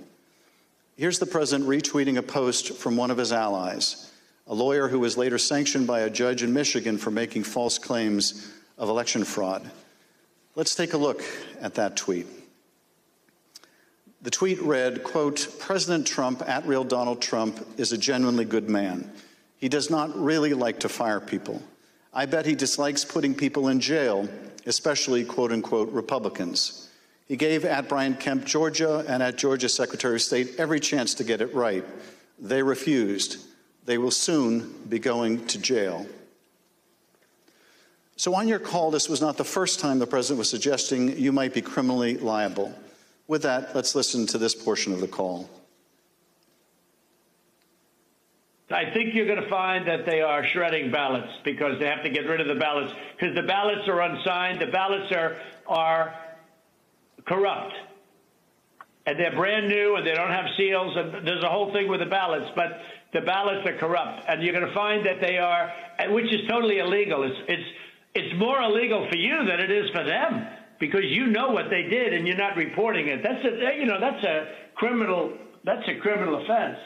Here's the president retweeting a post from one of his allies, a lawyer who was later sanctioned by a judge in Michigan for making false claims of election fraud. Let's take a look at that tweet. The tweet read, quote, President Trump, at real Donald Trump, is a genuinely good man. He does not really like to fire people. I bet he dislikes putting people in jail, especially quote unquote Republicans. He gave at Brian Kemp, Georgia, and at Georgia Secretary of State every chance to get it right. They refused. They will soon be going to jail. So, on your call, this was not the first time the president was suggesting you might be criminally liable. With that, let's listen to this portion of the call. I think you're going to find that they are shredding ballots because they have to get rid of the ballots because the ballots are unsigned. The ballots are are corrupt, and they're brand new and they don't have seals. And there's a whole thing with the ballots, but the ballots are corrupt, and you're going to find that they are, which is totally illegal. It's it's it's more illegal for you than it is for them because you know what they did and you're not reporting it. That's a you know that's a criminal that's a criminal offense,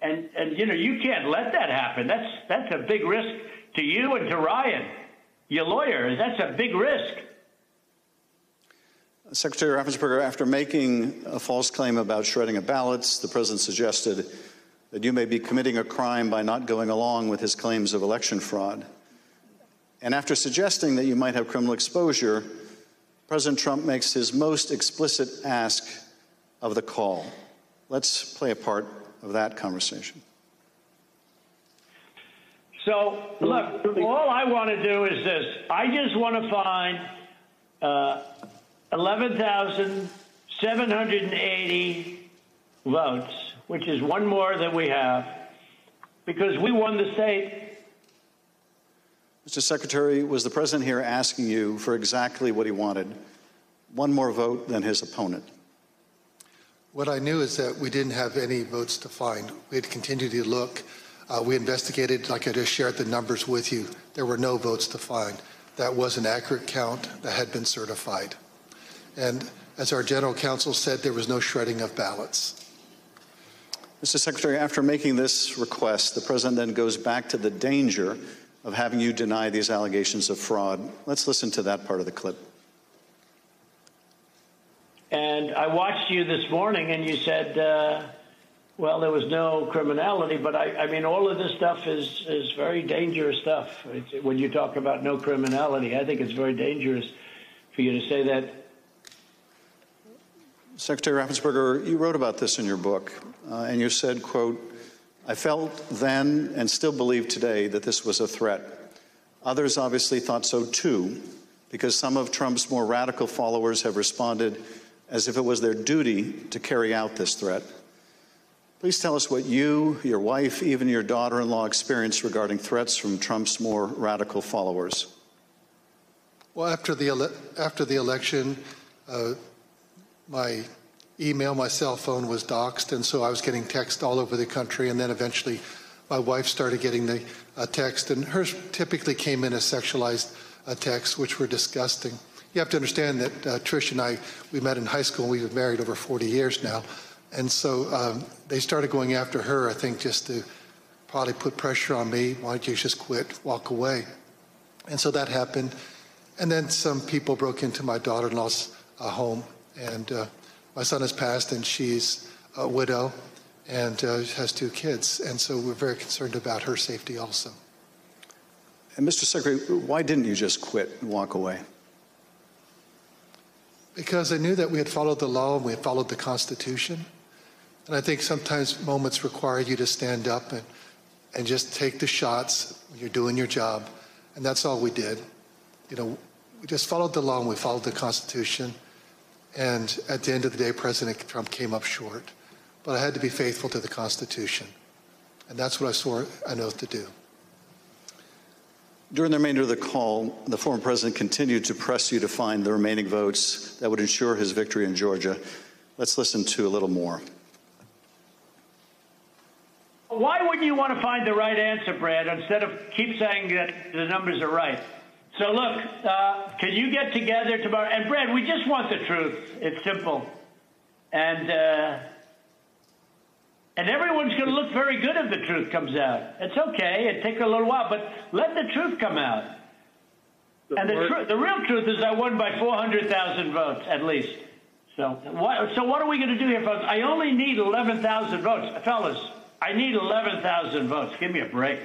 and and you know you can't let that happen. That's that's a big risk to you and to Ryan, your lawyer. That's a big risk. Secretary Raffensperger, after making a false claim about shredding of ballots, the president suggested that you may be committing a crime by not going along with his claims of election fraud. And after suggesting that you might have criminal exposure, President Trump makes his most explicit ask of the call. Let's play a part of that conversation. So, look, all I want to do is this I just want to find uh, 11,780 votes, which is one more than we have, because we won the state Mr. Secretary, was the president here asking you for exactly what he wanted? One more vote than his opponent. What I knew is that we didn't have any votes to find. We had continued to look. Uh, we investigated, like I just shared the numbers with you. There were no votes to find. That was an accurate count that had been certified. And as our general counsel said, there was no shredding of ballots. Mr. Secretary, after making this request, the president then goes back to the danger of having you deny these allegations of fraud. Let's listen to that part of the clip. And I watched you this morning, and you said, uh, well, there was no criminality, but I, I, mean, all of this stuff is, is very dangerous stuff. It's, when you talk about no criminality, I think it's very dangerous for you to say that. Secretary Raffensperger, you wrote about this in your book, uh, and you said, quote, I felt then and still believe today that this was a threat. Others obviously thought so too, because some of Trump's more radical followers have responded as if it was their duty to carry out this threat. Please tell us what you, your wife, even your daughter in law experienced regarding threats from Trump's more radical followers. Well, after the, ele- after the election, uh, my email, my cell phone was doxxed, and so I was getting text all over the country. And then eventually, my wife started getting the uh, text, and hers typically came in as sexualized uh, texts, which were disgusting. You have to understand that uh, Trish and I, we met in high school, and we've been married over 40 years now. And so um, they started going after her, I think, just to probably put pressure on me. Why don't you just quit, walk away? And so that happened. And then some people broke into my daughter in law's uh, home. And uh, my son has passed, and she's a widow and uh, has two kids. And so we're very concerned about her safety also. And Mr. Secretary, why didn't you just quit and walk away? Because I knew that we had followed the law and we had followed the Constitution. And I think sometimes moments require you to stand up and, and just take the shots when you're doing your job. And that's all we did. You know, we just followed the law and we followed the Constitution. And at the end of the day, President Trump came up short. But I had to be faithful to the Constitution. And that's what I swore an oath to do. During the remainder of the call, the former president continued to press you to find the remaining votes that would ensure his victory in Georgia. Let's listen to a little more. Why wouldn't you want to find the right answer, Brad, instead of keep saying that the numbers are right? So look, uh, can you get together tomorrow? And Brad, we just want the truth. It's simple, and uh, and everyone's going to look very good if the truth comes out. It's okay. It takes a little while, but let the truth come out. and the, tr- the real truth is, I won by 400,000 votes at least. So what? So what are we going to do here, folks? I only need 11,000 votes, fellas. I need 11,000 votes. Give me a break.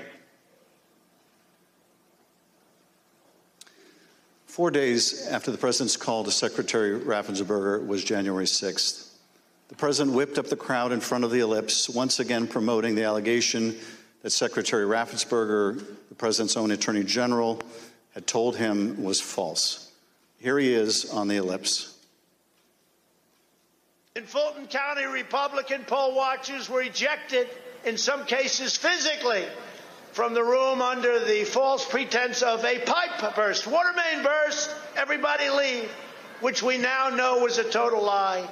Four days after the president's call to Secretary Raffensperger was January 6th. The president whipped up the crowd in front of the ellipse, once again promoting the allegation that Secretary Raffensperger, the president's own attorney general, had told him was false. Here he is on the ellipse. In Fulton County, Republican poll watchers were ejected, in some cases physically, from the room under the false pretense of a pipe burst, water main burst, everybody leave, which we now know was a total lie.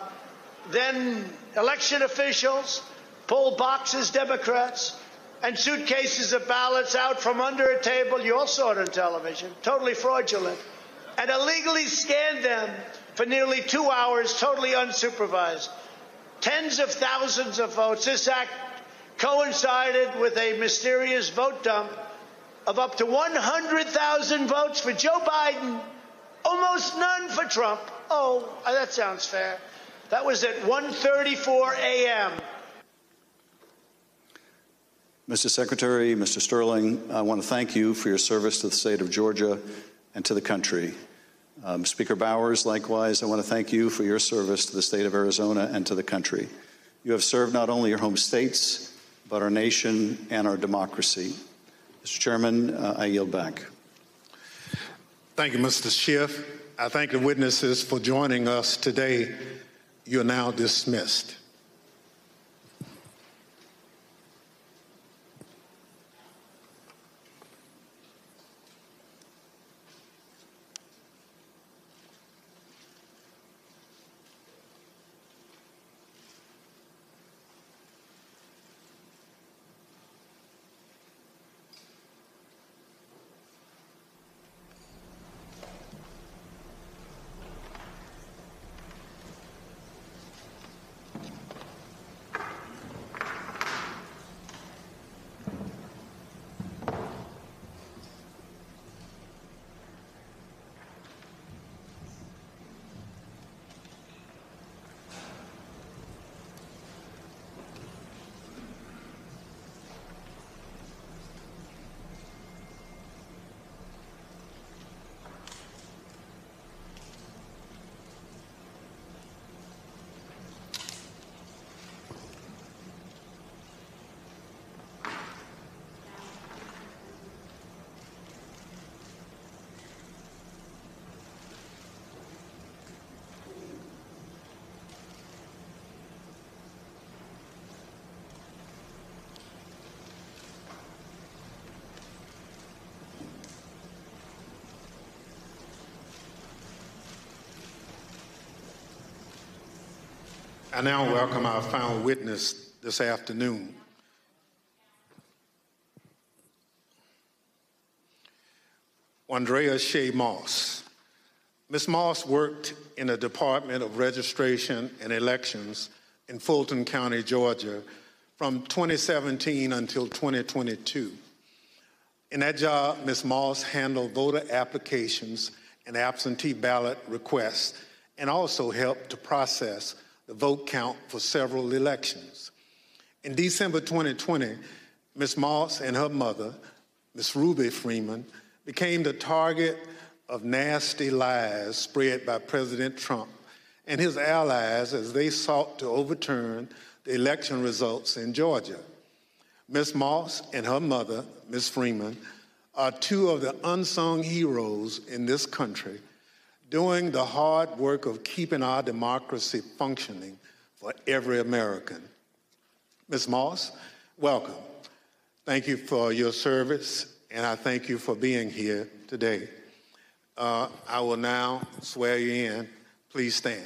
Then election officials pulled boxes, Democrats, and suitcases of ballots out from under a table. You all saw it on television, totally fraudulent, and illegally scanned them for nearly two hours, totally unsupervised. Tens of thousands of votes. This act coincided with a mysterious vote dump of up to 100,000 votes for Joe Biden, almost none for Trump. Oh, that sounds fair. That was at 1:34 a.m. Mr. Secretary, Mr. Sterling, I want to thank you for your service to the state of Georgia and to the country. Um, Speaker Bowers, likewise, I want to thank you for your service to the state of Arizona and to the country. You have served not only your home states, but our nation and our democracy. Mr. Chairman, uh, I yield back. Thank you, Mr. Schiff. I thank the witnesses for joining us today. You're now dismissed. I now welcome our final witness this afternoon. Wandrea ArShaye Moss. Ms. Moss worked in the Department of Registration and Elections in Fulton County, Georgia from 2017 until 2022. In that job, Ms. Moss handled voter applications and absentee ballot requests and also helped to process the vote count for several elections. In December 2020, Ms. Moss and her mother, Ms. Ruby Freeman, became the target of nasty lies spread by President Trump and his allies as they sought to overturn the election results in Georgia. Ms. Moss and her mother, Ms. Freeman, are two of the unsung heroes in this country doing the hard work of keeping our democracy functioning for every American. Ms. Moss, welcome. Thank you for your service, and I thank you for being here today. Uh, I will now swear you in. Please stand.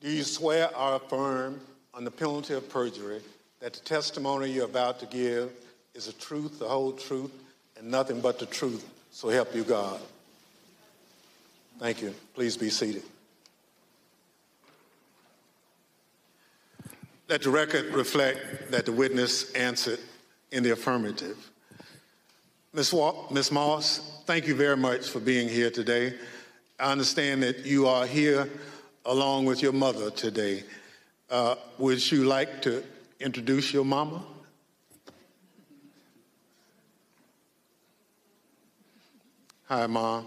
Do you swear or affirm on the penalty of perjury that the testimony you're about to give is the truth, the whole truth, and nothing but the truth? So help you God. Thank you. Please be seated. Let the record reflect that the witness answered in the affirmative. Ms. Wa- Ms. Moss, thank you very much for being here today. I understand that you are here along with your mother today. Uh, would you like to introduce your mama? Hi, Mom.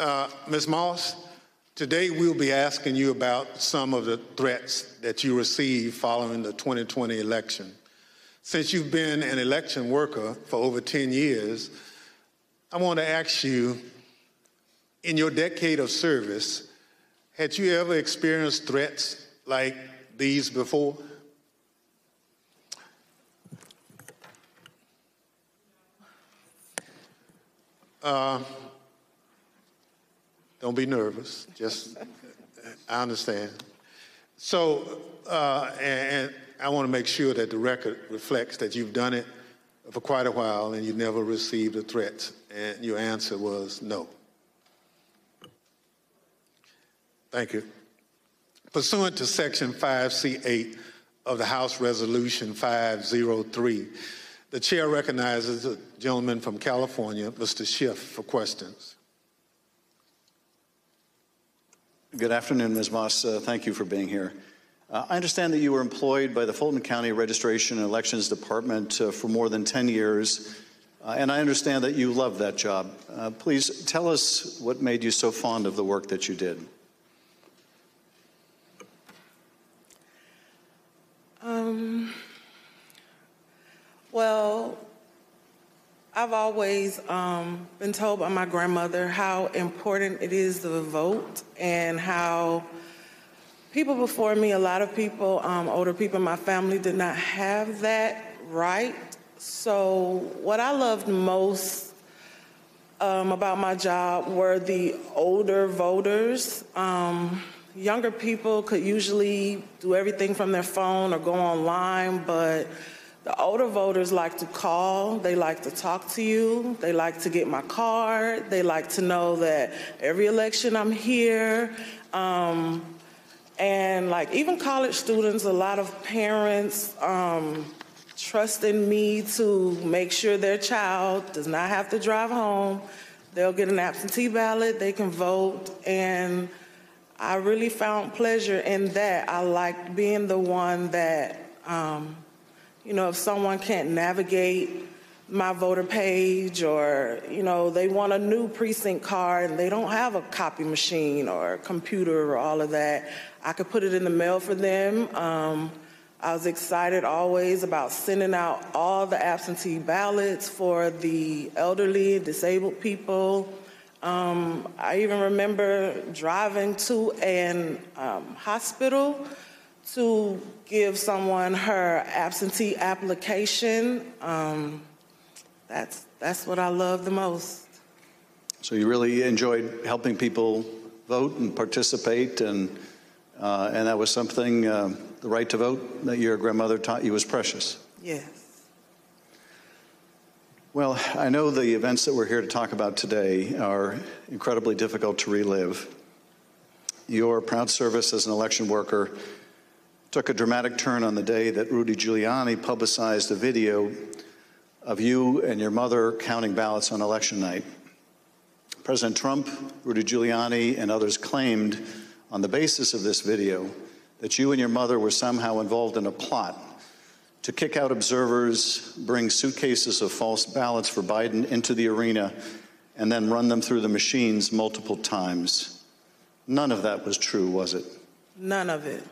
uh, Ms. Moss, today we'll be asking you about some of the threats that you received following the 2020 election. Since you've been an election worker for over 10 years, I want to ask you in your decade of service, had you ever experienced threats like these before? Uh, don't be nervous. Just, I understand. So, uh, and, and I want to make sure that the record reflects that you've done it for quite a while and you never received a threat. And your answer was no. Thank you. Pursuant to Section 5C8 of the House Resolution 503, the chair recognizes the gentleman from California, Mr. Schiff, for questions. Good afternoon, Ms. Moss. Uh, thank you for being here. Uh, I understand that you were employed by the Fulton County Registration and Elections Department uh, for more than 10 years, uh, and I understand that you love that job. Uh, please tell us what made you so fond of the work that you did. Um, well, I've always um, been told by my grandmother how important it is to vote and how people before me, a lot of people, um, older people in my family, did not have that right. So, what I loved most um, about my job were the older voters. Um, younger people could usually do everything from their phone or go online, but the older voters like to call, they like to talk to you, they like to get my card, they like to know that every election I'm here. Um, and like even college students, a lot of parents um, trust in me to make sure their child does not have to drive home. They'll get an absentee ballot, they can vote, and I really found pleasure in that. I liked being the one that, um, you know, if someone can't navigate my voter page or, you know, they want a new precinct card and they don't have a copy machine or a computer or all of that, I could put it in the mail for them. Um, I was excited always about sending out all the absentee ballots for the elderly, disabled people. Um, I even remember driving to an um, hospital to give someone her absentee application. Um, that's, that's what I love the most. So you really enjoyed helping people vote and participate, and uh, and that was something. Uh, the right to vote that your grandmother taught you was precious. Yes. Well, I know the events that we're here to talk about today are incredibly difficult to relive. Your proud service as an election worker took a dramatic turn on the day that Rudy Giuliani publicized a video of you and your mother counting ballots on election night. President Trump, Rudy Giuliani, and others claimed on the basis of this video that you and your mother were somehow involved in a plot to kick out observers, bring suitcases of false ballots for Biden into the arena, and then run them through the machines multiple times. None of that was true, was it? None of it.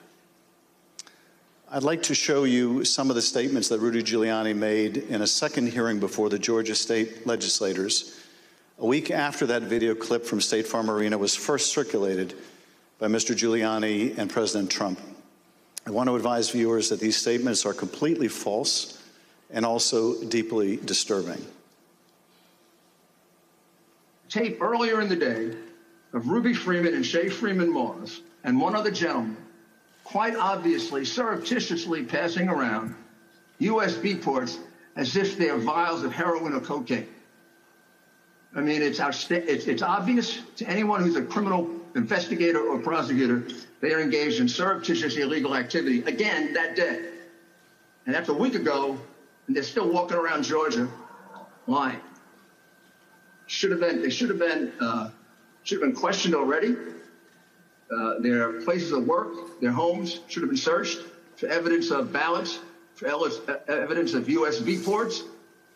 I'd like to show you some of the statements that Rudy Giuliani made in a second hearing before the Georgia state legislators a week after that video clip from State Farm Arena was first circulated by Mr. Giuliani and President Trump. I want to advise viewers that these statements are completely false and also deeply disturbing. Tape earlier in the day of Ruby Freeman and Shaye Freeman Moss and one other gentleman quite obviously surreptitiously passing around USB ports as if they're vials of heroin or cocaine. I mean, it's, it's, it's obvious to anyone who's a criminal investigator or prosecutor they are engaged in surreptitious illegal activity again that day. And that's a week ago, and they're still walking around Georgia lying. Should have been, they should have been, uh, should have been questioned already. Uh, their places of work, their homes should have been searched for evidence of ballots, for evidence of USB ports,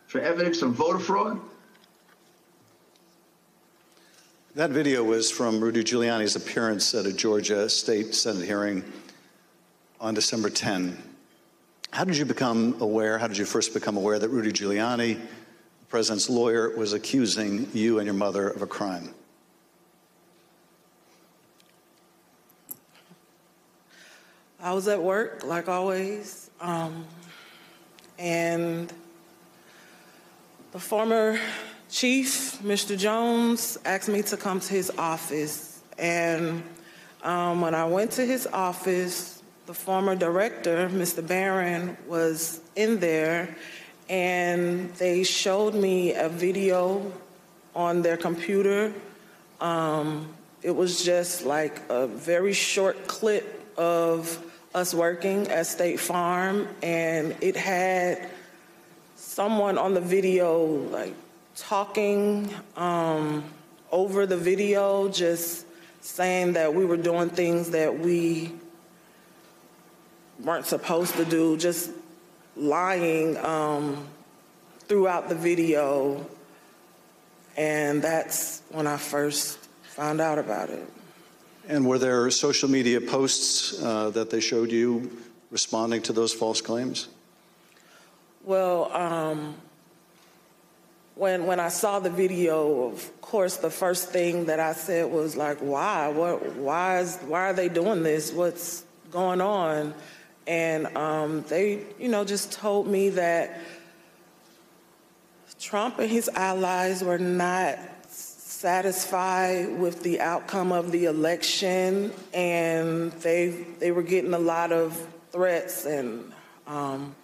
for evidence of voter fraud. That video was from Rudy Giuliani's appearance at a Georgia State Senate hearing on December 10. How did you become aware, how did you first become aware that Rudy Giuliani, the president's lawyer, was accusing you and your mother of a crime? I was at work, like always, um, and the former chief, Mr. Jones, asked me to come to his office. And um, when I went to his office, the former director, Mr. Barron, was in there, and they showed me a video on their computer. Um, it was just like a very short clip of us working at State Farm, and it had someone on the video like talking um, over the video, just saying that we were doing things that we weren't supposed to do, just lying um, throughout the video. And that's when I first found out about it. And were there social media posts uh, that they showed you responding to those false claims? Well, um, when when I saw the video, of course, the first thing that I said was like, "Why? What? Why is? Why are they doing this? What's going on?" And um, they, you know, just told me that Trump and his allies were not satisfied with the outcome of the election, and they they were getting a lot of threats and um,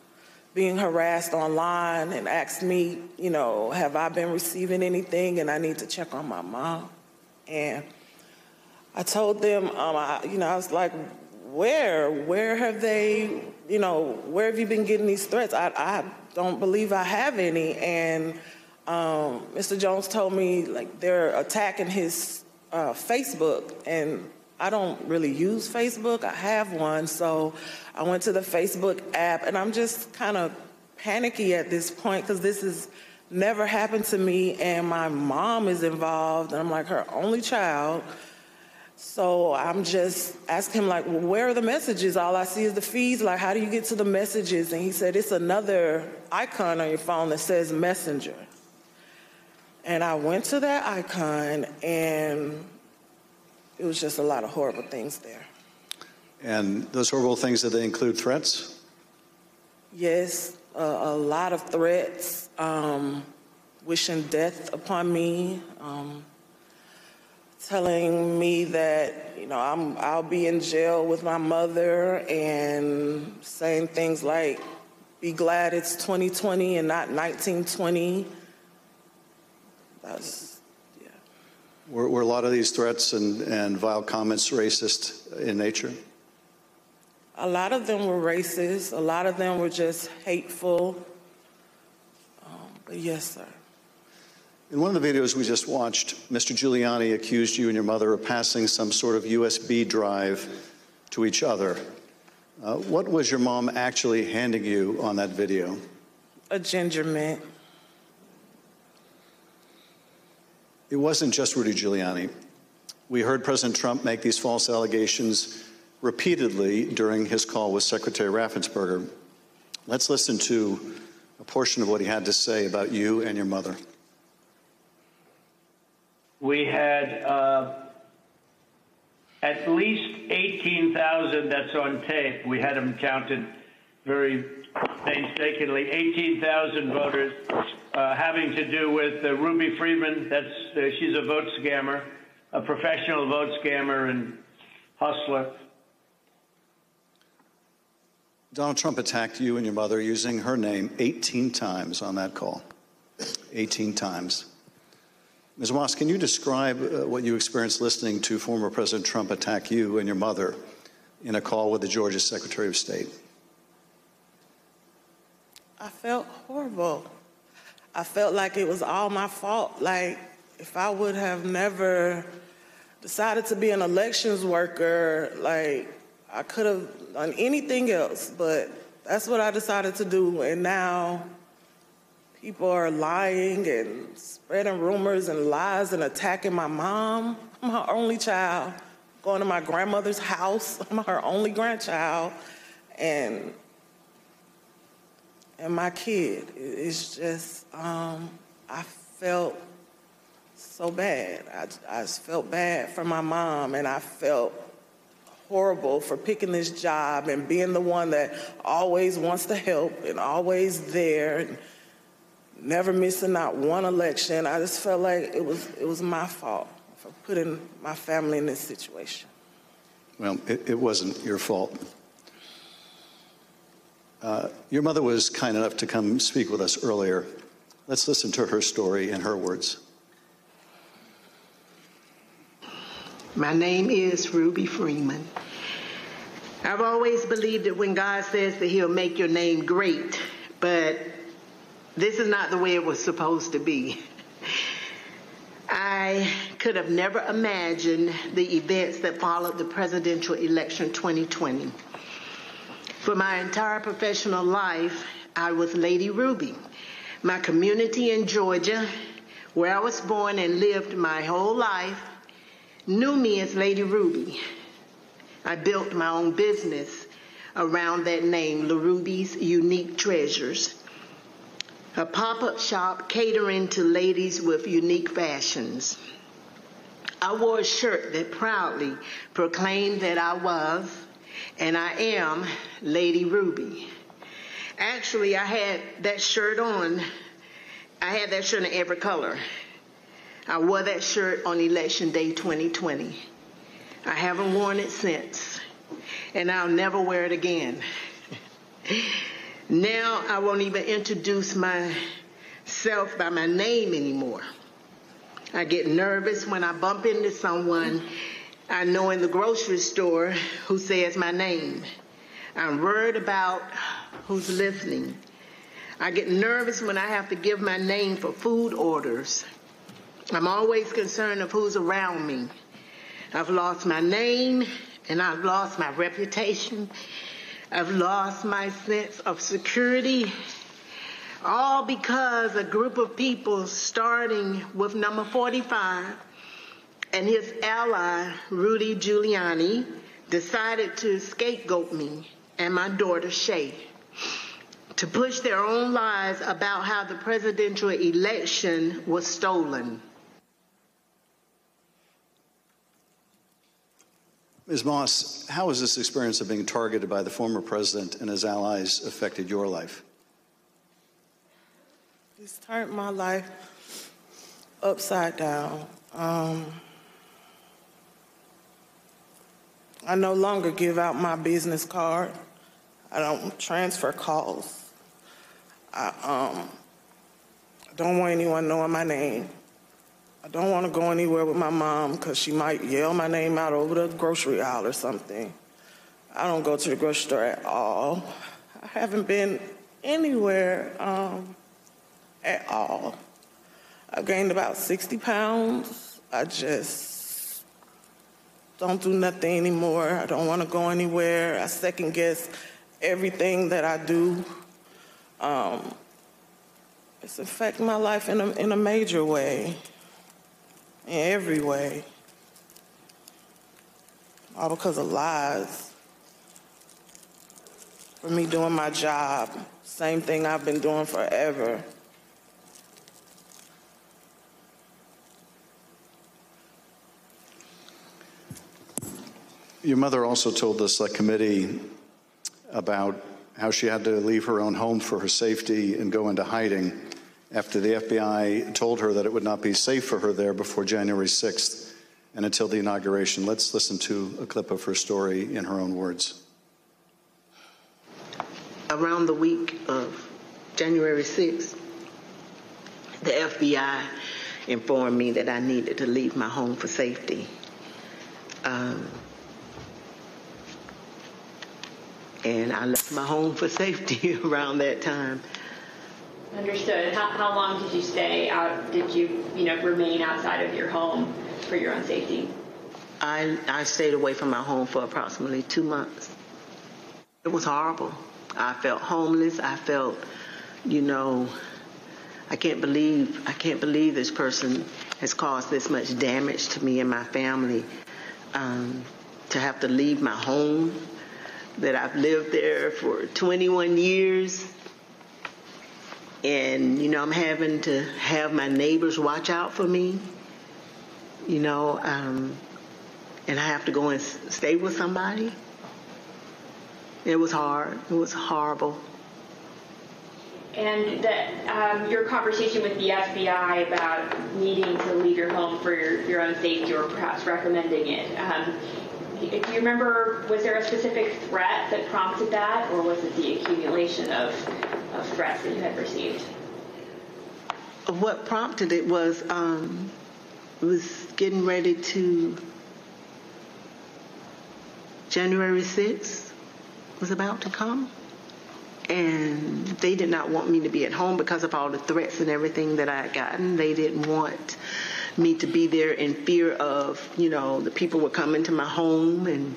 being harassed online, and asked me, you know, have I been receiving anything, and I need to check on my mom, and I told them, um, I, you know, I was like, where, where have they, you know, where have you been getting these threats? I, I don't believe I have any, and um, Mr. Jones told me like they're attacking his uh, Facebook, and I don't really use Facebook. I have one, so I went to the Facebook app, and I'm just kind of panicky at this point because this has never happened to me, and my mom is involved, and I'm like her only child. So I'm just asking him, like, well, where are the messages? All I see is the feeds. Like, how do you get to the messages? And he said, it's another icon on your phone that says Messenger. And I went to that icon, and it was just a lot of horrible things there. And those horrible things, did they include threats? Yes, uh, a lot of threats, um, wishing death upon me, um, telling me that you know I'm I'll be in jail with my mother and saying things like be glad it's 2020 and not 1920 that's Were, were a lot of these threats and, and vile comments racist in nature? a lot of them were racist a lot of them were just hateful um, but yes sir In one of the videos we just watched, Mr. Giuliani accused you and your mother of passing some sort of USB drive to each other. Uh, what was your mom actually handing you on that video? a ginger mint It wasn't just Rudy Giuliani. We heard President Trump make these false allegations repeatedly during his call with Secretary Raffensperger. Let's listen to a portion of what he had to say about you and your mother. We had uh, at least 18,000, that's on tape. We had them counted very painstakingly. 18,000 voters uh, having to do with uh, Ruby Freeman. That's uh, she's a vote scammer, a professional vote scammer and hustler. Donald Trump attacked you and your mother using her name 18 times on that call. 18 times. Ms. Moss, can you describe uh, what you experienced listening to former President Trump attack you and your mother in a call with the Georgia Secretary of State? I felt horrible. I felt like it was all my fault. Like, if I would have never decided to be an elections worker, like, I could have done anything else, but that's what I decided to do. And now people are lying and spreading rumors and lies and attacking my mom. I'm her only child. Going to my grandmother's house. I'm her only grandchild. And and my kid. It's just, um, I felt so bad. I, I felt bad for my mom, and I felt horrible for picking this job and being the one that always wants to help and always there and never missing not one election. I just felt like it was it was my fault for putting my family in this situation. Well, it, it wasn't your fault. Uh, your mother was kind enough to come speak with us earlier. Let's listen to her story in her words. My name is Ruby Freeman. I've always believed that when God says that He'll make your name great, but this is not the way it was supposed to be. I could have never imagined the events that followed the presidential election 2020. For my entire professional life, I was Lady Ruby. My community in Georgia, where I was born and lived my whole life, knew me as Lady Ruby. I built my own business around that name, LaRuby's Unique Treasures, a pop-up shop catering to ladies with unique fashions. I wore a shirt that proudly proclaimed that I was and I am Lady Ruby. Actually, I had that shirt on. I had that shirt in every color. I wore that shirt on Election Day 2020. I haven't worn it since, and I'll never wear it again. now I won't even introduce myself by my name anymore. I get nervous when I bump into someone I know in the grocery store who says my name. I'm worried about who's listening. I get nervous when I have to give my name for food orders. I'm always concerned of who's around me. I've lost my name and I've lost my reputation. I've lost my sense of security. All because a group of people starting with number 45 and his ally, Rudy Giuliani, decided to scapegoat me and my daughter, Shaye, to push their own lies about how the presidential election was stolen. Ms. Moss, how has this experience of being targeted by the former president and his allies affected your life? It's turned my life upside down. Um, I no longer give out my business card. I don't transfer calls. I um, don't want anyone knowing my name. I don't want to go anywhere with my mom because she might yell my name out over the grocery aisle or something. I don't go to the grocery store at all. I haven't been anywhere um, at all. I've gained about 60 pounds. I just don't do nothing anymore. I don't want to go anywhere. I second guess everything that I do. Um, it's affecting my life in a, in a major way in every way. All because of lies. For me doing my job, same thing I've been doing forever. Your mother also told this select committee about how she had to leave her own home for her safety and go into hiding after the FBI told her that it would not be safe for her there before January 6th and until the inauguration. Let's listen to a clip of her story in her own words. Around the week of January 6th, the FBI informed me that I needed to leave my home for safety. Um, and I left my home for safety around that time. Understood. How, how long did you stay out? Did you, you know, remain outside of your home for your own safety? I, I stayed away from my home for approximately two months. It was horrible. I felt homeless. I felt, you know, I can't believe I can't believe this person has caused this much damage to me and my family. Um, to have to leave my home that I've lived there for 21 years. And you know i'm having to have my neighbors watch out for me. You know um, and i have to go and stay with somebody. It was hard. It was horrible. And that um, your conversation with the FBI about needing to leave your home for your, your own safety or perhaps recommending it. Um, do you remember, was there a specific threat that prompted that, or was it the accumulation of of threats that you had received? What prompted it was um, was getting ready to January 6th was about to come. And they did not want me to be at home because of all the threats and everything that I had gotten. They didn't want me to be there in fear of, you know, the people were coming to my home and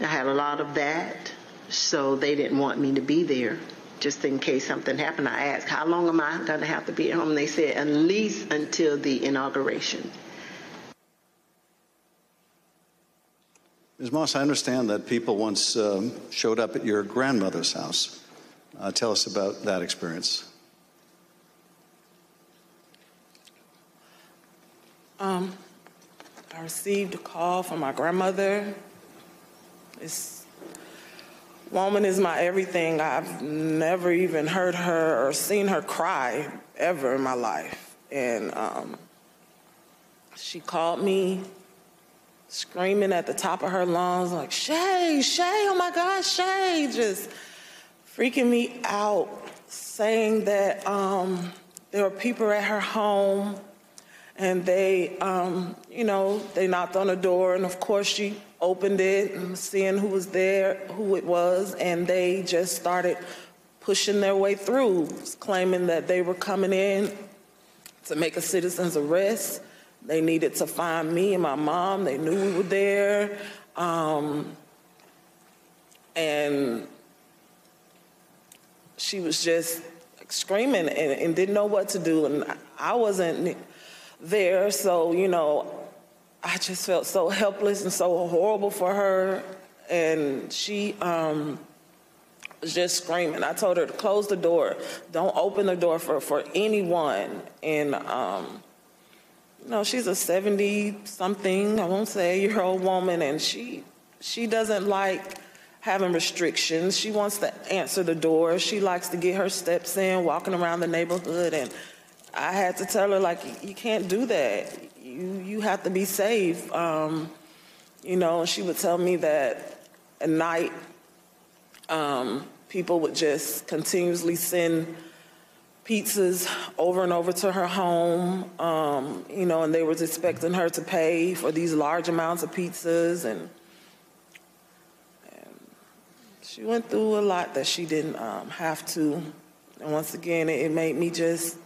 I had a lot of that. So they didn't want me to be there just in case something happened. I asked, how long am I going to have to be at home? And they said, at least until the inauguration. Ms. Moss, I understand that people once um, showed up at your grandmother's house. Uh, tell us about that experience. Um, I received a call from my grandmother. This woman is my everything. I've never even heard her or seen her cry ever in my life. And um, she called me screaming at the top of her lungs, like, Shaye, Shaye, oh my God, Shaye, just freaking me out, saying that um, there were people at her home and they, um, you know, they knocked on the door, and of course she opened it seeing who was there, who it was, and they just started pushing their way through, claiming that they were coming in to make a citizen's arrest. They needed to find me and my mom. They knew we were there. Um, and she was just screaming and, and, didn't know what to do. And I wasn't there. So, you know, I just felt so helpless and so horrible for her. And she um, was just screaming. I told her to close the door. Don't open the door for, for anyone. And, um, you know, she's a 70 something, I won't say year old woman, and she, she doesn't like having restrictions. She wants to answer the door. She likes to get her steps in, walking around the neighborhood and I had to tell her like you can't do that. You you have to be safe. Um, you know, she would tell me that at night, um, people would just continuously send pizzas over and over to her home, um, you know, and they was expecting her to pay for these large amounts of pizzas, and, and she went through a lot that she didn't um, have to. And once again, it, it made me just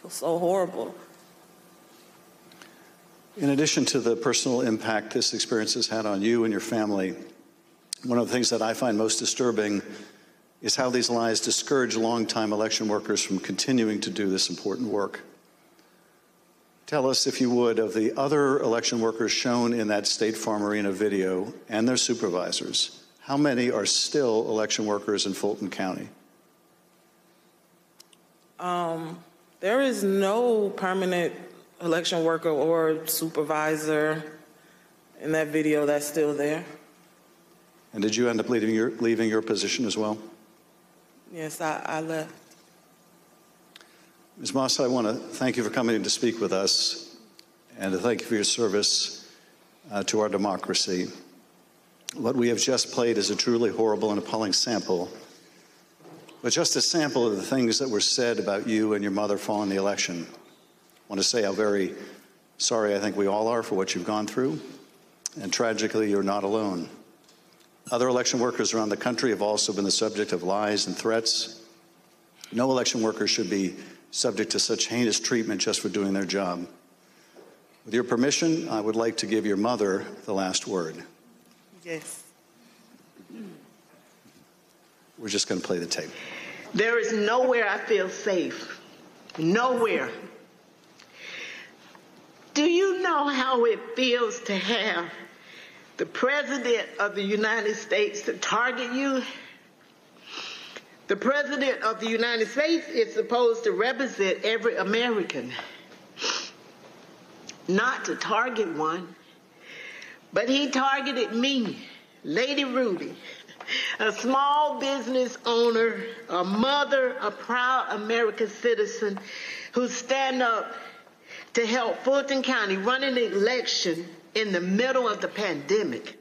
feel so horrible. In addition to the personal impact this experience has had on you and your family, one of the things that I find most disturbing is how these lies discourage longtime election workers from continuing to do this important work. Tell us, if you would, of the other election workers shown in that State Farm Arena video and their supervisors. How many are still election workers in Fulton County? Um, there is no permanent election worker or supervisor in that video that's still there. And did you end up leaving your, leaving your position as well? Yes, I, I left. Ms. Moss, I want to thank you for coming to speak with us and to thank you for your service uh, to our democracy. What we have just played is a truly horrible and appalling sample, but just a sample of the things that were said about you and your mother following the election. I want to say how very sorry I think we all are for what you've gone through, and tragically, you're not alone. Other election workers around the country have also been the subject of lies and threats. No election worker should be subject to such heinous treatment just for doing their job. With your permission, I would like to give your mother the last word. Yes. We're just going to play the tape. There is nowhere I feel safe. Nowhere. Do you know how it feels to have the President of the United States to target you? The President of the United States is supposed to represent every American, not to target one. But he targeted me, Lady Ruby, a small business owner, a mother, a proud American citizen who stand up to help Fulton County run an election in the middle of the pandemic.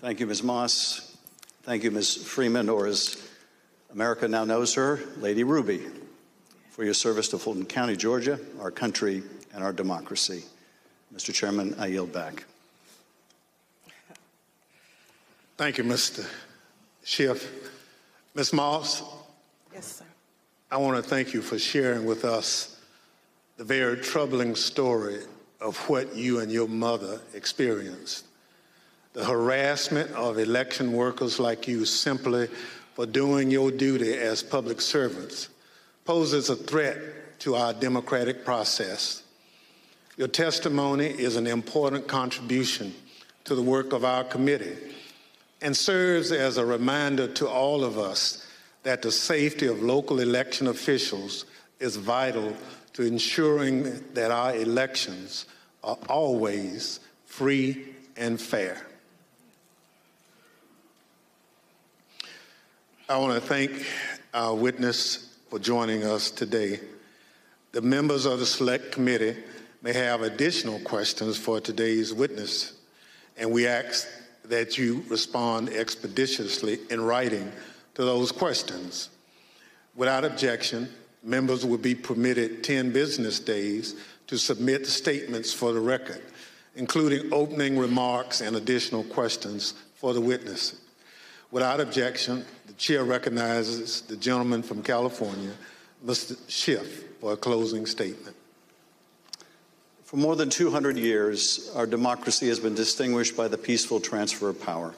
Thank you, Ms. Moss. Thank you, Ms. Freeman, or as America now knows her, Lady Ruby, for your service to Fulton County, Georgia, our country, and our democracy. Mr. Chairman, I yield back. Thank you, Mr. Schiff. Ms. Moss? Yes, sir. I want to thank you for sharing with us the very troubling story of what you and your mother experienced. The harassment of election workers like you simply for doing your duty as public servants poses a threat to our democratic process. Your testimony is an important contribution to the work of our committee and serves as a reminder to all of us that the safety of local election officials is vital to ensuring that our elections are always free and fair. I want to thank our witness for joining us today. The members of the Select Committee may have additional questions for today's witness, and we ask that you respond expeditiously in writing to those questions. Without objection, members will be permitted 10 business days to submit statements for the record, including opening remarks and additional questions for the witness. Without objection, the chair recognizes the gentleman from California, Mr. Schiff, for a closing statement. For more than 200 years, our democracy has been distinguished by the peaceful transfer of power.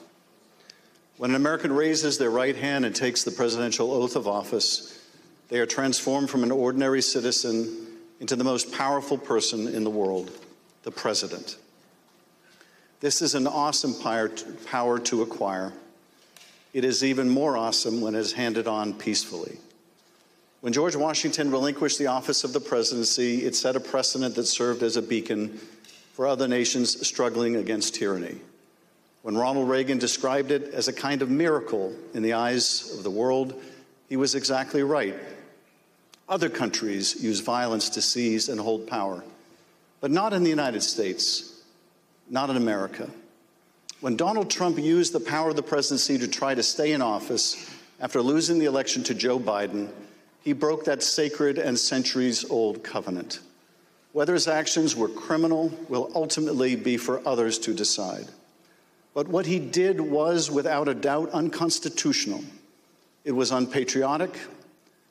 When an American raises their right hand and takes the presidential oath of office, they are transformed from an ordinary citizen into the most powerful person in the world, the president. This is an awesome power to acquire. It is even more awesome when it is handed on peacefully. When George Washington relinquished the office of the presidency, it set a precedent that served as a beacon for other nations struggling against tyranny. When Ronald Reagan described it as a kind of miracle in the eyes of the world, he was exactly right. Other countries use violence to seize and hold power, but not in the United States. not in America. When Donald Trump used the power of the presidency to try to stay in office after losing the election to Joe Biden, he broke that sacred and centuries old covenant. Whether his actions were criminal will ultimately be for others to decide. But what he did was, without a doubt, unconstitutional. It was unpatriotic,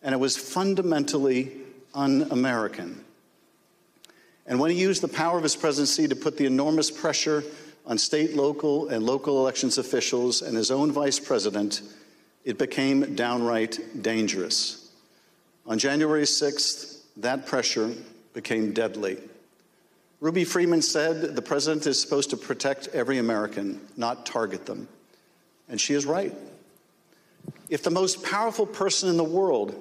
and it was fundamentally un American. And when he used the power of his presidency to put the enormous pressure on state, local, and local elections officials and his own vice president, it became downright dangerous. On January 6th, that pressure became deadly. Ruby Freeman said the president is supposed to protect every American, not target them. And she is right. If the most powerful person in the world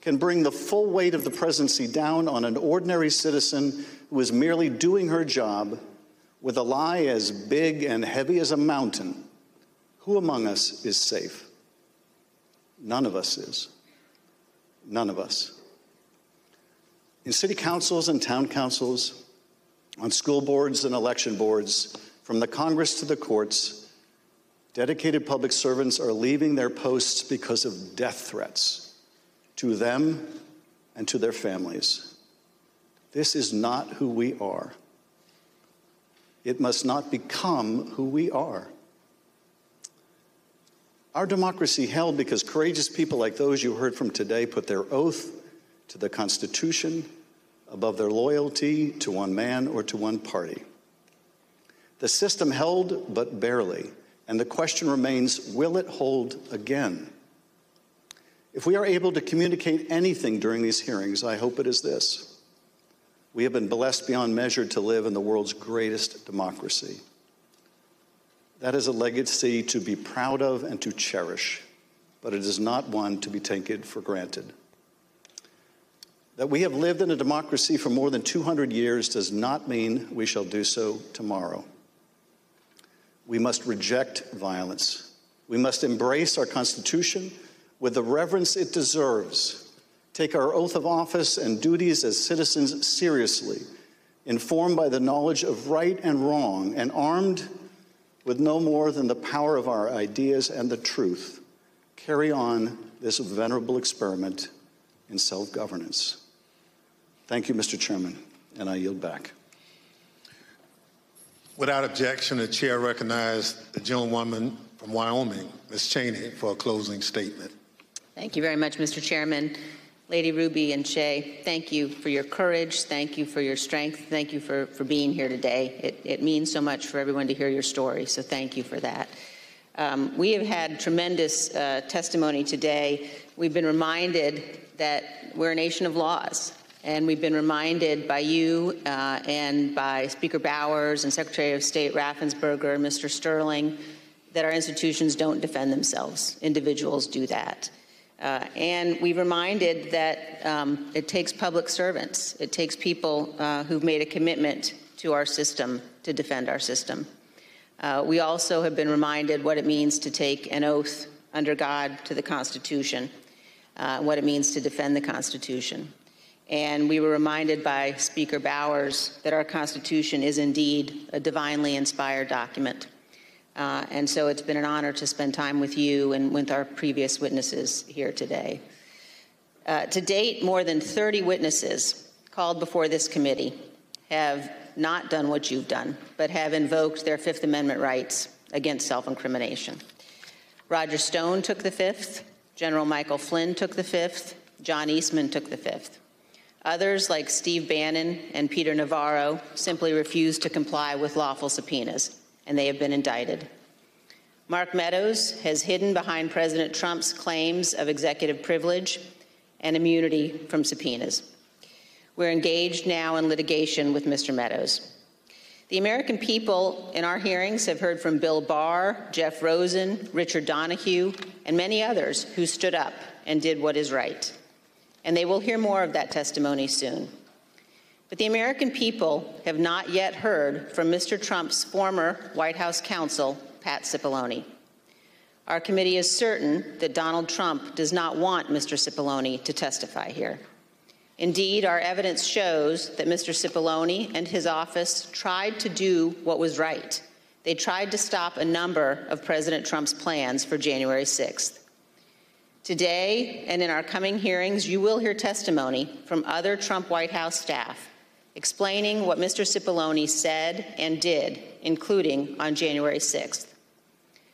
can bring the full weight of the presidency down on an ordinary citizen who is merely doing her job with a lie as big and heavy as a mountain, who among us is safe? None of us is. None of us. In city councils and town councils, on school boards and election boards, from the Congress to the courts, dedicated public servants are leaving their posts because of death threats to them and to their families. This is not who we are. It must not become who we are. Our democracy held because courageous people like those you heard from today put their oath to the Constitution above their loyalty to one man or to one party. The system held, but barely, and the question remains will it hold again? If we are able to communicate anything during these hearings, I hope it is this. We have been blessed beyond measure to live in the world's greatest democracy. That is a legacy to be proud of and to cherish, but it is not one to be taken for granted. That we have lived in a democracy for more than 200 years does not mean we shall do so tomorrow. We must reject violence. We must embrace our Constitution with the reverence it deserves, take our oath of office and duties as citizens seriously, informed by the knowledge of right and wrong, and armed with no more than the power of our ideas and the truth, carry on this venerable experiment in self governance. Thank you, Mr. Chairman, and I yield back. Without objection, the chair recognizes the gentlewoman from Wyoming, Ms. Cheney, for a closing statement. Thank you very much, Mr. Chairman. Lady Ruby and Shaye, thank you for your courage. Thank you for your strength. Thank you for, for being here today. It, it means so much for everyone to hear your story, so thank you for that. Um, we have had tremendous uh, testimony today. We've been reminded that we're a nation of laws, and we've been reminded by you uh, and by Speaker Bowers and Secretary of State Raffensperger and Mr. Sterling that our institutions don't defend themselves. Individuals do that. Uh, and we reminded that um, it takes public servants, it takes people uh, who've made a commitment to our system to defend our system. Uh, we also have been reminded what it means to take an oath under God to the Constitution, uh, what it means to defend the Constitution. And we were reminded by Speaker Bowers that our Constitution is indeed a divinely inspired document. Uh, and so it's been an honor to spend time with you and with our previous witnesses here today. Uh, to date, more than 30 witnesses called before this committee have not done what you've done, but have invoked their Fifth Amendment rights against self incrimination. Roger Stone took the fifth, General Michael Flynn took the fifth, John Eastman took the fifth. Others, like Steve Bannon and Peter Navarro, simply refused to comply with lawful subpoenas and they have been indicted. Mark Meadows has hidden behind President Trump's claims of executive privilege and immunity from subpoenas. We're engaged now in litigation with Mr. Meadows. The American people in our hearings have heard from Bill Barr, Jeff Rosen, Richard Donoghue, and many others who stood up and did what is right. And they will hear more of that testimony soon. But the American people have not yet heard from Mr. Trump's former White House counsel, Pat Cipollone. Our committee is certain that Donald Trump does not want Mr. Cipollone to testify here. Indeed, our evidence shows that Mr. Cipollone and his office tried to do what was right. They tried to stop a number of President Trump's plans for January 6th. Today and in our coming hearings, you will hear testimony from other Trump White House staff explaining what Mr. Cipollone said and did, including on January 6th.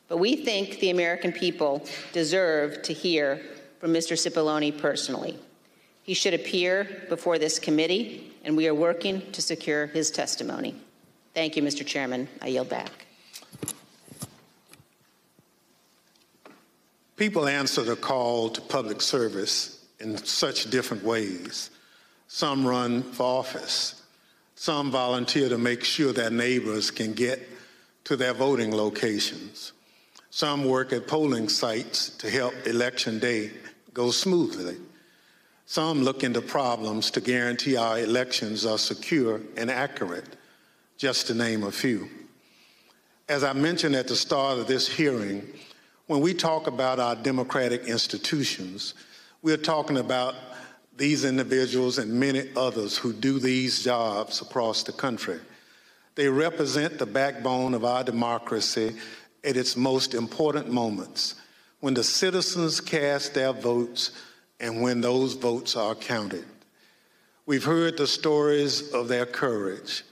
But we think the American people deserve to hear from Mr. Cipollone personally. He should appear before this committee, and we are working to secure his testimony. Thank you, Mr. Chairman. I yield back. People answer the call to public service in such different ways. Some run for office. Some volunteer to make sure their neighbors can get to their voting locations. Some work at polling sites to help election day go smoothly. Some look into problems to guarantee our elections are secure and accurate, just to name a few. As I mentioned at the start of this hearing, when we talk about our democratic institutions, we're talking about these individuals and many others who do these jobs across the country. They represent the backbone of our democracy at its most important moments when the citizens cast their votes and when those votes are counted. We've heard the stories of their courage.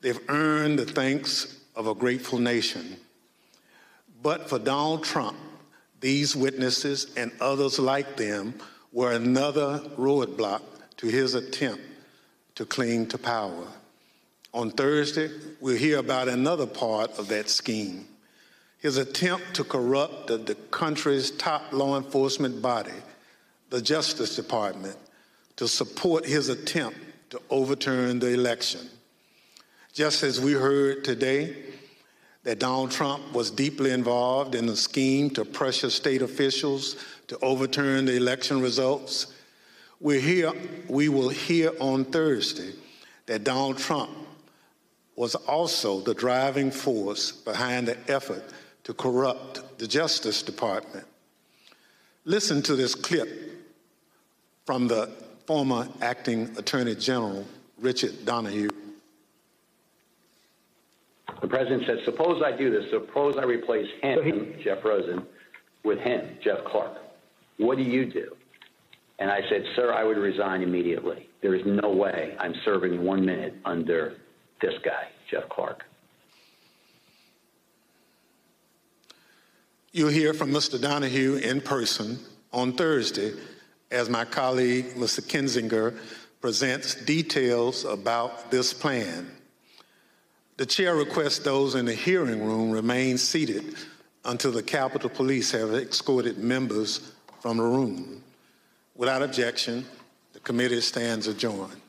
They've earned the thanks of a grateful nation. But for Donald Trump, these witnesses and others like them were another roadblock to his attempt to cling to power. On Thursday, we'll hear about another part of that scheme his attempt to corrupt the, the country's top law enforcement body, the Justice Department, to support his attempt to overturn the election. Just as we heard today, that Donald Trump was deeply involved in a scheme to pressure state officials to overturn the election results. we hear, we will hear on Thursday that Donald Trump was also the driving force behind the effort to corrupt the Justice Department. Listen to this clip from the former acting Attorney General, Richard Donoghue. The president said, suppose I do this. Suppose I replace him, Jeff Rosen, with him, Jeff Clark. What do you do? And I said, sir, I would resign immediately. There is no way I'm serving one minute under this guy, Jeff Clark. You'll hear from Mr. Donoghue in person on Thursday as my colleague, Mr. Kinzinger, presents details about this plan. The chair requests those in the hearing room remain seated until the Capitol Police have escorted members from the room. Without objection, the committee stands adjourned.